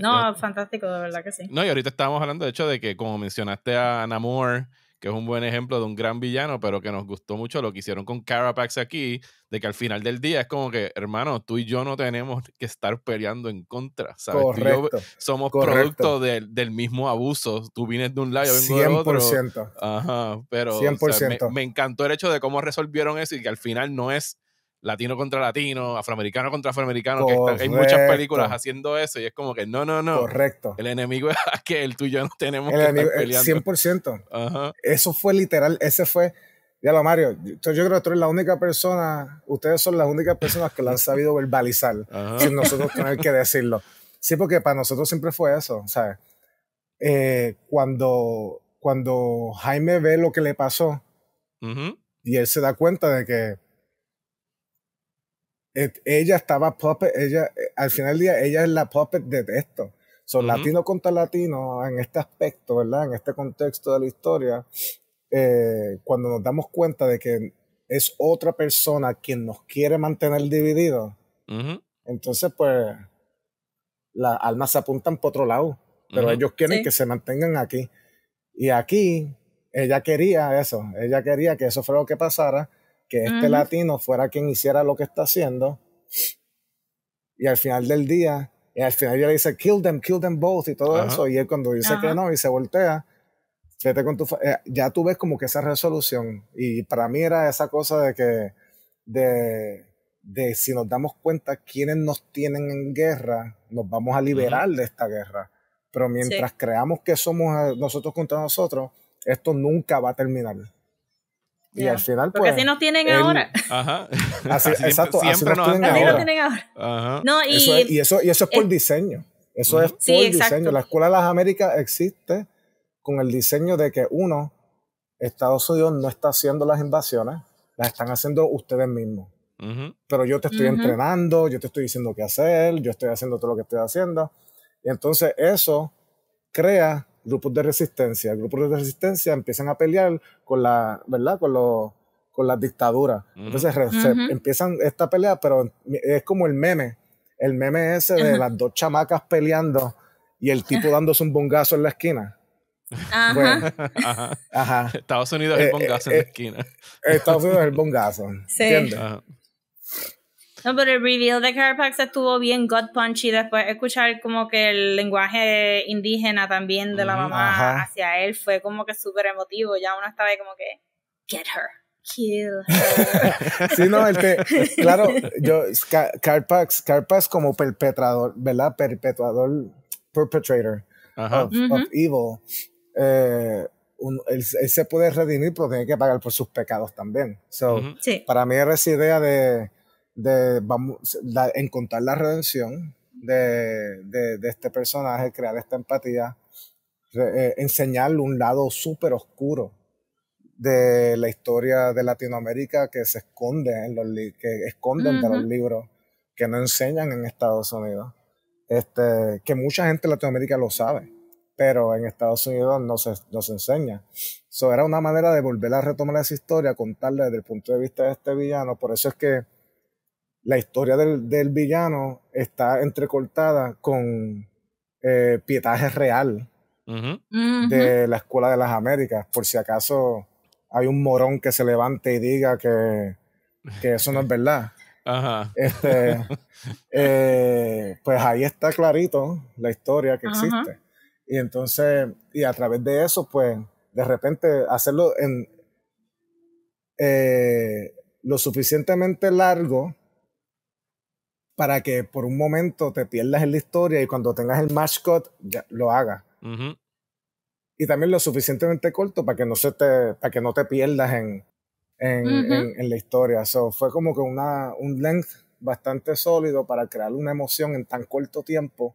No, fantástico, de verdad que sí. No, y ahorita estábamos hablando, de hecho, de que como mencionaste a Namor, que es un buen ejemplo de un gran villano, pero que nos gustó mucho lo que hicieron con Carapax aquí, de que al final del día es como que, hermano, tú y yo no tenemos que estar peleando en contra, ¿sabes? Correcto, somos producto del mismo abuso, tú vienes de un lado, yo vengo 100%, del otro. Ajá, pero 100%. me, encantó el hecho de cómo resolvieron eso y que al final no es latino contra latino, afroamericano contra afroamericano, que hay muchas películas haciendo eso y es como que no, no, no. Correcto. El enemigo es aquel, tú y yo no tenemos que estar peleando. 100%. Ajá. Eso fue literal, ese fue, ya lo Mario, yo, creo que tú eres la única persona, ustedes son las únicas personas que lo han sabido verbalizar, sin nosotros tener que decirlo. Sí, porque para nosotros siempre fue eso, ¿sabes? Eh, cuando, cuando Jaime ve lo que le pasó y él se da cuenta de que ella estaba puppet, ella, eh, al final del día, ella es la puppet de esto. Son latino contra latino en este aspecto, ¿verdad? En este contexto de la historia, eh, cuando nos damos cuenta de que es otra persona quien nos quiere mantener divididos, entonces pues las almas se apuntan por otro lado, pero ellos quieren que se mantengan aquí. Y aquí ella quería eso, ella quería que eso fuera lo que pasara que este latino fuera quien hiciera lo que está haciendo. Y al final del día, y al final ella le dice, kill them, kill them both y todo eso. Y él cuando dice que no y se voltea, vete con tu eh, ya tú ves como que esa resolución. Y para mí era esa cosa de que, de, de si nos damos cuenta quiénes nos tienen en guerra, nos vamos a liberar de esta guerra. Pero mientras creamos que somos eh, nosotros contra nosotros, esto nunca va a terminar. Y al final, Porque pues. así nos tienen él- ahora. Ajá. Así- exacto, así siempre nos nos han tienen Así ahora. nos tienen ahora. Ajá. No, y, Eso es- y, eso, y eso es por diseño. Eso es por exacto. diseño. La Escuela de las Américas existe con el diseño de que, uno, Estados Unidos no está haciendo las invasiones, las están haciendo ustedes mismos. Pero yo te estoy entrenando, yo te estoy diciendo qué hacer, yo estoy haciendo todo lo que estoy haciendo. Y entonces eso crea grupos de resistencia. Grupos de resistencia empiezan a pelear con la, ¿verdad? Con los con las dictaduras. Entonces se- empiezan esta pelea, pero es como el meme. El meme ese de las dos chamacas peleando y el tipo dándose un bongazo en la esquina. Ajá. Bueno, Ajá. ajá. Estados Unidos es Eh, el bongazo en eh, la esquina. Estados Unidos es el bongazo. Sí. ¿Entiendes? No, pero el reveal de Carapax estuvo bien gut punch y después escuchar como que el lenguaje indígena también de la mamá Ajá. hacia él fue como que súper emotivo. Ya uno estaba ahí como que, get her, kill her. Sí, no, el que, claro, yo, Ca- Carpax, Carpax como perpetrador, ¿verdad? Perpetuador, perpetrator Ajá. of, Ujú. of evil, eh, un- él, él se puede redimir, pero tiene que pagar por sus pecados también. So, Ujú. sí. para mí era esa idea de, de vamos, la- encontrar la redención de, de, de este personaje, crear esta empatía, re- eh, enseñarle un lado súper oscuro de la historia de Latinoamérica que se esconde en los que esconden de los libros que no enseñan en Estados Unidos. Este, que mucha gente en Latinoamérica lo sabe, pero en Estados Unidos no se, no se enseña. So, era una manera de volver a retomar esa historia, contarla desde el punto de vista de este villano. Por eso es que la historia del, del villano está entrecortada con eh, pietaje real de la Escuela de las Américas, por si acaso hay un morón que se levante y diga que, que eso no es verdad. Ajá. Este, eh, pues ahí está clarito la historia que Ajá. existe. Y entonces, y a través de eso, pues, de repente hacerlo en eh, lo suficientemente largo para que por un momento te pierdas en la historia y cuando tengas el match cut ya lo hagas. Y también lo suficientemente corto para que no se te, para que no te pierdas en, en, Ujú. en, en la historia. So, fue como que una, un length bastante sólido para crear una emoción en tan corto tiempo,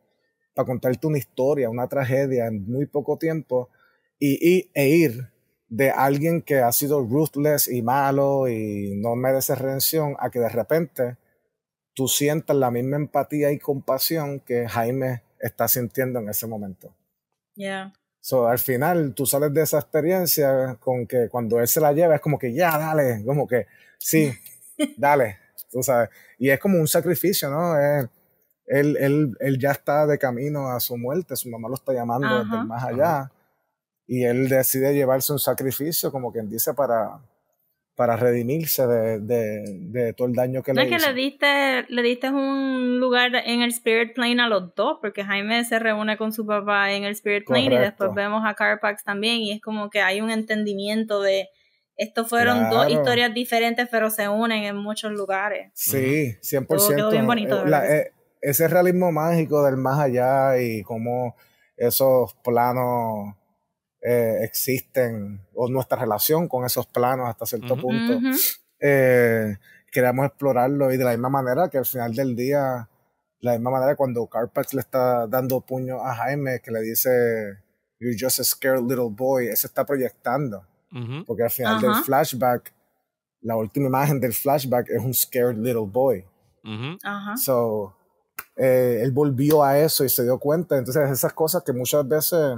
para contarte una historia, una tragedia en muy poco tiempo, y, y- e ir de alguien que ha sido ruthless y malo y no merece redención a que de repente tú sientas la misma empatía y compasión que Jaime está sintiendo en ese momento. Yeah. So, al final tú sales de esa experiencia con que cuando él se la lleva es como que ya, dale, como que sí, dale, tú sabes. Y es como un sacrificio, ¿no? Es- él, él, él ya está de camino a su muerte, su mamá lo está llamando desde Ajá. el más allá y él decide llevarse un sacrificio, como quien dice, para, para redimirse de, de, de todo el daño que No le es que hizo. le diste, le diste un lugar en el Spirit Plane a los dos, porque Jaime se reúne con su papá en el Spirit Plane y después vemos a Carpax también y es como que hay un entendimiento de estos fueron dos historias diferentes pero se unen en muchos lugares. Sí, 100%. Todo quedó bien bonito, la- eh, ese realismo mágico del más allá y cómo esos planos eh, existen, o nuestra relación con esos planos hasta cierto Ujú. punto, Ujú. eh, queremos explorarlo y de la misma manera que al final del día, la misma manera cuando Carpax le está dando puño a Jaime, que le dice, You're just a scared little boy, eso está proyectando. Ujú. Porque al final del flashback, la última imagen del flashback es un scared little boy. So, eh, él volvió a eso y se dio cuenta. Entonces, esas cosas que muchas veces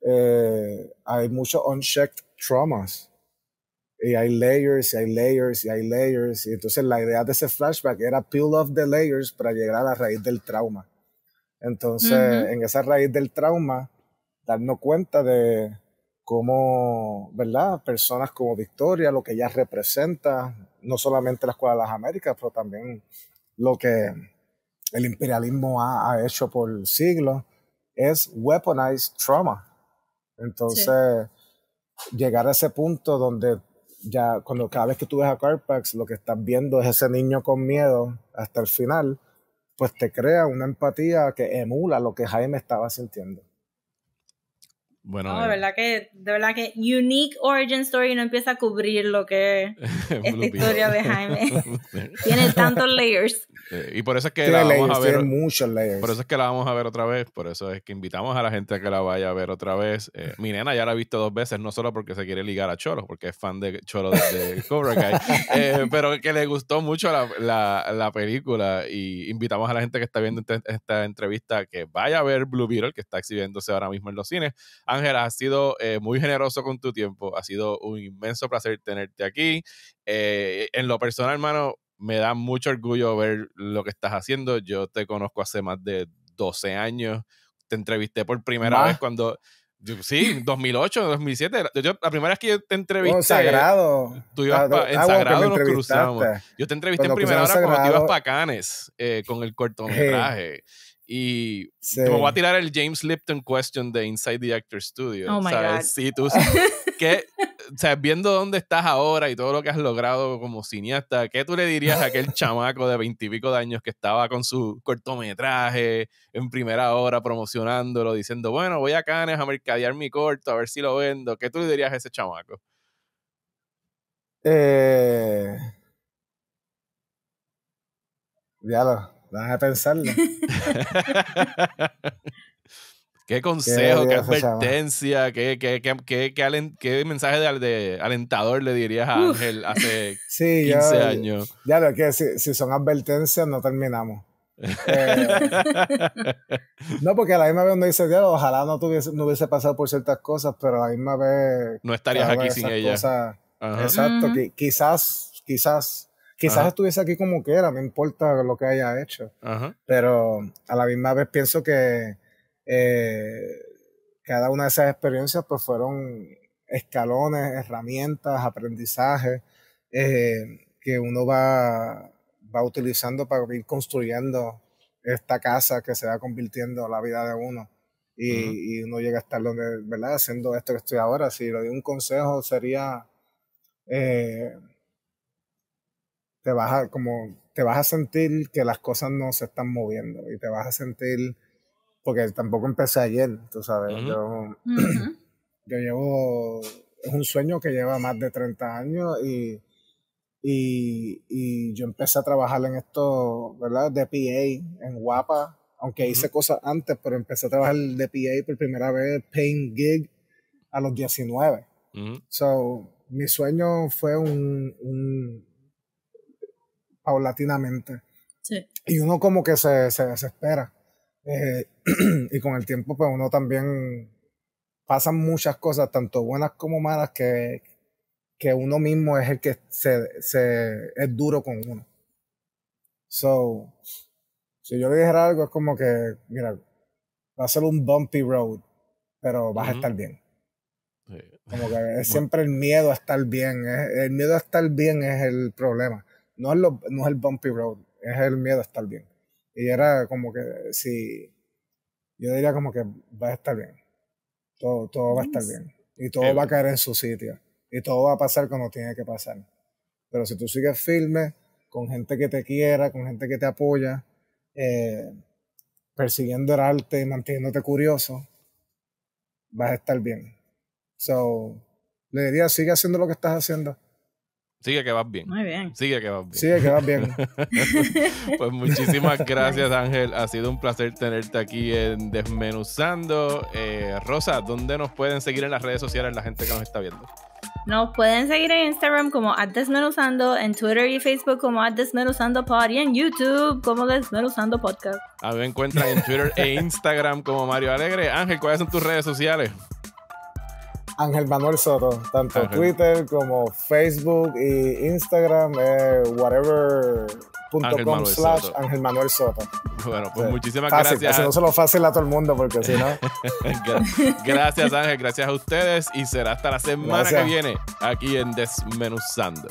eh, hay muchos unchecked traumas. Y hay layers, y hay layers, y hay layers. Y entonces la idea de ese flashback era peel off the layers para llegar a la raíz del trauma. Entonces, Ujú. en esa raíz del trauma, darnos cuenta de cómo, ¿verdad? Personas como Victoria, lo que ella representa, no solamente la Escuela de las Américas, pero también lo que el imperialismo ha, ha hecho por siglos, es weaponized trauma. Entonces, llegar a ese punto donde ya cuando cada vez que tú ves a Carpax lo que estás viendo es ese niño con miedo hasta el final, pues te crea una empatía que emula lo que Jaime estaba sintiendo. Bueno, de eh. verdad que, de verdad que Unique Origin Story no empieza a cubrir lo que es esta historia de Jaime. Tiene tantos layers. Y por eso es que la vamos a ver. Muchos layers. Por eso es que la vamos a ver otra vez. Por eso es que invitamos a la gente a que la vaya a ver otra vez. Eh, mi nena ya la ha visto dos veces, no solo porque se quiere ligar a Cholo, porque es fan de Cholo de, Cobra Kai, eh, pero que le gustó mucho la, la, la, película. Y invitamos a la gente que está viendo esta entrevista que vaya a ver Blue Beetle, que está exhibiéndose ahora mismo en los cines. Ángel, has sido eh, muy generoso con tu tiempo. Ha sido un inmenso placer tenerte aquí. Eh, en lo personal, hermano, me da mucho orgullo ver lo que estás haciendo. Yo te conozco hace más de 12 años. Te entrevisté por primera vez cuando... Sí, 2008, 2007. Yo, la primera vez que yo te entrevisté. sagrado. Tú ibas ah, en Sagrado nos cruzamos. Yo te entrevisté en primera hora cuando tú ibas para Canes eh, con el cortometraje. Y me voy a tirar el James Lipton question de Inside the Actor Studio. Oh my God. Sí, tú, ¿qué, o sea, viendo dónde estás ahora y todo lo que has logrado como cineasta, ¿qué tú le dirías a aquel chamaco de veintipico de años que estaba con su cortometraje en primera hora promocionándolo, diciendo, bueno, voy a Cannes a mercadear mi corto, a ver si lo vendo? ¿Qué tú le dirías a ese chamaco? Eh... Ya lo, a pensarlo. ¿Qué consejo, qué, advertencia, qué, qué, qué, qué, mensaje de, alentador le dirías a Ángel hace 15 años? Ya lo que si, si son advertencias no terminamos. Eh, no, porque a la misma vez uno dice, ojalá no, tuviese, no hubiese pasado por ciertas cosas, pero a la misma vez... No estarías aquí sin ella. exacto, quizás, quizás Quizás estuviese aquí como quiera, no importa lo que haya hecho. Pero a la misma vez pienso que eh, cada una de esas experiencias pues fueron escalones, herramientas, aprendizajes eh, que uno va, va utilizando para ir construyendo esta casa que se va convirtiendo en la vida de uno. Y, y, uno llega a estar donde, ¿verdad? Haciendo esto que estoy ahora. Si le doy un consejo sería eh, te vas a como te vas a sentir que las cosas no se están moviendo y te vas a sentir porque tampoco empecé ayer, tú sabes, yo, yo llevo es un sueño que lleva más de 30 años y, y, y, yo empecé a trabajar en esto, ¿verdad? De PA en Guapa, aunque hice cosas antes, pero empecé a trabajar de PA por primera vez, paying gig, a los 19. So, mi sueño fue un, paulatinamente. Y uno como que se, se desespera. Eh, y con el tiempo, pues uno también pasan muchas cosas, tanto buenas como malas, que, que uno mismo es el que se, se, es duro con uno. So, si yo le dijera algo, es como que, mira, va a ser un bumpy road, pero vas a estar bien. Como que es siempre el miedo a estar bien. el miedo a estar bien es el problema no es, lo, no es el bumpy road, es el miedo a estar bien. Y era como que, si, yo diría como que va a estar bien. Todo, todo va a estar bien. Y todo va a caer en su sitio. Y todo va a pasar como tiene que pasar. Pero si tú sigues firme, con gente que te quiera, con gente que te apoya, eh, persiguiendo el arte y manteniéndote curioso, vas a estar bien. So, le diría, sigue haciendo lo que estás haciendo Sigue que vas bien. Muy bien. Sigue que vas bien. Sigue que vas bien. pues muchísimas gracias, Ángel. Ha sido un placer tenerte aquí en Desmenuzando. Eh, Rosa, ¿dónde nos pueden seguir en las redes sociales la gente que nos está viendo? Nos pueden seguir en Instagram como Desmenuzando, en Twitter y Facebook como Desmenuzando Pod y en YouTube como Desmenuzando Podcast. A mí me encuentran en Twitter e Instagram como Mario Alegre. Ángel, ¿cuáles son tus redes sociales? Ángel Manuel Soto, tanto Twitter como Facebook y Instagram, eh, whatever.com slash Ángel Manuel Soto. Bueno, pues muchísimas gracias. no se lo fácil a todo el mundo porque si no. gracias Ángel, gracias a ustedes y será hasta la semana que viene aquí en Desmenuzando.